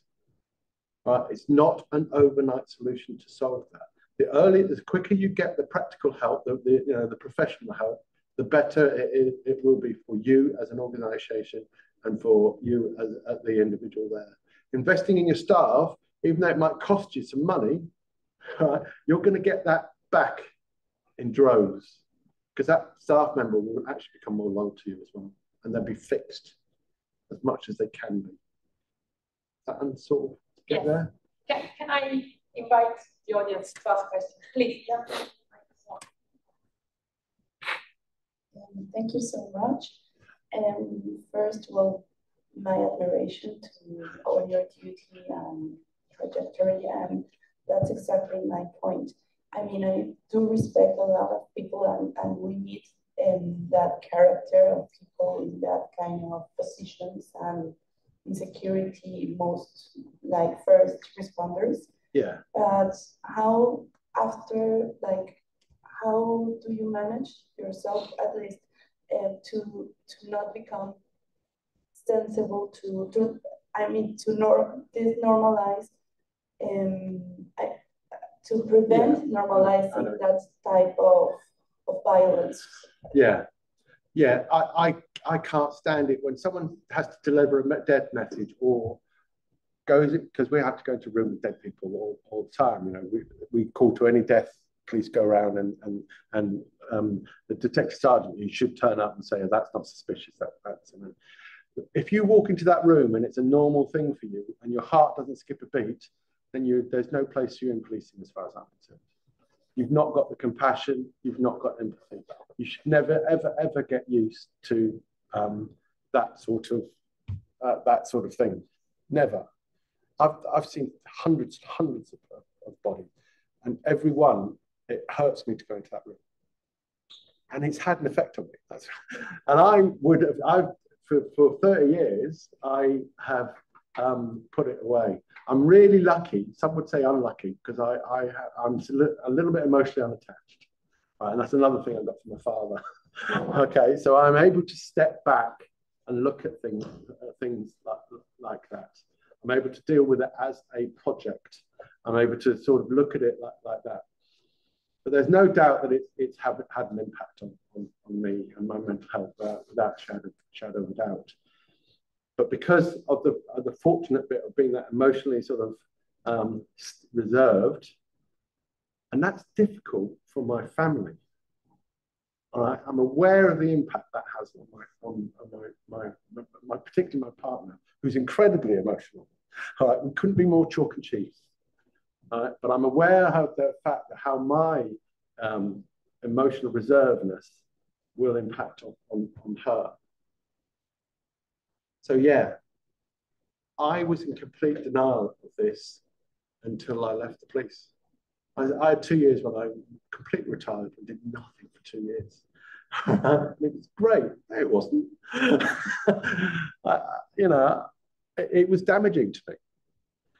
Right? It's not an overnight solution to solve that. The earlier, the quicker you get the practical help, the, the you know the professional help, the better it, it, it will be for you as an organization and for you as, as the individual there. Investing in your staff, even though it might cost you some money, (laughs) you're going to get that back in droves because that staff member will actually become more loyal to you as well and they'll be fixed as much as they can be. That and sort of get Yes. there. Can, can I invite the audience to ask questions, please? Yeah. Um, Thank you so much. And first, well, my admiration to all your duty and trajectory, and that's exactly my point. I mean, I do respect a lot of people, and, and we need um, that character of people in that kind of positions and insecurity, most like first responders. Yeah. But how after like how do you manage yourself at least uh, to to not become sensible to to I mean to nor normalize um I, to prevent yeah. normalizing that type of of violence. Yeah, yeah. I I I can't stand it when someone has to deliver a death message or goes because we have to go into a room with dead people all, all the time. You know, we we call to any death police go around and and and um, the detective sergeant you should turn up and say oh, that's not suspicious that that's and if you walk into that room and it's a normal thing for you and your heart doesn't skip a beat then you there's no place for you in policing as far as I'm concerned. You've not got the compassion you've not got empathy. You should never ever ever get used to um, that sort of uh, that sort of thing. Never. I've, I've seen hundreds hundreds of, of bodies and every one it hurts me to go into that room. And it's had an effect on me. That's, and I would have, I've, for, for 30 years, I have um, put it away. I'm really lucky. Some would say unlucky because I, I I'm a little bit emotionally unattached. Right, and that's another thing I got from my father. (laughs) okay, so I'm able to step back and look at things, things like, like that. I'm able to deal with it as a project. I'm able to sort of look at it like, like that. But there's no doubt that it's, it's have, had an impact on, on, on me and my mental health uh, without shadow, shadow of doubt. But because of the, of the fortunate bit of being that emotionally sort of um, reserved, and that's difficult for my family. I'm aware of the impact that has on my, on, on my, my, my, particularly my partner, who's incredibly emotional. All right, we couldn't be more chalk and cheese. Uh, but I'm aware of the fact that how my um, emotional reservedness will impact on, on, on her. So yeah, I was in complete denial of this until I left the police. I, I had two years when I completely retired and did nothing for two years. (laughs) it was great. It wasn't. (laughs) I, you know, it, it was damaging to me.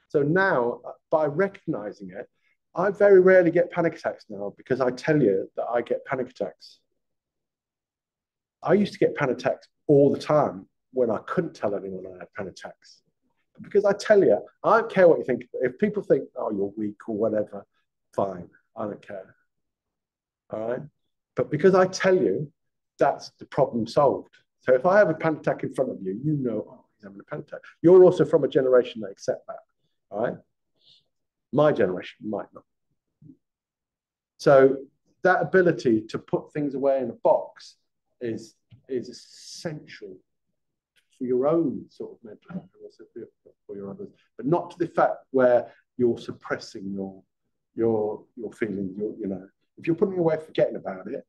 So now, uh, by recognizing it, I very rarely get panic attacks now because I tell you that I get panic attacks. I used to get panic attacks all the time when I couldn't tell anyone I had panic attacks. Because I tell you, I don't care what you think. If people think, oh, you're weak or whatever, fine. I don't care. All right. But because I tell you, that's the problem solved. So if I have a panic attack in front of you, you know, oh, he's having a panic attack. You're also from a generation that accept that. All right. My generation might not. So that ability to put things away in a box is, is essential for your own sort of mental health and also for your, others, but not to the fact where you're suppressing your your your feelings. Your, you know, if you're putting away, forgetting about it,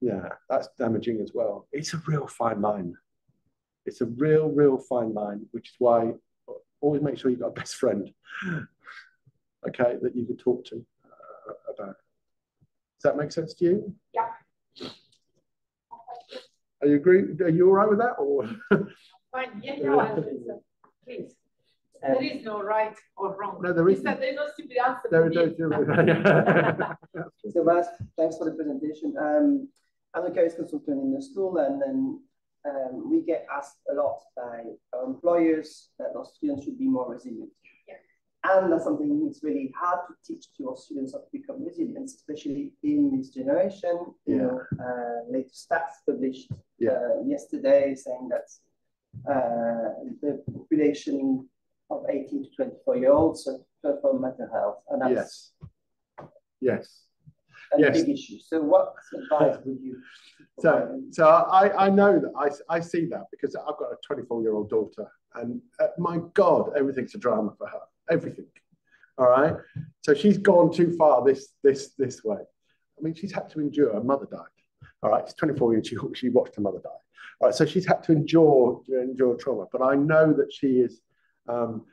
yeah, that's damaging as well. It's a real fine line. It's a real, real fine line, which is why always make sure you've got a best friend, okay, that you can talk to uh, about. Does that make sense to you? Yeah. Are you agree? Are you all right with that, or? Fine. (laughs) Yeah, yeah. Please. There is no right or wrong. No, there is. There's no stupid answer. There, there, so, Vas, thanks for the presentation. Um, I'm a case consultant in the school, and then um, we get asked a lot by our employers that our students should be more resilient. Yeah. And that's something it's really hard to teach to our students how to become resilient, especially in this generation. You know, uh, latest stats published yeah. uh, yesterday saying that uh, the population of 18 to 24 year olds suffer from mental health. And that's yes. Yes a yes. big issue. So what advice would you? So, so I, I know that I, I see that because I've got a 24 year old daughter and uh, my God, everything's a drama for her, everything. All right. So she's gone too far this, this, this way. I mean, she's had to endure, her mother died. All right. She's 24 years, she, she watched her mother die. All right. So she's had to endure, endure trauma, but I know that she is, um,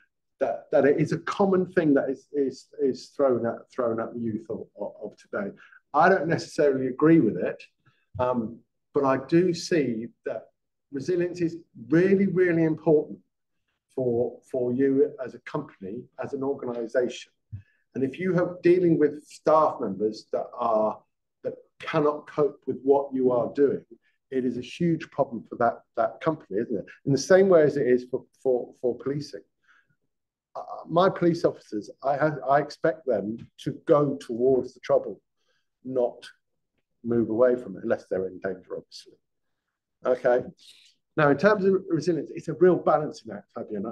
that, that it is a common thing that is, is, is thrown, at, thrown at the youth of, of, today. I don't necessarily agree with it, um, but I do see that resilience is really, really important for, for you as a company, as an organization. And if you have dealing with staff members that are that cannot cope with what you are doing, it is a huge problem for that that company, isn't it? In the same way as it is for for for policing. Uh, my police officers, I I expect them to go towards the trouble, not move away from it unless they're in danger, obviously. Okay. Now, in terms of resilience, it's a real balancing act, Fabian.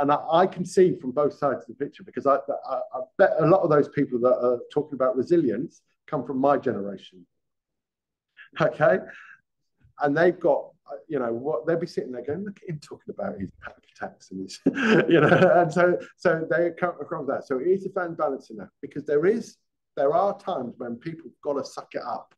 And I, I can see from both sides of the picture because I, I, I bet a lot of those people that are talking about resilience come from my generation. Okay. And they've got, you know, what they'll be sitting there going, look at him talking about his panic attacks and his, (laughs) you know, and so so they come across that. So it is a fan balancing act because there is there are times when people got to suck it up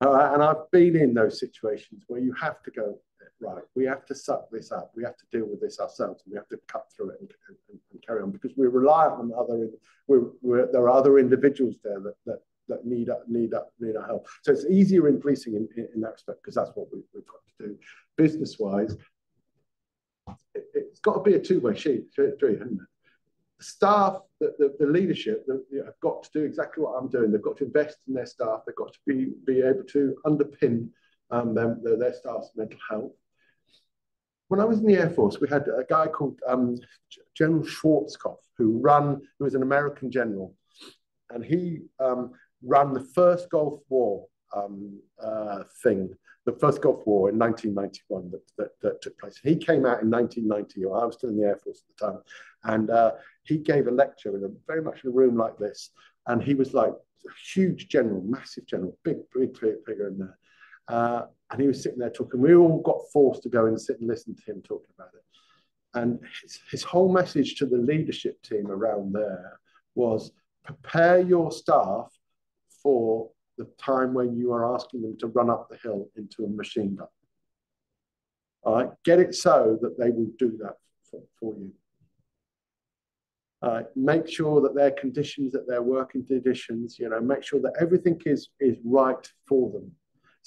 uh, and I've been in those situations where you have to go, right, we have to suck this up. We have to deal with this ourselves. And we have to cut through it and, and, and carry on because we rely on other, we're, we're, there are other individuals there that, that, that need, need, need our help. So it's easier in policing in, in, in that respect because that's what we, have got to do. Business wise, it, has got to be a two way street, hasn't it? the staff, the, the, the leadership, the, you know, have got to do exactly what I'm doing. They've got to invest in their staff. They've got to be, be able to underpin um, them, their, their staff's mental health. When I was in the Air Force, we had a guy called um, General Schwarzkopf, who ran, who was an American general, and he um, ran the first Gulf War um, uh, thing, the first Gulf War in 1991 that, that, that, took place. He came out in 1990, I was still in the Air Force at the time, and uh, he gave a lecture in a very much in a room like this, and he was like a huge general, massive general, big, big figure in there. Uh, and he was sitting there talking. We all got forced to go and sit and listen to him talking about it. And his, his whole message to the leadership team around there was prepare your staff for the time when you are asking them to run up the hill into a machine gun. All right, get it so that they will do that for, for you. Uh, make sure that their conditions, that their working conditions, you know, make sure that everything is is right for them.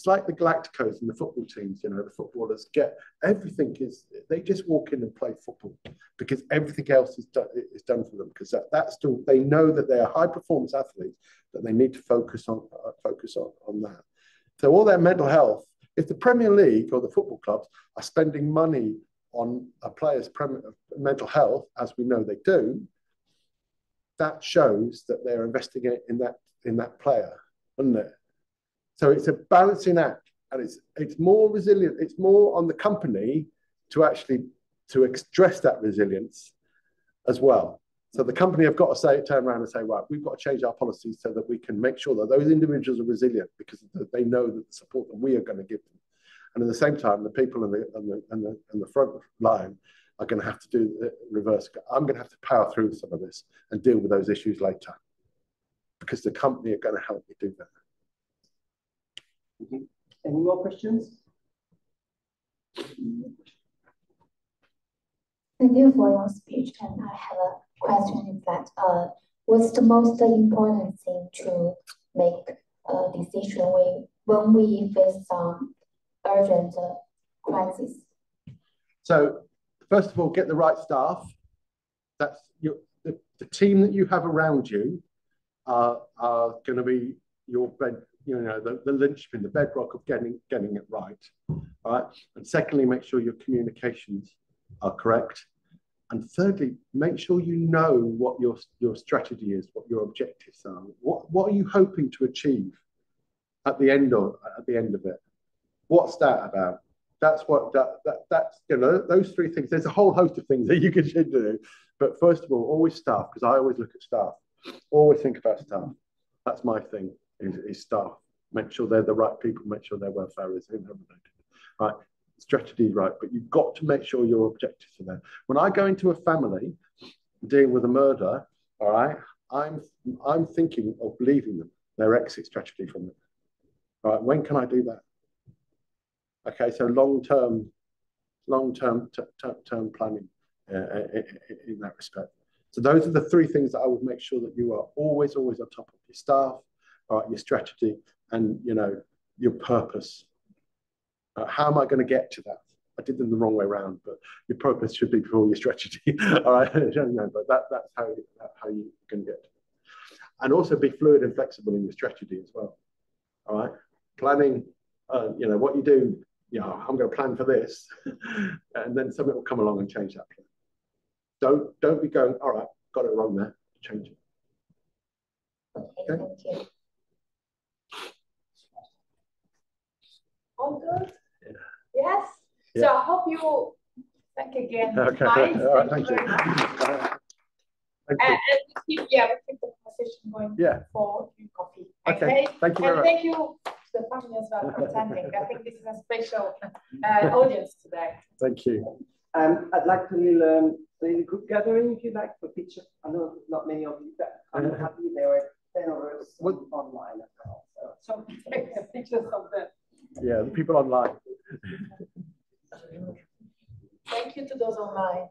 It's like the Galacticos and the football teams, you know, the footballers get everything is they just walk in and play football because everything else is done is done for them because that, that's still they know that they are high performance athletes that they need to focus on uh, focus on, on that. So all their mental health, if the Premier League or the football clubs are spending money on a player's mental health, as we know they do, that shows that they're investing in that in that player, doesn't it? So it's a balancing act, and it's it's more resilient. It's more on the company to actually to address that resilience as well. So the company have got to say, turn around and say, right, we've got to change our policies so that we can make sure that those individuals are resilient because they know that the support that we are going to give them. And at the same time, the people in the, in the, in the, in the front line are going to have to do the reverse. I'm going to have to power through some of this and deal with those issues later because the company are going to help me do that. Any more questions? Thank you for your speech. And I have a question in fact, uh, what's the most important thing to make a decision when, when we face some urgent uh, crisis? So first of all, get the right staff. That's your, the, the team that you have around you are, are going to be your bed, you know, the, the linchpin, the bedrock of getting, getting it right. All right. And secondly, make sure your communications are correct. And thirdly, make sure you know what your, your strategy is, what your objectives are. What, what are you hoping to achieve at the end of at the end of it? What's that about? that's what that, that that's you know those three things. There's a whole host of things that you can do, but first of all, always staff because I always look at staff. Always think about staff. That's my thing. Is, is staff. Make sure they're the right people. Make sure their welfare is implemented. Right. Strategy right, but you've got to make sure your objectives are there. When I go into a family dealing with a murder, all right, I'm I'm thinking of leaving them their exit strategy from it. All right, when can I do that? Okay, so long-term, long-term term planning uh, uh in that respect. So those are the three things that I would make sure that you are always, always on top of your staff, right, your strategy, and you know your purpose. Uh, how am I going to get to that? I did them the wrong way around, but your purpose should be before your strategy. (laughs) All right, (laughs) no, but that, that's how how you can get. And also be fluid and flexible in your strategy as well. All right, planning. Uh, you know what you do. Yeah, I'm going to plan for this, (laughs) and then something will come along and change that plan. Don't don't be going. All right, got it wrong there. Change it. Okay, thank All good? Yeah. Yes? So I hope you back again. Okay. Mike. All right. Thank Thank you you. very much. Thank you. and we keep, yeah, we keep the conversation going Yeah. for you coffee. Okay. Thank you very And much. thank you to the family as well for attending. I think this is a special uh, audience today. Thank you. Um, I'd like to little, um, a little group gathering if you like for picture. I know not many of you, but I'm happy there were ten of us online as well. So. So take (laughs) the pictures of the, Yeah, the people online. thank you to those online.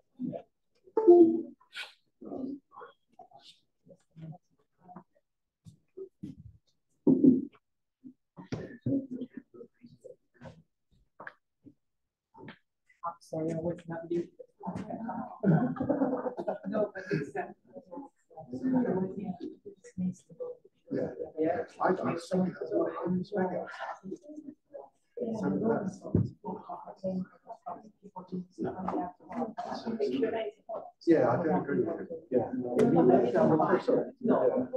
I'm sorry, I was not you. No, but it's. uh, Yeah. Yeah. I, I think I'm Yeah, I do agree with you. Yeah.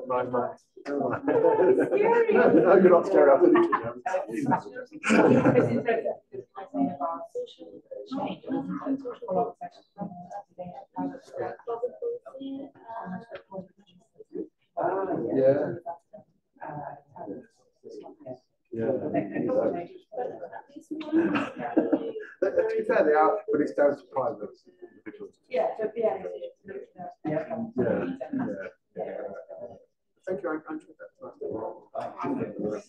Right, right. No, you're not scary. Ah, Yeah. Yeah. But To be fair, they are, but it's down to private individuals. Yeah, yeah. Yeah. Yeah, yeah. Thank you, I I enjoyed that.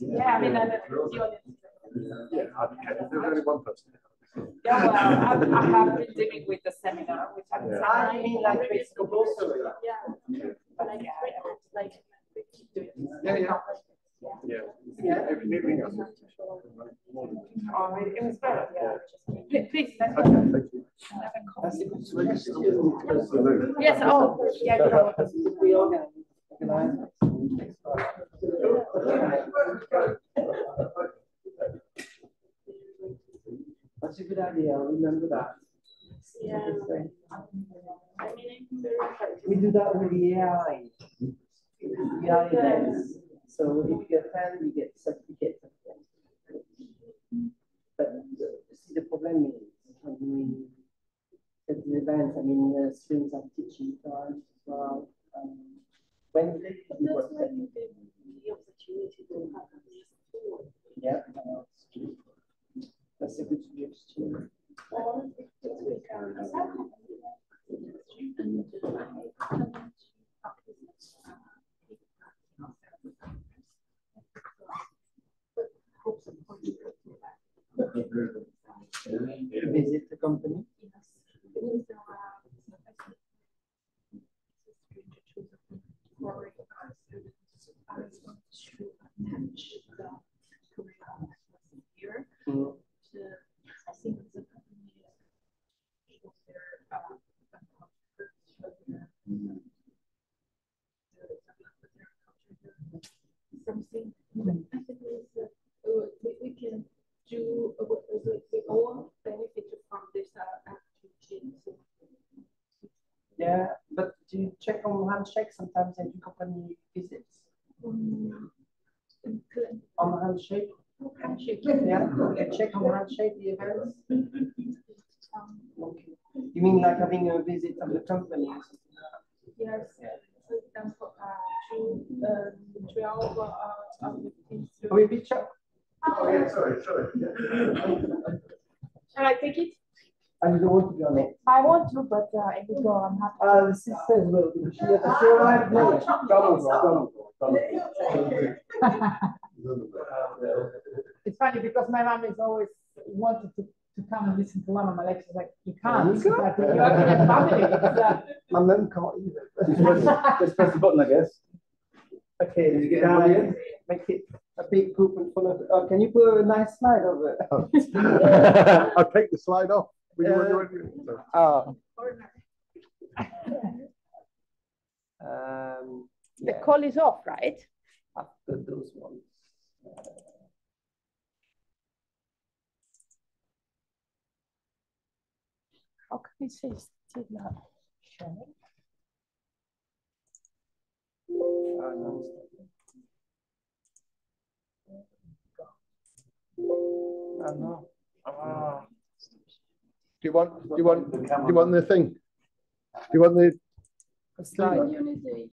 Yeah, I mean, I the audience. Yeah, I'd be happy if there was only one person. Yeah, well, I, I have been dealing with the seminar, which I'm. Yeah. I mean, like it's compulsory. Yeah. But like, like, we keep doing it. Yeah, yeah. Yeah. Yeah. Everything else. Oh, it it was better, yeah. Please, Please, Okay, go. thank you. That's good. Yes, oh, yeah, you know. We organize. organize. That's a good idea. I'll remember that. Yeah. I mean, I'm very happy. We do that with the AI. Hmm. AI events. So if you attend, you get certificates. But uh, see, the problem is when we at the event, I mean, uh, students are teaching times as well. Um, Wednesday, that's why you give the opportunity to have this yeah, I know, it's true. That's a good suggestion. Or if we can. And, uh, Visit the company. Mm. I think a company. their, Something, I think is, uh, uh, we, we can do, uh, what is it, we all benefit from this, uh, activity. Yeah, but do you check on handshake sometimes every company visits? um, On handshake? handshake. Yeah, you check on handshake the events? Um, Okay. You mean like having a visit of the company? Yes, for example, uh, two, um, twelve, uh, of the things. Can we picture? Oh, yeah, sorry, sorry. Shall I take it? I don't want to be on it. I want to, but uh, if you go, I'm happy. Uh, the sister as well. because She has a she arrived late. Donald, Donald, (laughs) It's funny because my mom is always wanted to, to come and listen to one of my lectures, like, you can't, You but you're in a family. Uh, My mum can't either. Just press, (laughs) just press the button, I guess. Okay, Did you get guys, everybody? Make it a big poop and full of. Oh, can you put a nice slide of it? Oh. (laughs) I'll take the slide off. Uh, you, will oh. um, yeah. The call is off, right? After those ones. Uh, how can we say still not showing? Oh, Ah, no. Ah. Do you want, do you want, do you want the thing? Do you want the, The slide. Unity.